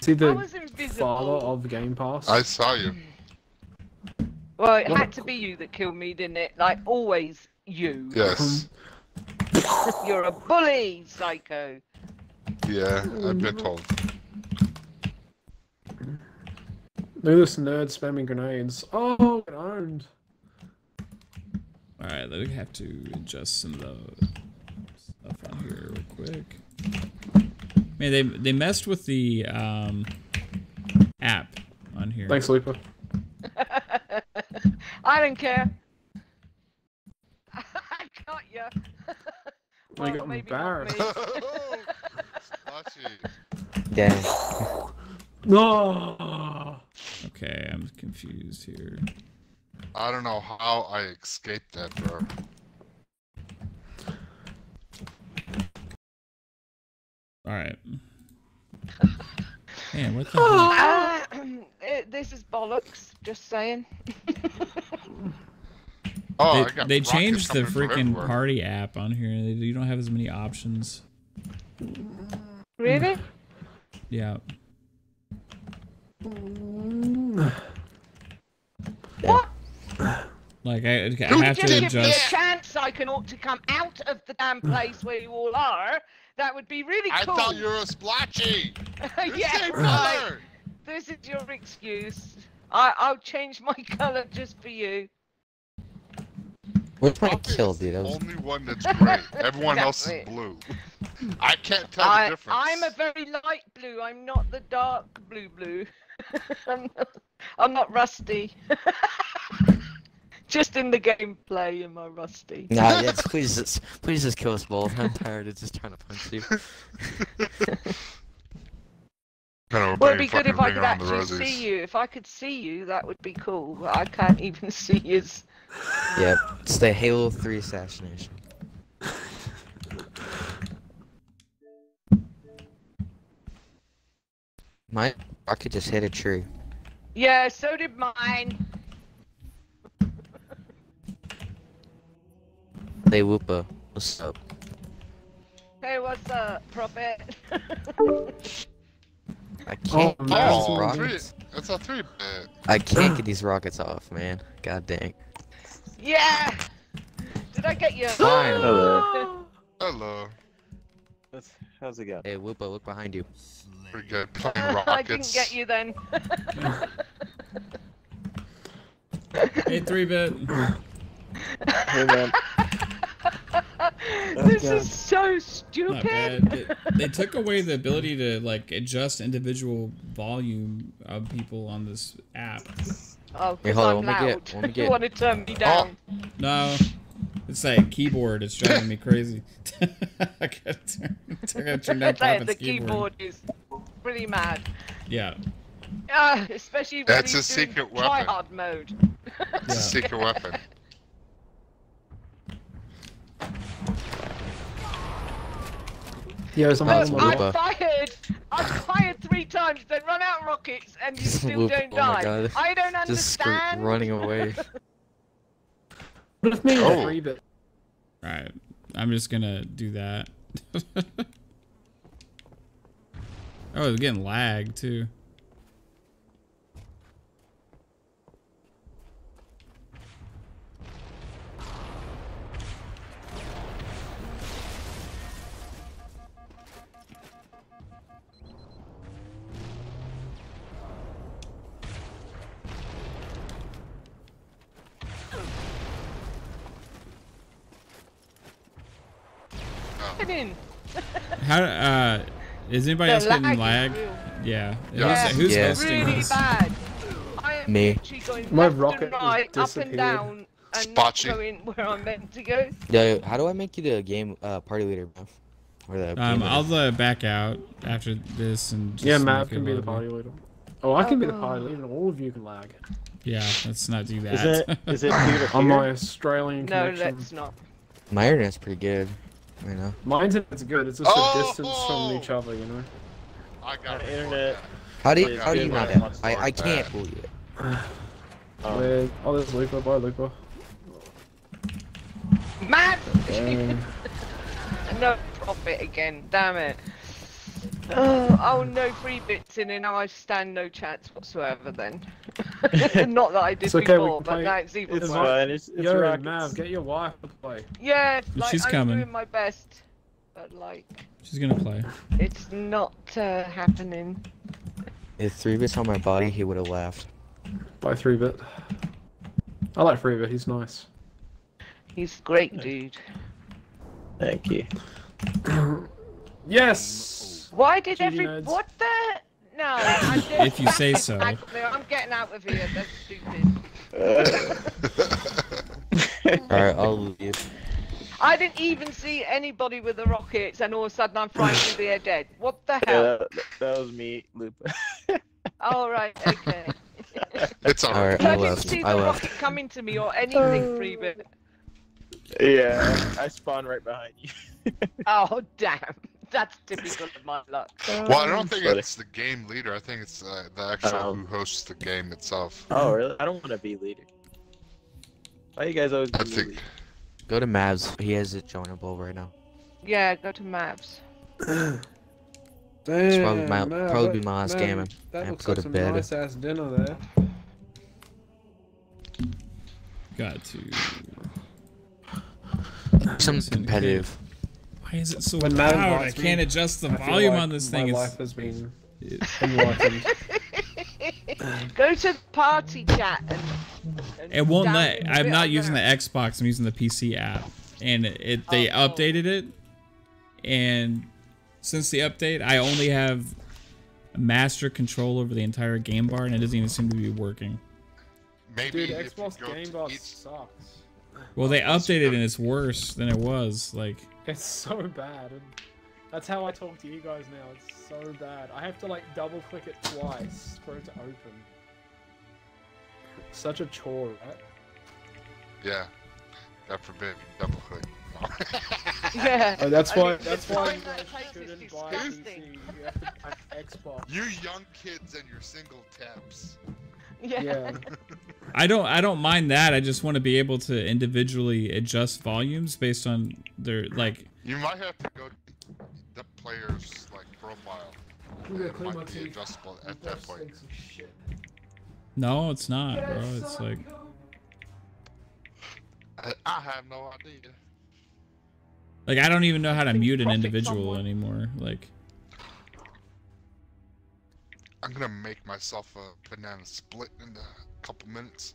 Is he the father of Game Pass? I saw you. Well, it had to be you that killed me, didn't it? Like always, you. Yes. You're a bully, psycho. Yeah, I've been told. Look at this nerd spamming grenades. Oh, get owned. All right, let me have to adjust some of the stuff on here real quick. Man, they they messed with the um, app on here. Thanks, Leaper. I don't care. I got ya. I got embarrassed. Yeah. No. Okay, I'm confused here. I don't know how I escaped that, bro. All right. Man, what the hell? Uh, it- this is bollocks. Just saying. Oh, they, they changed the freaking party app on here. You don't have as many options. Really? Yeah. What? Like I, I You have just to give me a chance I can ought to come out of the damn place where you all are. That would be really cool. I thought you were a splotchy. yeah, right. color. This is your excuse. I I'll change my colour just for you. What's my kill, dude? That was Only one that's gray. Everyone else is blue. I can't tell I, the difference. I'm a very light blue. I'm not the dark blue blue. I'm, not, I'm not rusty. just in the gameplay am I rusty. Nah, yes, please just please just kill us both. I'm tired of just trying to punch you. Well, it'd be good if I could actually Rosies. see you. If I could see you, that would be cool. But I can't even see you. Yep, it's the Halo 3 assassination. My rocket just hit a tree. Yeah, so did mine. Hey, Whoopa, what's up? Hey, what's up, Prophet? I oh, can't Oh, get man. these Oh, rockets. three, that's a three bit. I can't get these rockets off, man. God dang. yeah! Did I get you? Fine. Hello. Hello. That's, how's it going? Hey, Whoopa, look behind you. Pretty good. Playing I didn't get you then. Hey, three bit. Hey, man. this God. is so stupid. They, they took away the ability to like adjust individual volume of people on this app. Oh, Hey, because hold on, I'm let me get- let me you get- want to turn me oh. down? No, it's that keyboard. It's driving me crazy. I gotta turn, I gotta turn down It's the keyboard is pretty mad. Yeah. Uh, especially when That's he's a doing secret weapon. tryhard mode. It's a secret weapon. Yeah, it's on my Look, I've Whoopa. fired. I've fired three times, then run out of rockets, and you still Whoopa, don't oh my die. God. I don't understand. Just scr- understand. running away. What if me and Oh. three bit? Alright. I'm just gonna do that. oh, it's getting lag too. Get in. How uh is anybody The else getting lag is lag? Yeah. Yeah. Who's, who's Yeah. hosting Really this? bad. I am Me. going My rocket and has right, up and disappeared. down, and Spotchy. not going where I'm meant to go. Yeah, how do I make you the game uh, party leader, Mav? Or the Um, game I'll leader? uh, back out after this and just Yeah, make Matt can be the party leader. Oh, I can be the Oh. party leader. All of you can lag. Yeah, let's not do that. Is it is it peer to On my peer? Australian No, connection. let's not. My internet's pretty good. You know. My internet's good. It's just Oh, the distance from each other, you know. I got My internet. How do you, is how do you not have? I, I can't bad. believe it. Um, Where, oh, there's Lupa. Bye, Lupa. Mad! Um, no profit again, damn it. Oh, oh no free bits in and I stand no chance whatsoever then. Not that I did It's okay, before, but now it's even It's worse. fine. It's, it's Yo, rockets. Mav, get your wife to play. Yeah, like She's I'm coming. doing my best, but like She's gonna play. it's not uh, happening. If three bits on my body, he would have laughed. By three bit. I like three bit. He's nice. He's a great dude. Thank you. yes. Why did GD every nerds. what the no? I did- If you say so. Actually, I'm getting out of here. That's stupid. Alright, I'll leave. I didn't even see anybody with the rockets, and all of a sudden I'm flying through the air dead. What the Yeah, hell? that, that was me, Lupa. All right, okay. It's all Alright, right. I I didn't left. see the I left. rocket coming to me or anything, uh, Freebit. yeah, I spawned right behind you. Oh damn, that's typical of my luck. Well, I don't think Funny. it's the game leader. I think it's uh, the actual Um, who hosts the game itself. Oh, really? I don't want to be leader. Why you guys always I be think. leader? Go to Mavs. He has it joinable right now. Yeah, go to maps. It's probably my, Damn, probably be my last Mav, game. and I That have looks to go like to some bed. nice ass dinner there. Got to. Some competitive. Why is it so When Matt loud? I can't adjust the I volume like on this my thing. life It's, has been it- enlightened. Go to party chat and. and it won't let. I'm not on using the. Xbox. I'm using the PC app, and it they Oh. updated it. And since the update, I only have master control over the entire game bar, and it doesn't even seem to be working. Maybe Dude, Xbox Game to Box each- sucks. Well, they updated and it's worse than it was. Like, It's so bad. And that's how I talk to you guys now. It's so bad. I have to like double click it twice for it to open. Such a chore, right? Yeah. God forbid you double click. Yeah. Oh, that's I why. mean, That's why you guys shouldn't buy PC. You have to buy Xbox. you young kids and your single tabs. Yeah. Yeah. I don't I don't mind that. I just want to be able to individually adjust volumes based on their like. You might have to go to the player's like profile. I'm gonna It clean my might be teeth. adjustable at that That point. stinks of shit. No, it's not, bro. It's like I, I have no idea. like I don't even know how to mute an individual someone. anymore. Like I'm gonna make myself a banana split in a couple minutes.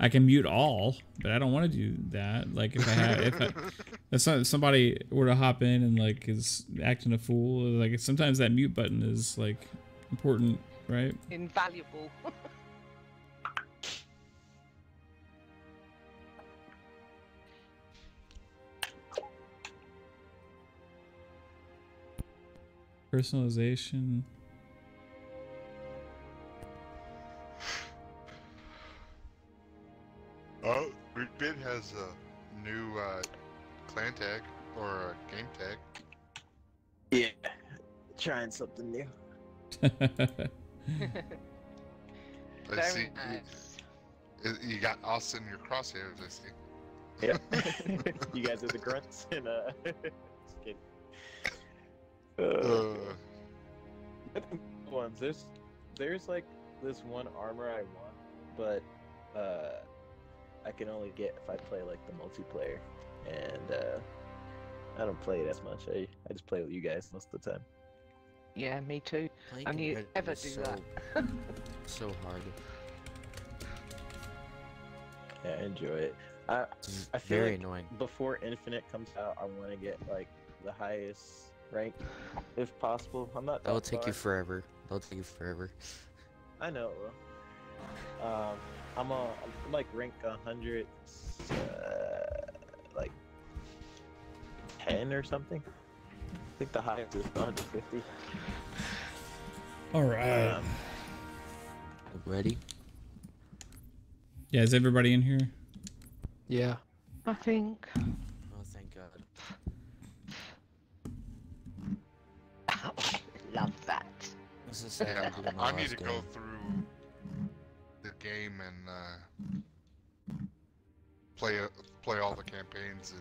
I can mute all, but I don't want to do that. Like if I have if, I, if some- somebody were to hop in and like is acting a fool, like sometimes that mute button is like important, right? Invaluable. Personalization. Oh, Bit has a new uh, clan tag or a game tag. Yeah. Trying something new. I see. Nice. You, you got us in your crosshairs. I see. Yeah. you guys are the grunts and uh. Just. Uh, ones. There's there's like this one armor I want, but uh, I can only get if I play like the multiplayer, and uh, I don't play it as much. I I just play with you guys most of the time. Yeah, me too. Playing And you ever do so, that? so hard. Yeah, I enjoy it. I I feel very like annoying. before Infinite comes out, I want to get like the highest rank, if possible. I'm not. That'll that take you forever. That'll take you forever. I know. it will. Um, I'm a, I'm like rank 100, uh, like 10 or something. I think the highest is 150. All right. Um, Ready? Yeah, is everybody in here? Yeah. I think. Yeah, I'm doing my I need last to go through the game and uh, play uh, play all the campaigns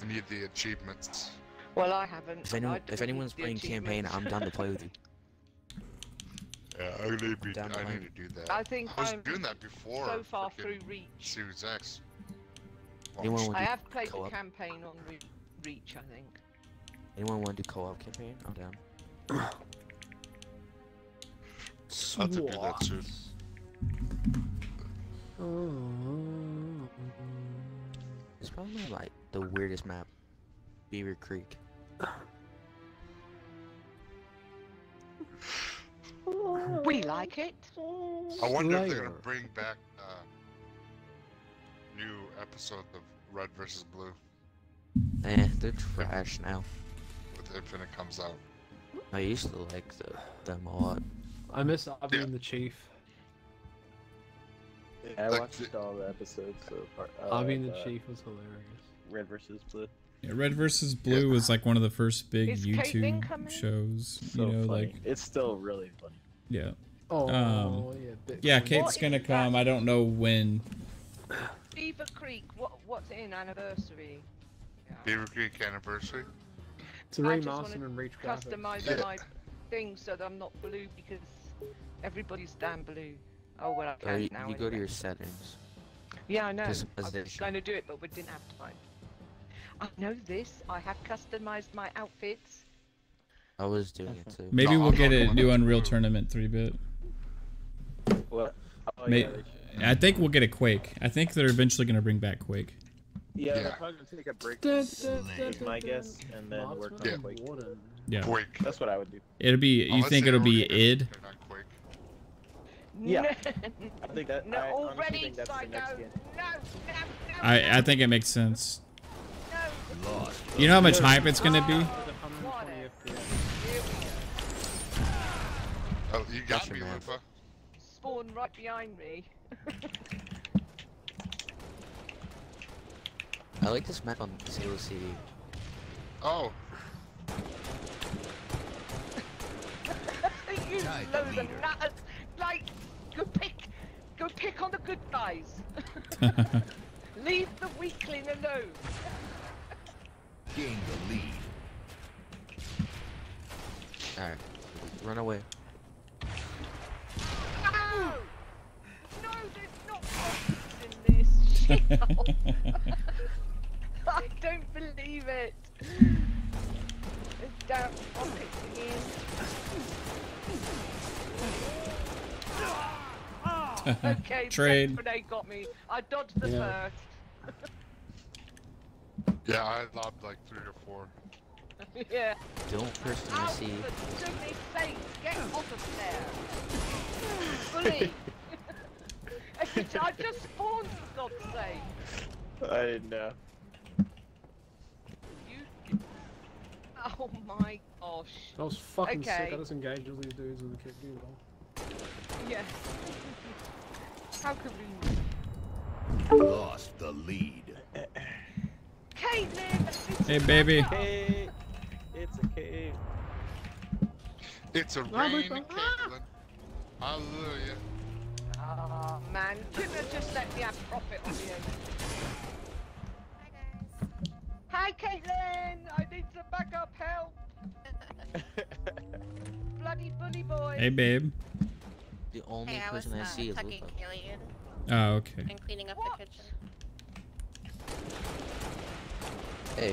and need the achievements. Well, I haven't. If, and I anyone, if anyone's playing campaign. I'm down to play with you. Yeah, I need, be, I need to do that. I think I was I'm doing that before. so far through Reach. Series X. Anyone want I to do have played the campaign on Reach, I think. Anyone want to do co-op campaign? I'm down. I'll have to do that. It's probably like the weirdest map. Beaver Creek. We like it. I wonder if they're gonna bring back uh, new episode of Red versus Blue Eh, they're trash now. with Infinite comes out. I used to like the, them a lot. I miss Abby and the Chief. I Like watched all the episodes so far. Abby and the uh, Chief was hilarious. Red versus Blue. Yeah, Red versus Blue was like one of the first big Is YouTube shows. So you know, funny. like it's still really funny. yeah. Oh, Um, yeah, Bitcoin. Yeah, Kate's What gonna is that? come. I don't know when. Beaver Creek. What? What's in anniversary? Beaver Creek anniversary. It's a I just remaster wanna and Reach graphics. Customize Yeah. my thing so that I'm not blue because everybody's damn blue. Oh well, I Or can you, now. you go to your settings. Yeah, I know. I was Customization. going to do it, but we didn't have time. I know this. I have customized my outfits. I was doing it too. Maybe we'll get a new Unreal Tournament three bit. What? Oh, yeah, I think we'll get a Quake. I think they're eventually gonna bring back Quake. yeah, Yeah. they're probably gonna take a break. Da, is da, da, my guess, and then work Marksman on and Quake. Yeah. Quake. That's what I would do. It'll be. You Unless think it'll be already id? did, they're not Quake. Yeah. I think that. no I already, think that's the Psycho. next No, game. no, no, I I think it makes sense. no. You know how much hype it's gonna be? With 120 FPS. Here we go. Oh, you got Gotcha, me. Lupa. Spawn right behind me. I like this map on Zero CD. Oh, you load of nutters. Like, go pick, go pick on the good guys. Leave the weakling alone. Gain the lead. Alright. Run away. No! No, there's not buttons in this shithole. I don't believe it. There's damn pockets again. Okay, Trade. Trade. They got me. I dodged the Yeah. first. yeah, I lobbed like three or four. yeah. Don't personally Ow, see. for goodness sake, get off of there. Bully. I just spawned, for God's sake. I didn't know. You. Oh my gosh. That was fucking sick. I just engaged all these dudes and kicked you off. Yes. How could we? Lost the lead. Kaitlin! Hey, baby. Hey, it's a cave. It's a rain, uh-huh. Lupa. Kaitlin. Hallelujah. Oh man, couldn't have just let me have profit on you. Hi Kaitlin! I need some backup help! Bloody bully boy! Hey, babe. The only Hey, I was person I uh, see is tucking Lupa. Alien Oh, okay. and cleaning up What? the kitchen. Hey,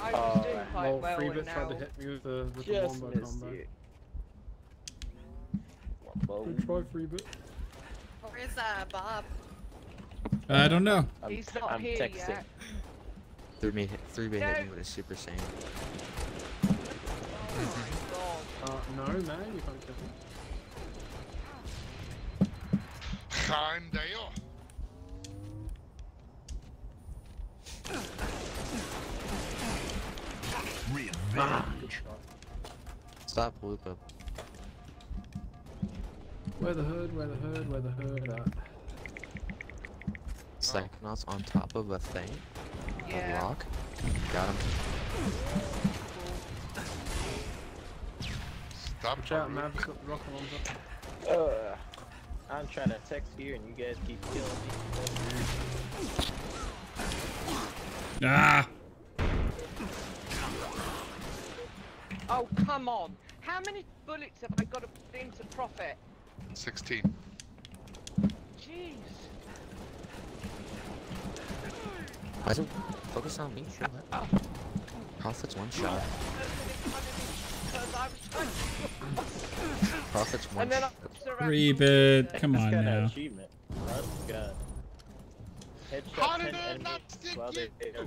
I was Oh, doing quite Lol, well Freebit and tried to hit me with the, with the Just wombo missed combo. you. Good try, Freebit. Where's uh Bob? I don't know. I'm, He's not I'm here texting. yet. three bit hit, three bit hit me with a Super Saiyan. No, man, you can't kill him. Heimdall. Ah, good shot. Stop, loop up. Where the hood, where the hood, where the hood at? Psychonauts on top of a thing. Yeah. A rock. Got him. Stop. Watch out, Mav's got the rocket launcher. Uh, I'm trying to text here and you guys keep killing me. Ah! Oh, come on. How many bullets have I got to put into profit? 16. Jeez. Why is it focus on me? Shut up. Prophet's one shot. Because I was trying to- Prophet's one And then I shot. was around- Reap it. Come Just on got an now. achievement. Run gun. Headshot 10 enemies while they are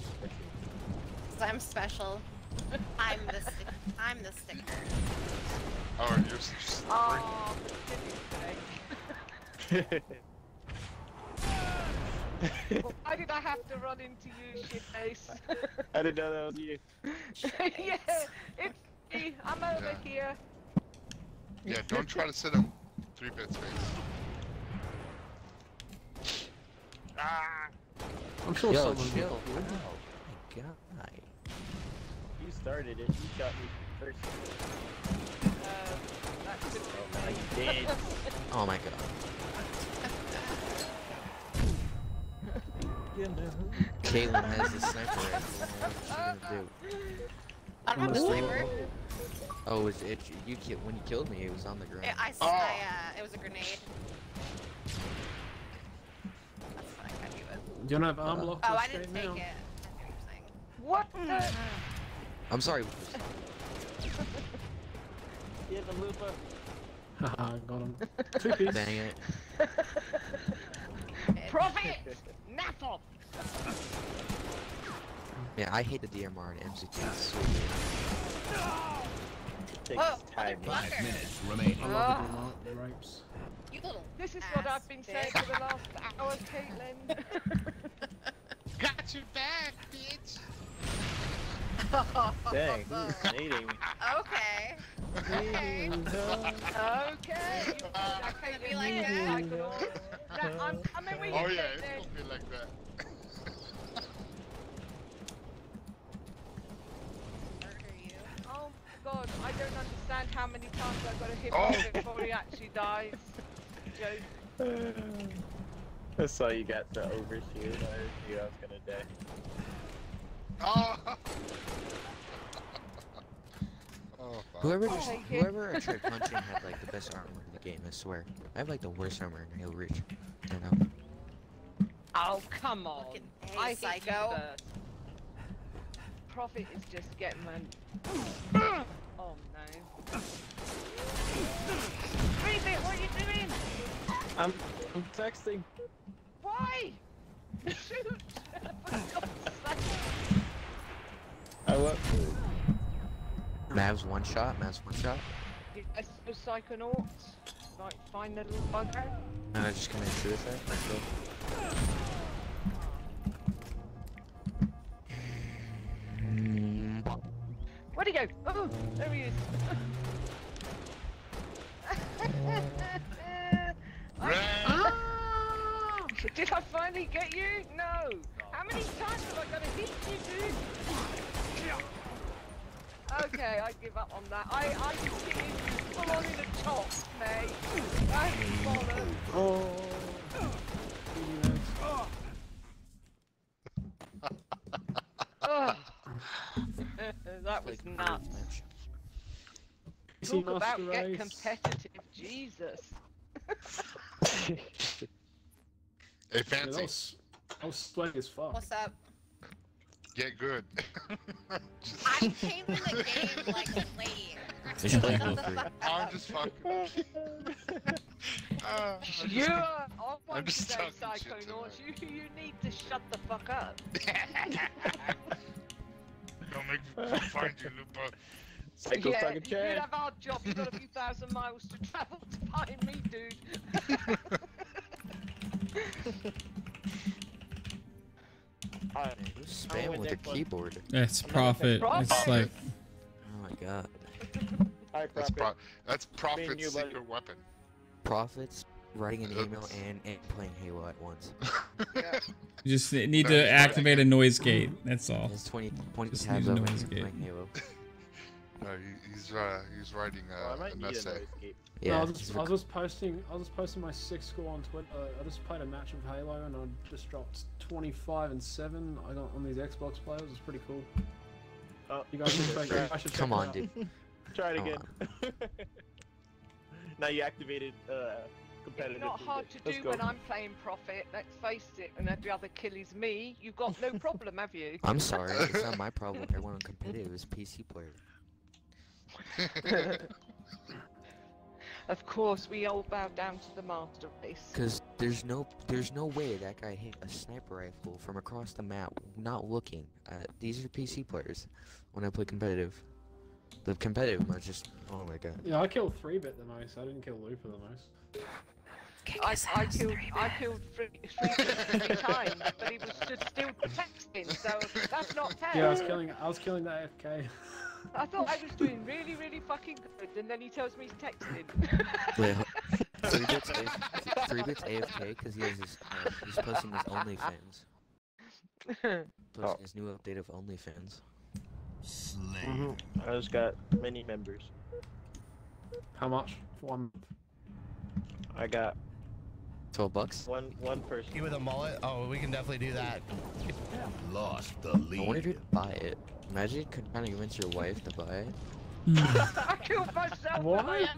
I'm special. I'm the stick I'm the sticker. Oh, you're s- s- Oh, Why did I have to run into you, shitface? I didn't know that was you. yeah, it's me. I'm over Yeah. here. Yeah, don't try to sit him. Three bits face. Ah! I'm sure Yo, someone chill. will. will. Oh my god. You started it. You shot me first. Um, that Oh, be you did. Oh my god. Kaitlin has the sniper rifle. What's she gonna do? I don't have a sniper. Oh, was it you? ki- When you killed me, it was on the ground. I, I, s- I, uh, it was a grenade. That's what I got you with. Do you not have arm lock? Oh, I didn't take now? it. What, what the? I'm sorry. Yeah, the looper. Haha, got him. Two piece. Dang it. Profit! Naffle! Yeah, I hate the DMR and MCC. It's so weird. Takes Whoa, time. motherfucker. minutes remaining. I love the DMR, the rapes. You little This is what I've been saying for the last hour, Kaitlin. Got you back, bitch! Dang, who's dating me? Okay. Okay. okay. I couldn't be like that. I'm coming with you, Oh yeah, it's Kaitlin. gonna be like that. Murder you. Oh my god, I don't understand how many times I've got to hit Oh. him before he actually dies. Joe. I saw you got the overshield. I knew I was gonna die. Oh! oh. Whoever just, Take whoever I tried punching had like the best armor in the game. I swear. I have like the worst armor in Halo Reach. I don't know. Oh, come on. Fucking A, I hit you psycho. First. Profit is just getting man. oh no. Reebit, what are you doing? I'm, I'm texting. Why? Shoot! For God's sake. I went. Mavs one shot. Mavs one shot. You guys know Psychonauts? Like, find the little bugger? No, I'm just gonna shoot it there. Where'd he go? Oh, there he is. Red! Did I finally get you? No. How many times have I got to hit you, dude? Okay, I give up on that. I I just hit you full on in the top, mate. That's bollocks. Oh. Ugh. that was nuts. See Talk about get competitive, Jesus. Hey, Yeah, that fancy. was, that was sweaty as fuck. What's up? Get good. Just- I came in the game like late. Just play Halo 3. I'm just fucking. Ah, I'm you are on one just today, Psychonauts. You, you need to shut the fuck up. Don't make me find you, Lupa. Psycho's yeah, talking you trash. did have our job. You got a few thousand miles to travel to find me, dude. Who's spamming with a keyboard? It's profit. It's like Oh my god. Alright, That's pro- that's Me and Prophet's you, secret weapon. Profits, writing an email and, and playing Halo at once. you just need to activate a noise gate. That's all. There's 20, 20 Just tabs need a open noise gate. playing Halo. No, he, he's uh, he's writing Oh, uh, might an a essay. noise gate. No, Yeah, I was, just, I was just posting. I was just posting my six score on Twitter. Uh, I just played a match of Halo and I just dropped 25 and seven. I got on these Xbox players. It's pretty cool. Oh, You guys should check. I should Come it on, out. dude. Try it Come again. now you activated uh, competitive. It's not hard to Let's do go. when I'm playing Profit. Let's face it. And every other kill is me. You've got no problem, have you? I'm sorry, it's not my problem. Everyone on competitive is PC player. Of course, we all bow down to the master race. Cause there's no there's no way that guy hit a sniper rifle from across the map, not looking. Uh, these are PC players. When I play competitive, the competitive one's just oh my god. Yeah, I killed three bit the most. I didn't kill Lupa the most. I, I killed I killed three, three, three times, but he was stood still protecting, so that's not fair. Yeah, I was killing. I was killing that AFK. I thought I was doing really, really fucking good, and then he tells me he's texting. Wait, ho- three bits AFK, three bits AFK because he has his uh, he's posting his OnlyFans. Posting his new update of OnlyFans. Mhm. I just got many members. How much for one? I got Twelve bucks. one one person. You with a mullet? Oh, we can definitely do that. Lost the lead. I wonder who'd buy it. Imagine you could kind of convince your wife to buy it. I killed myself What? with my own.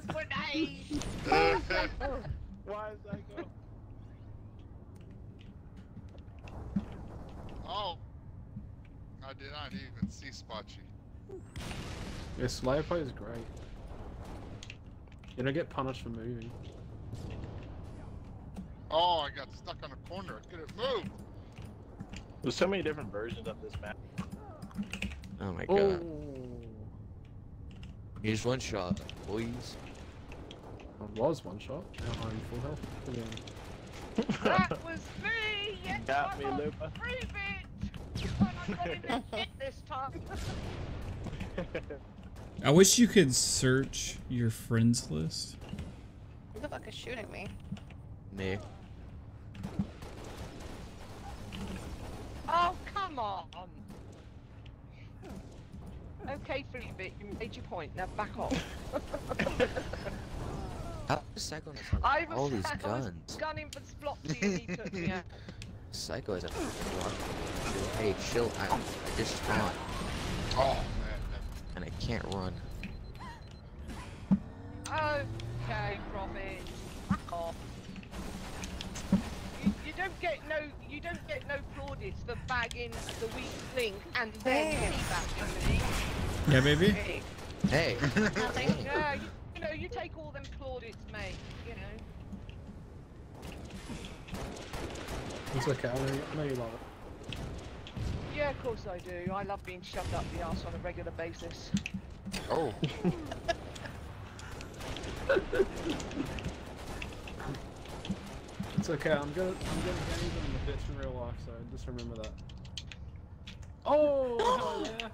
Why is that go? Oh, I did not even see Spotchy. Yeah, Slayer play is great. You don't get punished for moving. Oh, I got stuck on a corner. I couldn't move. There's so many different versions of this map. Oh my Oh, god. Here's one shot, boys. I was one shot. Now I'm full health again. That was me. Yes, Got I'm me, on Lupa. Free bit. And I got in the hit this time. I wish you could search your friends list. Who the fuck is shooting me? Me. Oh, come on. Okay, free bit. You made your point. Now back off. How does Psycho not I have was, all these I was guns? gunning for Splopsy and he took me out. Psycho has a freaking rocket. Hey, chill out. I just spawned. Oh man. And I can't run. Okay, Prophet. Back off. You, you don't get no you don't get no plaudits for bagging the weak link and then teabagging me. Yeah, baby. Hey. Hey. Yeah, you, you know, you take all them plaudits, mate, you know. It's okay. I know, I know you love it. Yeah, of course I do. I love being shoved up the arse on a regular basis. Oh. It's okay. I'm gonna I'm gonna get even in the bitch in real life, so just remember that. Oh hell yeah!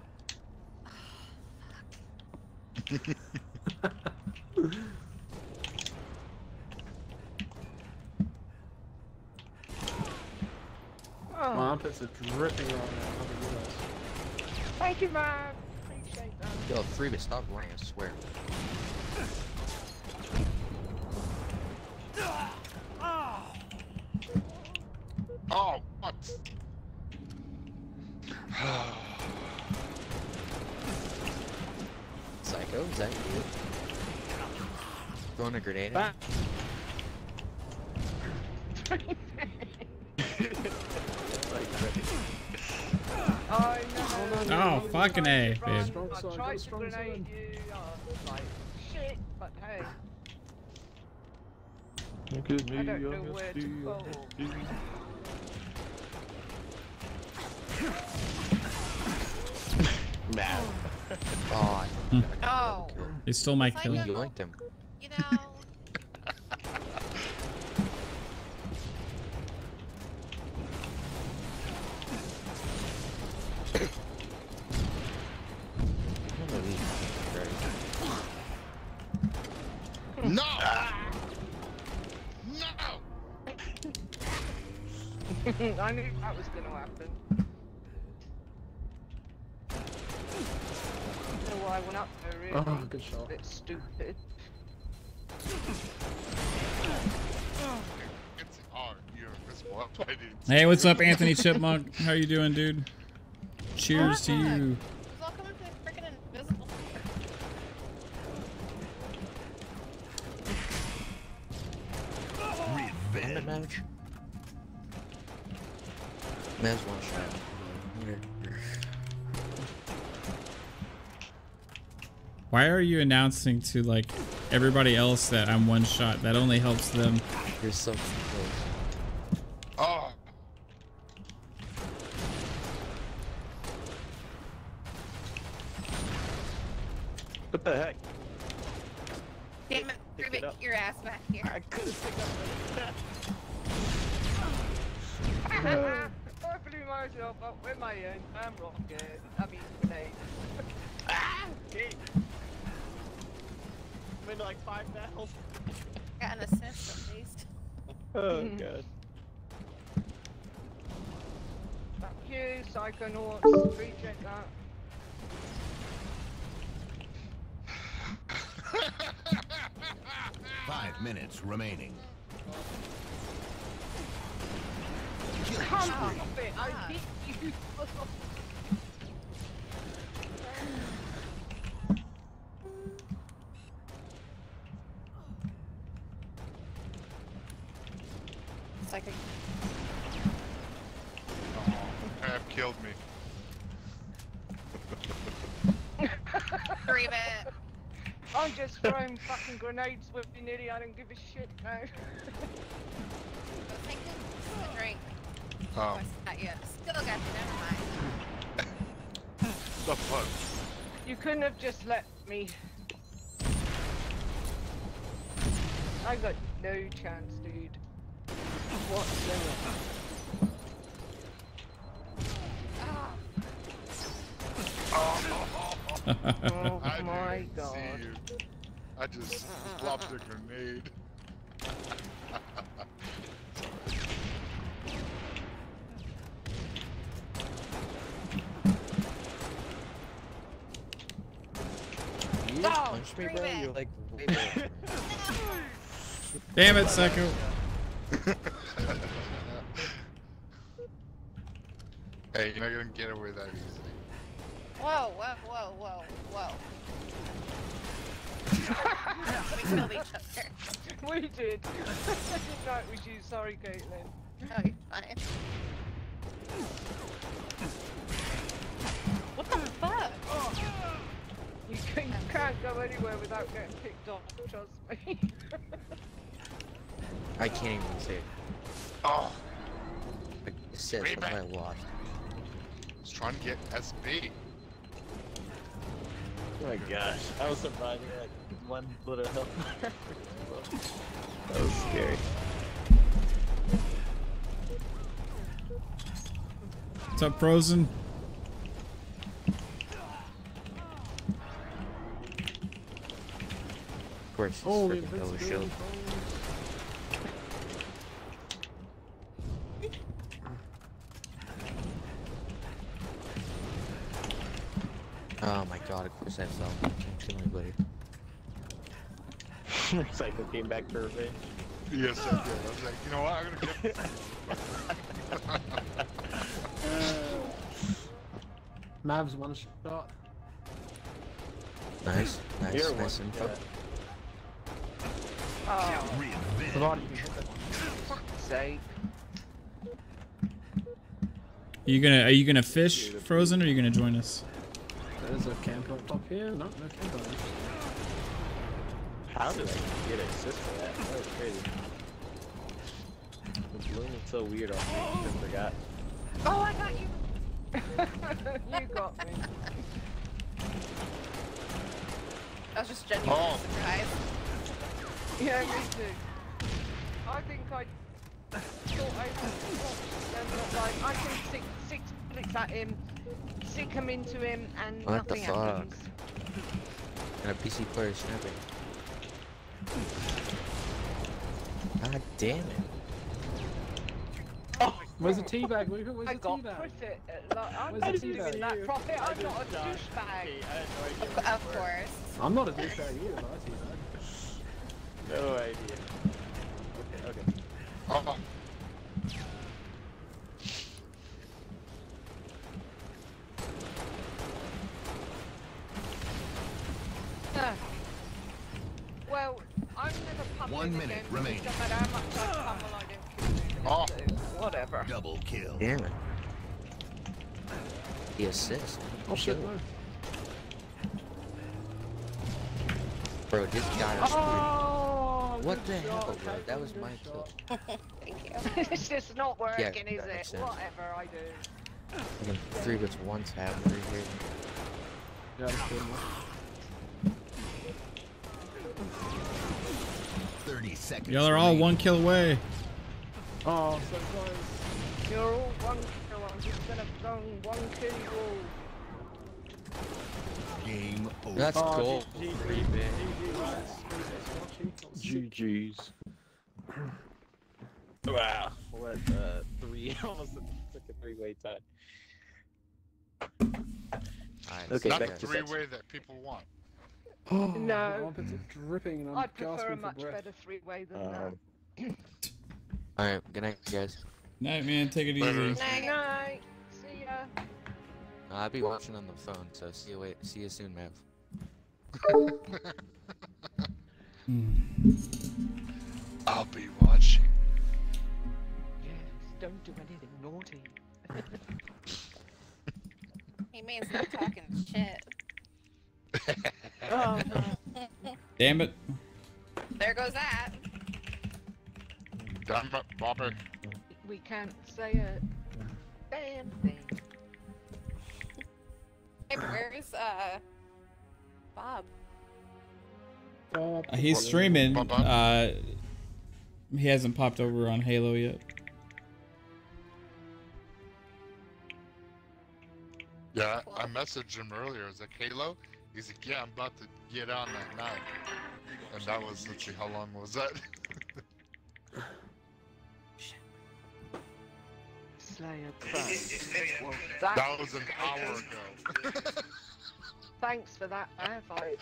Oh, My armpits are dripping right now. How about you guys? thank you, Mom. Appreciate that. Yo, three bit, stop running, I swear. Ah! Oh, what? Psycho, is that you? Throwing a grenade? at Back. I know. Oh, fucking A, babe. I tried to grenade you. Oh, like shit, but hey, Look at me, I don't know where to steel go. Dude. Man. Oh, Hmm. Oh. They stole my kill. you liked him. You know. No! I knew that was gonna happen. I don't know why I went up there really. Oh, good shot. bit stupid. It's hard. You're invisible. That's why I didn't Hey, what's up, Anthony Chipmunk? How you doing, dude? Cheers to you. It's all coming from freaking invisible. Revenge. Match. Man's one shot. Why are you announcing to like everybody else that I'm one shot? That only helps them. You're so close. Oh! What the heck? Damn it, Pick it get your ass back here. I could have picked up I blew myself up with my own fan rocket. I mean, grenade. ah! Okay. I'm into like five now. Got an assist at least. Oh god. Thank you, Psychonauts. Appreciate that. Five minutes remaining. Come on, it. I beat you. It's like a Have killed me. Ribbit. I'm just throwing fucking grenades with you, Nitty. I don't give a shit now. Go take a, a drink. Um, Not yet. Still got you. Never mind. the fuck? You couldn't have just let me. I got no chance, dude. Whatsoever. Oh I my god. See you. I just dropped a grenade. You No, punch me, bro. Reba. You're like way better. Damn it, Seku. hey, you're not gonna get away that easy. Whoa, whoa, whoa, whoa, whoa. we killed each other. We did. no, it was you. Sorry, Kaitlin. No, you're fine. What the fuck? You can, can't go anywhere without getting picked off. Trust me. I can't even say it. Oh, I said Way what I back. lost. I was trying to get SB. Oh my gosh. I was surprised I had one little health. that was scary. What's up, Frozen? Of course, it's Holy freaking Hella invincibility. Shield. Oh my god, of course I fell. Can't kill anybody. Psycho came back for revenge. Yes, I did. I was like, you know what? I'm gonna get. Mavs one shot. Nice, nice, You're nice one, info. yeah. Oh, Provided you fuck's sake. Are you gonna Are you gonna fish, Frozen, or are you gonna join us? There's a camper up top here. No, no camper. How did I get assist for that? That was crazy. The balloon is so weird on me. I forgot. Oh, I got you. you got me. I was just genuinely Oh. surprised. Yeah, me too. I think I thought I was um, like I can stick six bullets at him, stick him into him, and What the nothing fuck? happens. And a PC player snapping. God damn it. Where's the teabag, Lupa? Where's I the got teabag? put it. Like, I'm Where's not the doing teabag? that profit. I'm not a douchebag. Of, of course. I'm not a douchebag either, but I teabag. No idea. Okay, okay. Oh, Ah. Well, I'm never pumming One minute because remaining. No matter how much I pummel, I don't kill oh. whatever. Double kill. Damn it. The assist. Oh shit, Kill. Bro, this guy is Oh, What good the hell, bro? That was my shot. kill. Thank you. it's just not Yeah, working, is it? sense. Whatever I do. Fucking three bits one tap right here. Yeah, that's good enough. 30 seconds. Y'all are all one kill away. Oh, so close. You're all one kill. I'm just gonna go one kill you all. Game over. That's Oh, gold. G- G- Three bit. GG's. Wow. What, uh, three, almost took a three-way tie. Nice. Okay, not back the to three-way that people want. Oh, No. my dripping and I'm I prefer a gasping for much breath. better three-way than Um, Alright, good night, guys. Night, man. Take it Later. easy. that. Night. See ya. I'll be watching on the phone, so see you wait. See you soon, Mav. I'll be watching. Yes. Don't do anything naughty. He means not talking shit. Oh, Damn it. There goes that. Damn it, Bobby. we can't say a damn thing. Hey, where's uh Bob? Uh, he's streaming. Uh, he hasn't popped over on Halo yet. Yeah, I I messaged him earlier. I was like, Halo? He's like, yeah, I'm about to get on that night. And that was, let's see, how long was that? Slayer Pro. Well, that, that was an hour ago. thanks for that firefight.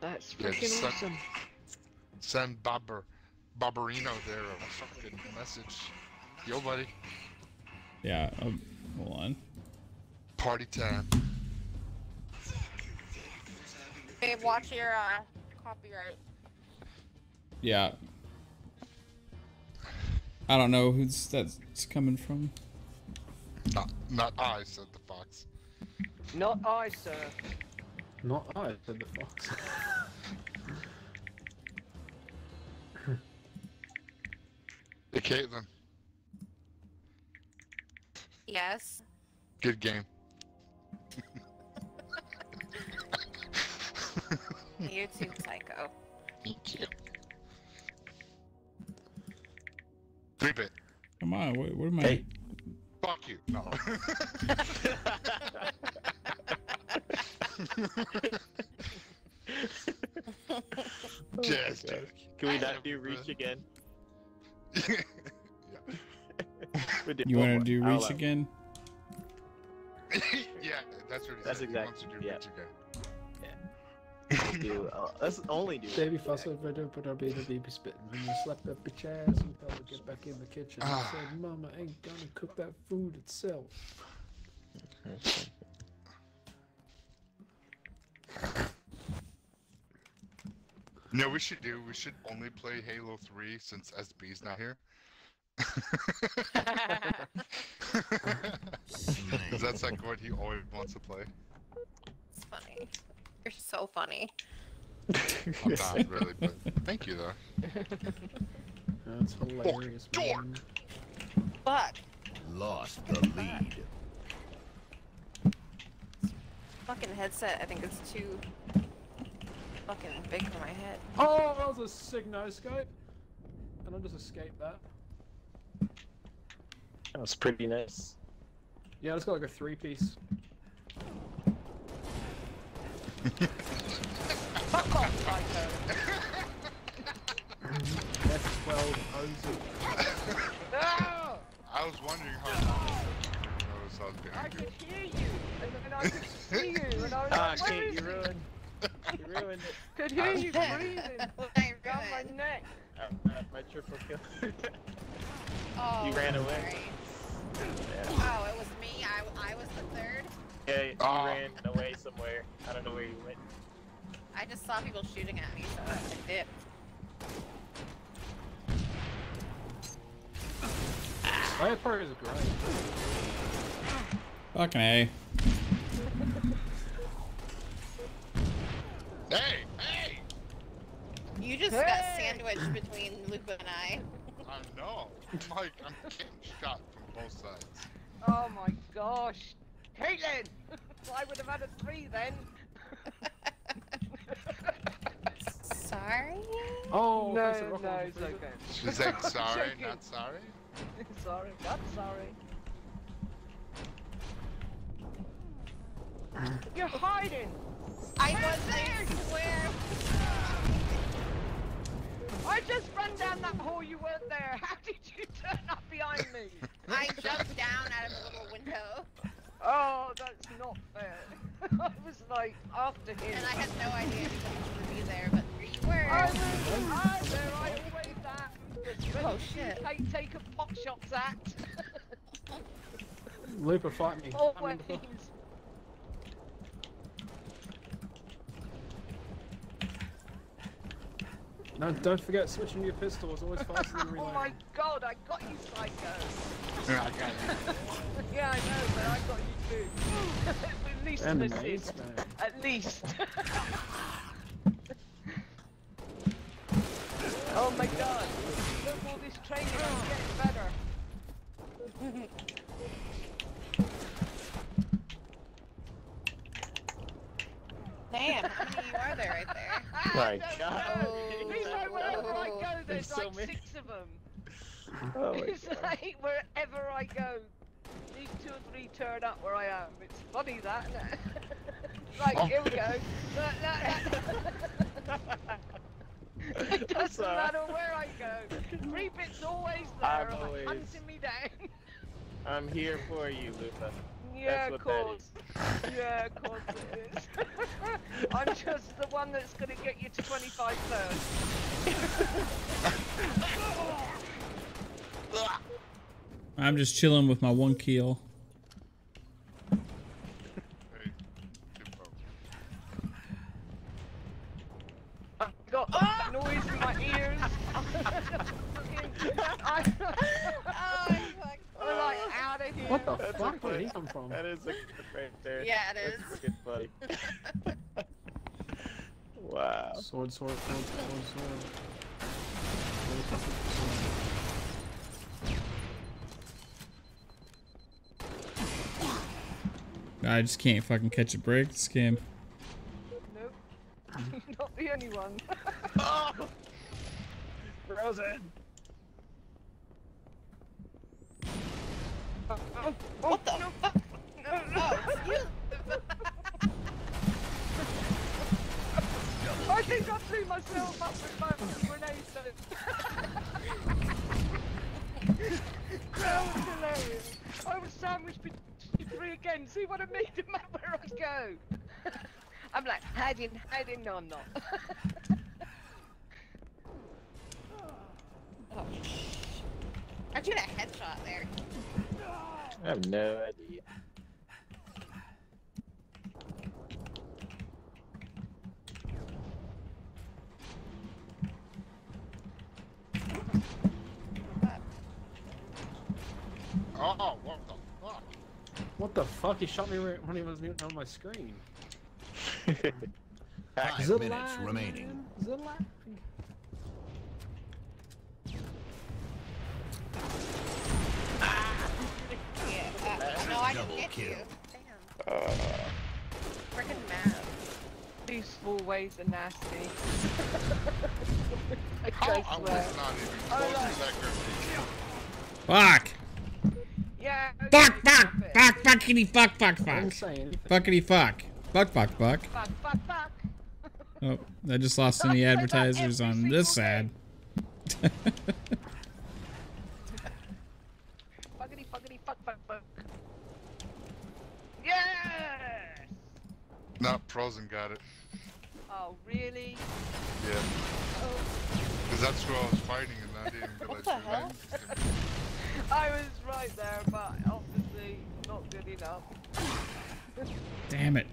That's Yeah, freaking suck. awesome. Send Bobber, Bobberino there a fucking message. Yo, buddy. Yeah. Um, hold on. Party time. Babe, watch your uh copyright. Yeah. I don't know who's that's coming from. Not, not I, said the fox. Not I, sir. Not I, said the fox. Hey, Kaitlin. Yes. Good game. You too, psycho. Thank you. Three bit. Come on. What, what am I? Hey. Fuck you. No. Just oh, joking. Can we not do reach again? We You want to do reach again? yeah, that's what he That's said. He wants to exactly- do yeah. reach again. Let's do, uh, let's only do Baby fuss over there, but I'll be the baby spitting. When you slap that bitch ass, you probably get back in the kitchen. I Ah. said, Mama ain't gonna cook that food itself. No, we should do. We should only play Halo 3 since SB's not here. Because that's like what he always wants to play. It's funny. You're so funny. Oh, I'm not really, but thank you though. That's hilarious. man. Fuck. Lost the lead. fucking headset, I think it's too fucking big for my head. Oh, that was a sick no scope. And I just escaped that. That was pretty nice. Yeah, I just got like a three piece. Fuck off, Psycho. F12 Ozu. Ah! I was wondering how long it I was I behind you. could hear you, and then I could see you, and I was Ah, like, where Kate, is you ruined. You ruined it. Could hear you breathing down my neck. Uh, uh, my triple kill. Oh, You ran away. sorry. yeah. Oh, it was me. I, I was the third. Yeah, you Oh. ran away somewhere. I don't know where you went. I just saw people shooting at me, so I dipped. Fire Pro is great. Fucking A. Hey, hey! You just got sandwiched between Lupa and I. I know. I'm like, I'm getting shot from both sides. Oh my gosh. Kaitlin! I would have had a three then. Sorry? Oh, no, thanks no, it's okay. She's like, sorry, not sorry. sorry, not sorry. You're hiding! I was, there? I swear. I just ran down that hall, you weren't there. How did you turn up behind me? I jumped down out of a little window, Oh, that's not fair. I was like after him. and I had no idea anybody would be there, but here you were. I was I ah, there, I always am. Oh, shit. Take, take a pot shots at. Lupa, fight me. Always. Fight me, Lupa. No, don't forget switching your pistol. It's always faster than oh my god, I got you, Psycho. Yeah, I got it. yeah, I know, but I got you too. At least an assist. At least. oh my god. Look, all this training, I'm getting better. Damn, how many are there right there? My I God. know. It's like wherever I go, there's There's so like many. six of them. Oh my it's god. like wherever I go, these two or three turn up where I am. It's funny that, isn't it? right, Oh. here we go. Look, look. it doesn't sorry. matter where I go. Creepit's always I'm there, always- hunting me down. I'm here for you, Lupa. Yeah, of course. Yeah, of course it is. I'm just the one that's gonna get you to 25 first. I'm just chilling with my one kill. Hey, good. I've got noise in my ears. I, I'm like out of here. What the That's fuck? Where did he come from? That is a clip right there. Yeah, it is. That's is. freaking funny. wow. Sword, sword, sword, sword, sword. I just can't fucking catch a break this game. Nope. You're not the only one. Oh! Frozen. What the fuck? No, no. Oh. I think I blew myself up with my grenade though. that was hilarious. I was sandwiched between three again. See what I mean? No matter where I go. I'm like, hiding, hiding. No, I'm not. Oh, Aren't you a headshot there? I have no idea. Oh, what the fuck? What the fuck? He shot me right when he wasn't on my screen. Five minutes remaining. Zilla- Yeah. Uh, no, I didn't Double get you. Damn. Uh, freaking mad. These small ways are nasty. I, How? I I was not even Oh, close to that graffiti. Fuck! Yeah. Fuck, fuck, fuck, fuckity, fuck, fuck, fuck. didn't say anything. Fuckity, fuck. Fuck, fuck, fuck. Fuck, fuck, fuck. Oh, I just lost any advertisers on this ad. Fuckity, fuckity, fuck, fuck, fuck. Yes! Not Frozen got it. Oh, really? Yeah. Oh. Because that's who I was fighting and I didn't realize the your hell? name. I was right there, but obviously not good enough. Damn it.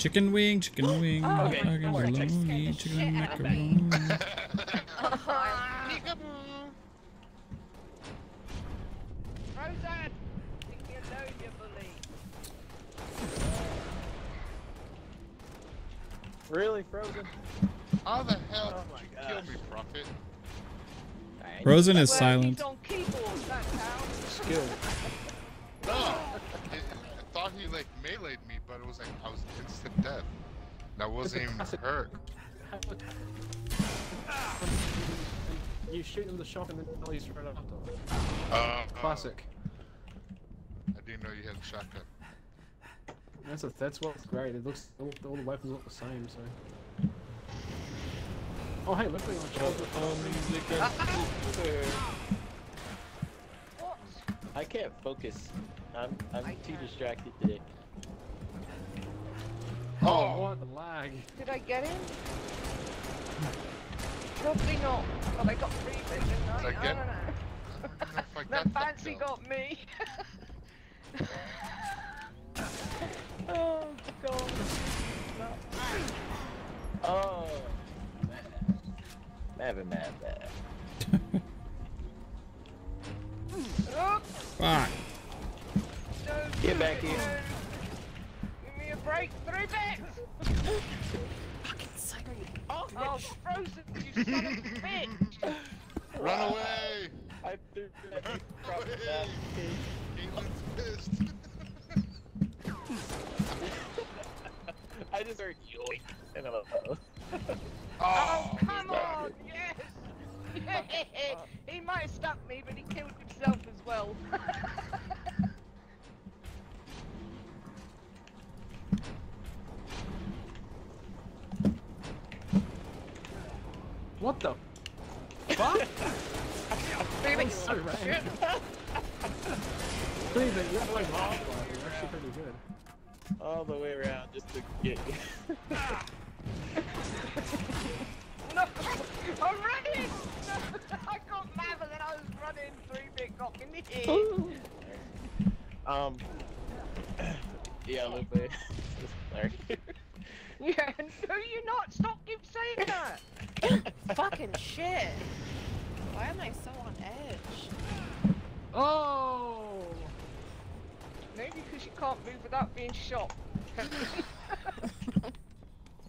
Chicken wing, chicken wing, Okay, fucking don't worry, bologna, chicken macaroni. Roseanne! Leave me alone, you bully. Really, Frozen? How the hell Oh did my you kill me, Prophet? Frozen is silent. He's on keyboard, that counts. Skill. No! I thought he like meleeed me, but it was like I was instant death. And I wasn't even hurt. You shoot them the shock and then tell you straight after. Uh, Classic. I didn't know you had a shotgun. That's a, that's what's great. It looks all, all the weapons look the same. So. Oh hey, look at the shotgun. I can't focus. I'm I'm too distracted today. Oh, what the lag? Did I get him? Probably not. But I got three vision. I, Did I I get- don't know. I don't know if I that got that fancy kill. got me. oh god. Oh, man. Mad, mad, mad. Oh, Fuck. don't Get back it, here. Break. Three bits. Fucking psycho. Oh, oh. frozen, you son of a bitch. Run away! I threw that Run drop. Kaitlin's pissed. I just heard yoink, and I'm like, oh. Oh, oh come on, yes! Yeah. He might have stuck me, but he killed himself as well. What the fuck? Baby, so shit. random. Leave you're playing Half-Life. You're actually pretty good. all the way around just to get you. No, I'm running! I got mad, but then I was running. Three bit got me in the head. um. Yeah, a little bit. Sorry. Yeah, no, you're not. Stop keep saying that. Fucking shit. Why am I so on edge? Oh! Maybe because you can't move without being shot.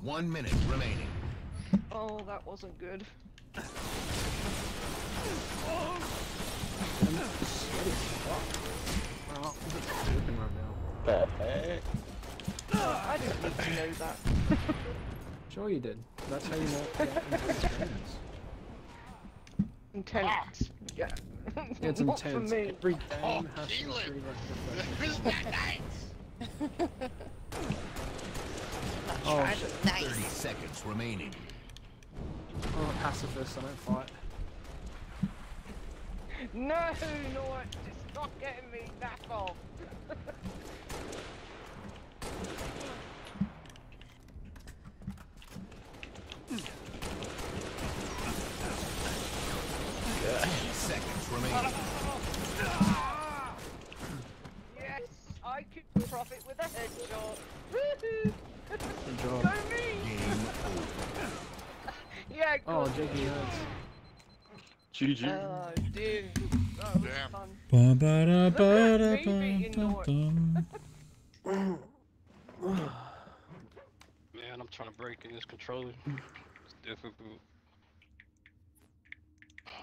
One minute remaining. oh, that wasn't good. Oh, I'm I didn't need to know that. Sure you did. That's how you know it's intense. Intense. Yeah. It's Not for intense. me. Every game Oh, has to Keelan. treat like Where's professional. that nice? Oh, shit. to- nice. 30 seconds remaining. I'm a pacifist, I don't fight. No, no, just stop getting me that off. Oh, good. Jakey hurts. GG. Oh, dude. That was Damn. fun. Ba ba da ba da Me beating ba Nort. ba. Man, I'm trying to break in this controller. It's difficult.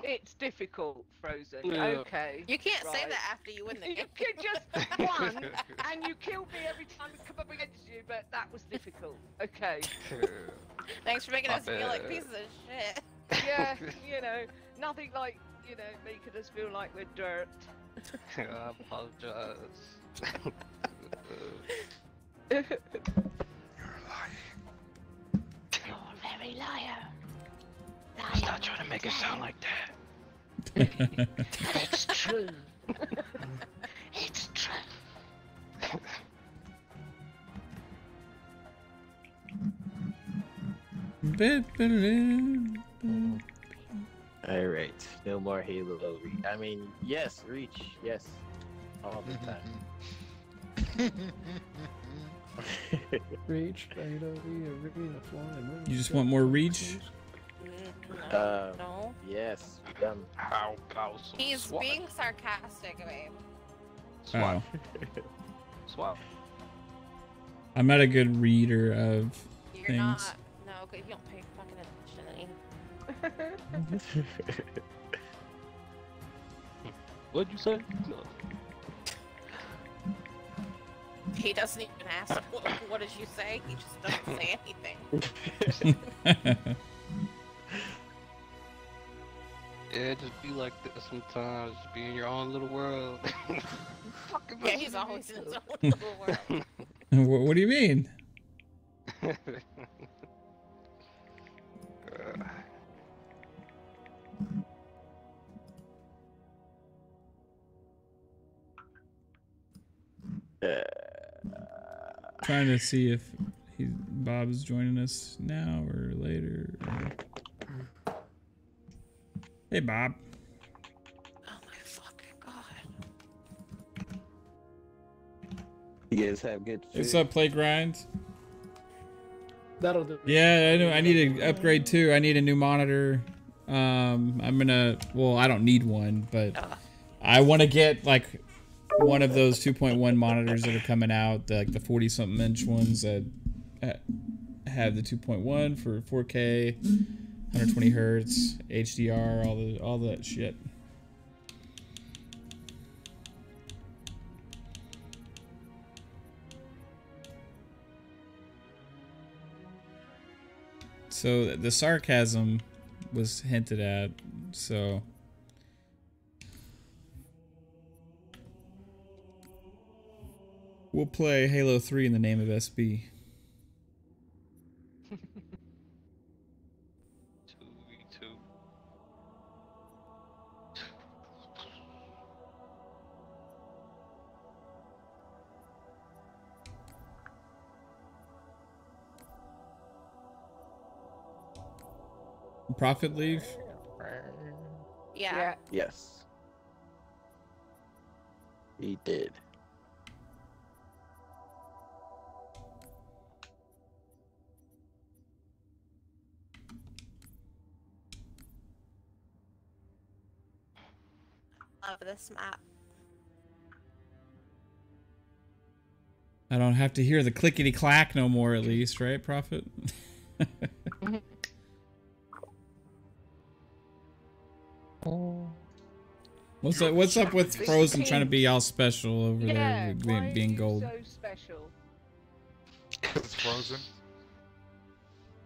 It's difficult, Frozen. Yeah. Okay. You can't say that after you win the You game. could just one, and you killed me every time we come up against you, but that was difficult. Okay. Thanks for making My us feel like pieces of shit. Yeah, you know, nothing like, you know, making us feel like we're dirt. I apologize. You're a very liar. Stop trying to make it sound like that. It's true. it's true. Alright, no more Halo Reach. I mean, yes, Reach, yes. All the time. Reach, Beta, arena, flying. You just want more reach? Um, No. yes, done. How about some He's swat? being sarcastic, babe. Oh. Swap. I'm not a good reader of You're things. not. No, okay, you don't pay fucking attention. What'd you say? No. He doesn't even ask, what, what did you say? He just doesn't say anything. Yeah, just be like this sometimes. Just be in your own little world. yeah, he's always in his own little world. what, what do you mean? Uh, Trying to see if he's Bob's joining us now or later. or- Hey, Bob. Oh my fucking god! You guys have good What's up, Play Grind? That'll do. Yeah, I know. I need to upgrade too. I need a new monitor. Um, I'm gonna. Well, I don't need one, but I want to get like one of those 2.1 monitors that are coming out, the, like the 40 something inch ones that uh, have the 2.1 for 4K, 120 hertz, HDR, all the all that shit. So the sarcasm was hinted at. So we'll play Halo 3 in the name of SB. Prophet leave? Yeah. Yes. He did. Love this map. I don't have to hear the clickety clack no more, at least, right, Prophet? What's up? What's up with Frozen trying to be all special over Yeah, there, why being, are being you gold? so special? It's frozen.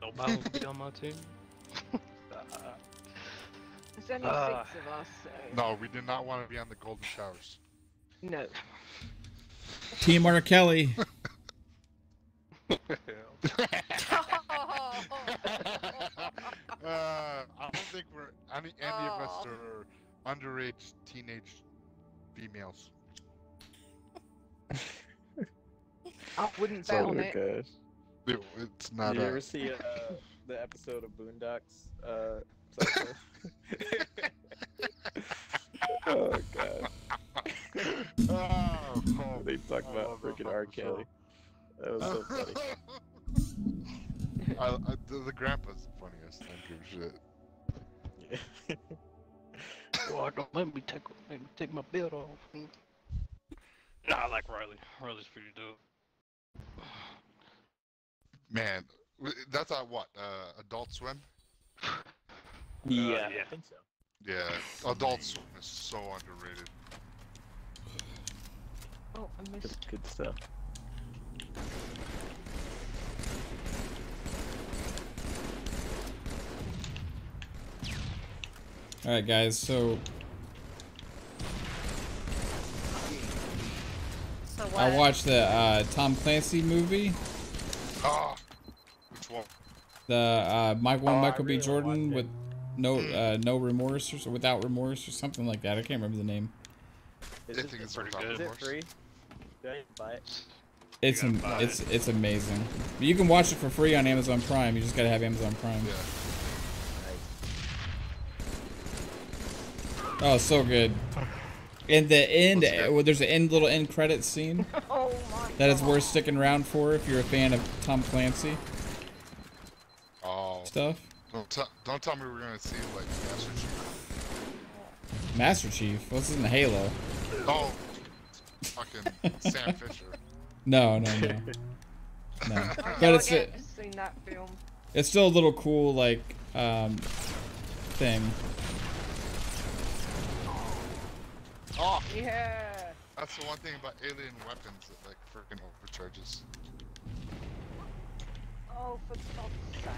Nobody will be on my team. There's only Ah. six of us, so... No, we did not want to be on the golden showers. No. Team R. Kelly. Uh, I don't think we're any any of us are underage teenage females. I wouldn't bet Oh on it. gosh. It- It's not. Did you uh, ever see uh, the episode of Boondocks? Uh, Cycle? Oh god. oh, they talk about freaking R. Kelly. That was so funny. I, I, the, the grandpa's the funniest. I don't give a shit. Oh, don't let me take let me take my belt off. Nah, I like Riley. Riley's pretty dope. Man, That's on what? Uh, Adult Swim? Yeah, I think so. Yeah, Adult Swim is so underrated. Oh, I Good, missed. good stuff. All right, guys. So So what? I watched the uh, Tom Clancy movie, Ah, which one? the uh, Michael Oh, I Michael B. Jordan with no uh, no remorse or without remorse or something like that. I can't remember the name. Is I think it's is pretty it good. free? Do I buy it? It's am- it's it's amazing. But you can watch it for free on Amazon Prime. You just gotta have Amazon Prime. Yeah. Oh, so good. In the end, uh, well, there's an end little end credit scene Oh my that is worth sticking around for if you're a fan of Tom Clancy Oh. stuff. Don't, t- don't tell me we're gonna see like Master Chief. Master Chief. What's in Halo? Oh, fucking Sam Fisher. No, no, no. No. But it's again, a, just seen that film. it's still a little cool like um thing. Oh, Yeah. that's the one thing about alien weapons that like freaking overcharges. Oh, for God's sake.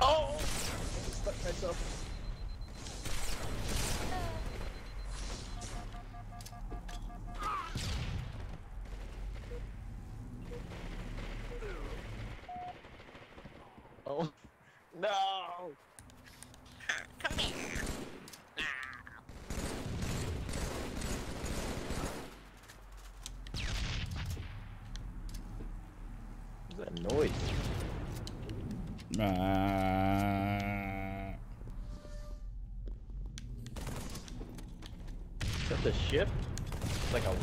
Oh! I stuck myself. Oh. No! Come here. What's that noise? Uh, Is that the ship? It's like a. Okay.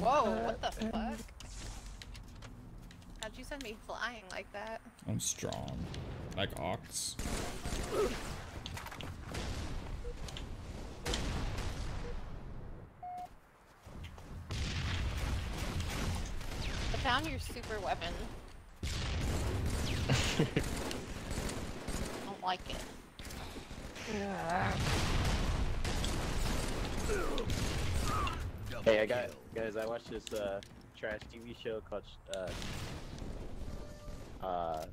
Whoa, what the fuck? How'd you send me flying like that? I'm strong, like ox. I found your super weapon. I don't like it. Hey, I got guys. I watched this uh, trash TV show called uh, uh,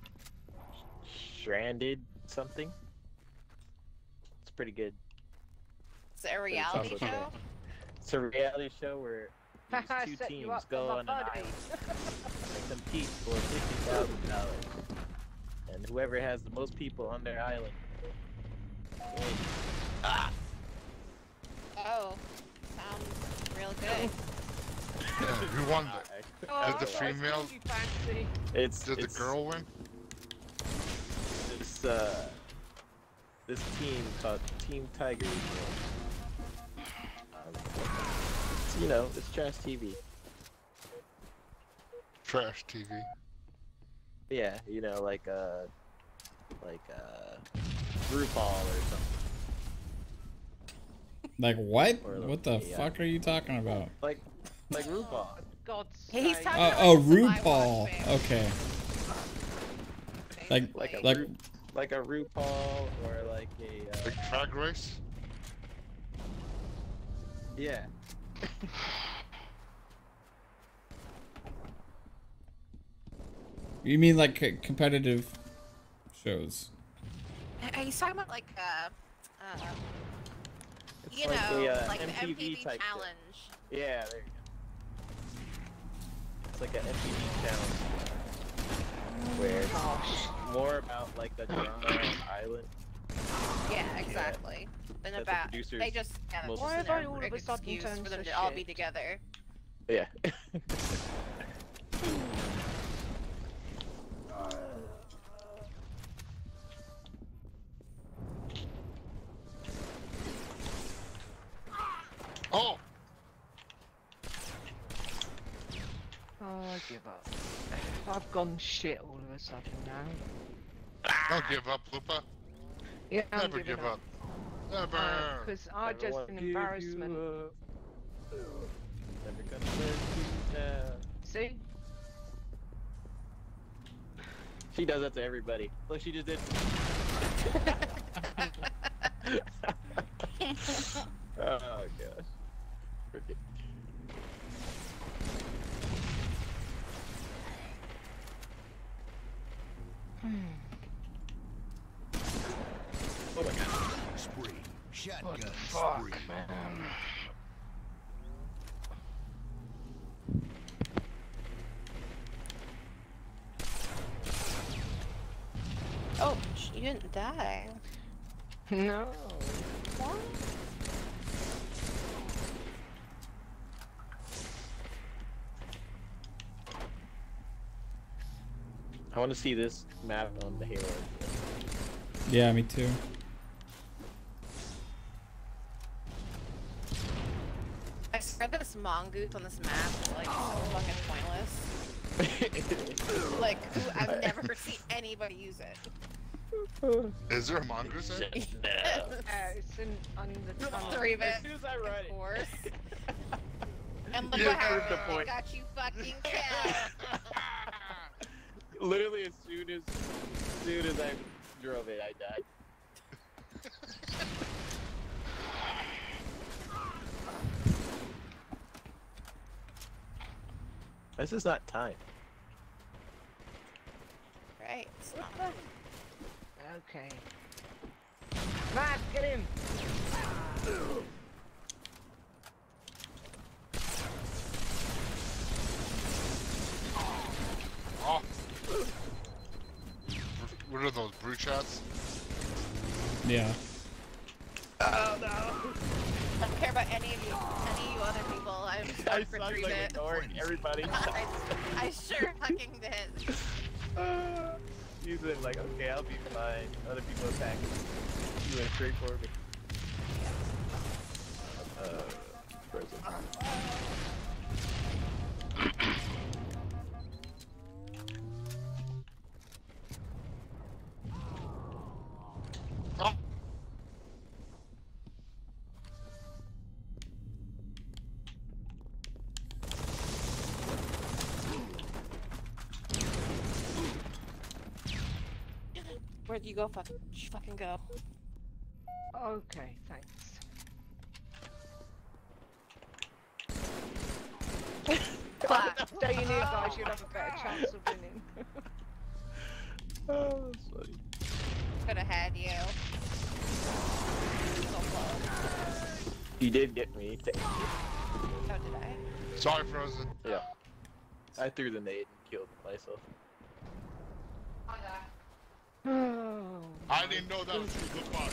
Stranded something. It's pretty good. Is it a it's reality show? It's a reality show where these two teams go on an island and compete for fifty thousand dollars, and whoever has the most people on their island wins. Ah! Oh, sounds real good. Yeah, who won that? Oh, Did the ice female? you fancy. It's Did the girl win? This uh, this team called Team Tigers. Um, it's, you know, it's trash TV. Trash TV. Yeah, you know, like uh, like uh, RuPaul or something. Like what? Or What the yeah. fuck are you talking about? Like, like RuPaul. God's He's talking Oh, about oh, RuPaul. Okay. Like, Like a like, Ru- like a RuPaul or like a uh, Like Drag Race? yeah. you mean like competitive shows? Uh, He's talking about like uh, uh It's you like know, the, uh, like the MTV MTV type shit. challenge. Yeah, there you go. It's like an MTV challenge where it's more about like the drama island. Yeah, exactly. Than That the about producers they just yeah, most- Why have I all of a sudden turned for them to to all be together. Yeah. Oh! Oh, I give up. I've gone shit all of a sudden now. Don't give up, Lupa. Yeah, I'm Never give up. Never. Uh, because I Never just wanna an embarrassment. Never gonna let you down. See? She does that to everybody. Look, she just did. oh gosh. Cricket. Oh my god. Spree. Shotgun spree. man. Oh, you didn't die. No. What? I want to see this map on the Halo. Yeah, me too. I swear this mongoose on this map is like so fucking pointless. like, I've never seen anybody use it. Is there a mongoose there? Uh, it's in on the tunnel. Three of it. As soon as I read Of it. course. And look You what the happened. I point. got you fucking cat. Literally, as soon as, as soon as I drove it, I died. this is not time. Right. It's not fun. Okay. Matt, get him! Oh. What are those brute shots? Yeah. Oh no. I don't care about any of you, any of you other people. I'm just I gonna saw you retrieve like it. ignoring everybody. I, I sure fucking did. You said like, okay, I'll be fine. Other people attacking. You went straight for me. Uh, present. You go? Fucking, you fucking go. Okay, thanks. Clap. Stay in here, guys. You'll have a better chance of winning. Oh, that's funny. Could have had you. So. You did get me. Thank you. Oh, did I? Sorry, Frozen. Yeah. I threw the nade and killed myself. Oh. Oh. I didn't know that was you. Look on. I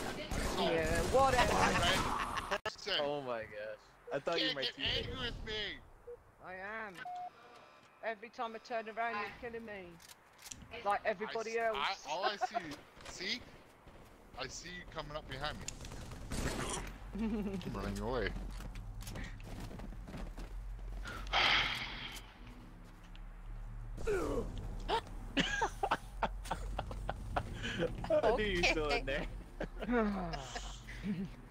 saw. Yeah, whatever. Right? Oh my gosh. I thought you were can't my get teammate. angry with me. I am. Every time I turn around, you're killing me. Like everybody I, else. I, all I see, see, I see you coming up behind me. I'm running away. I knew you were still in there. Okay.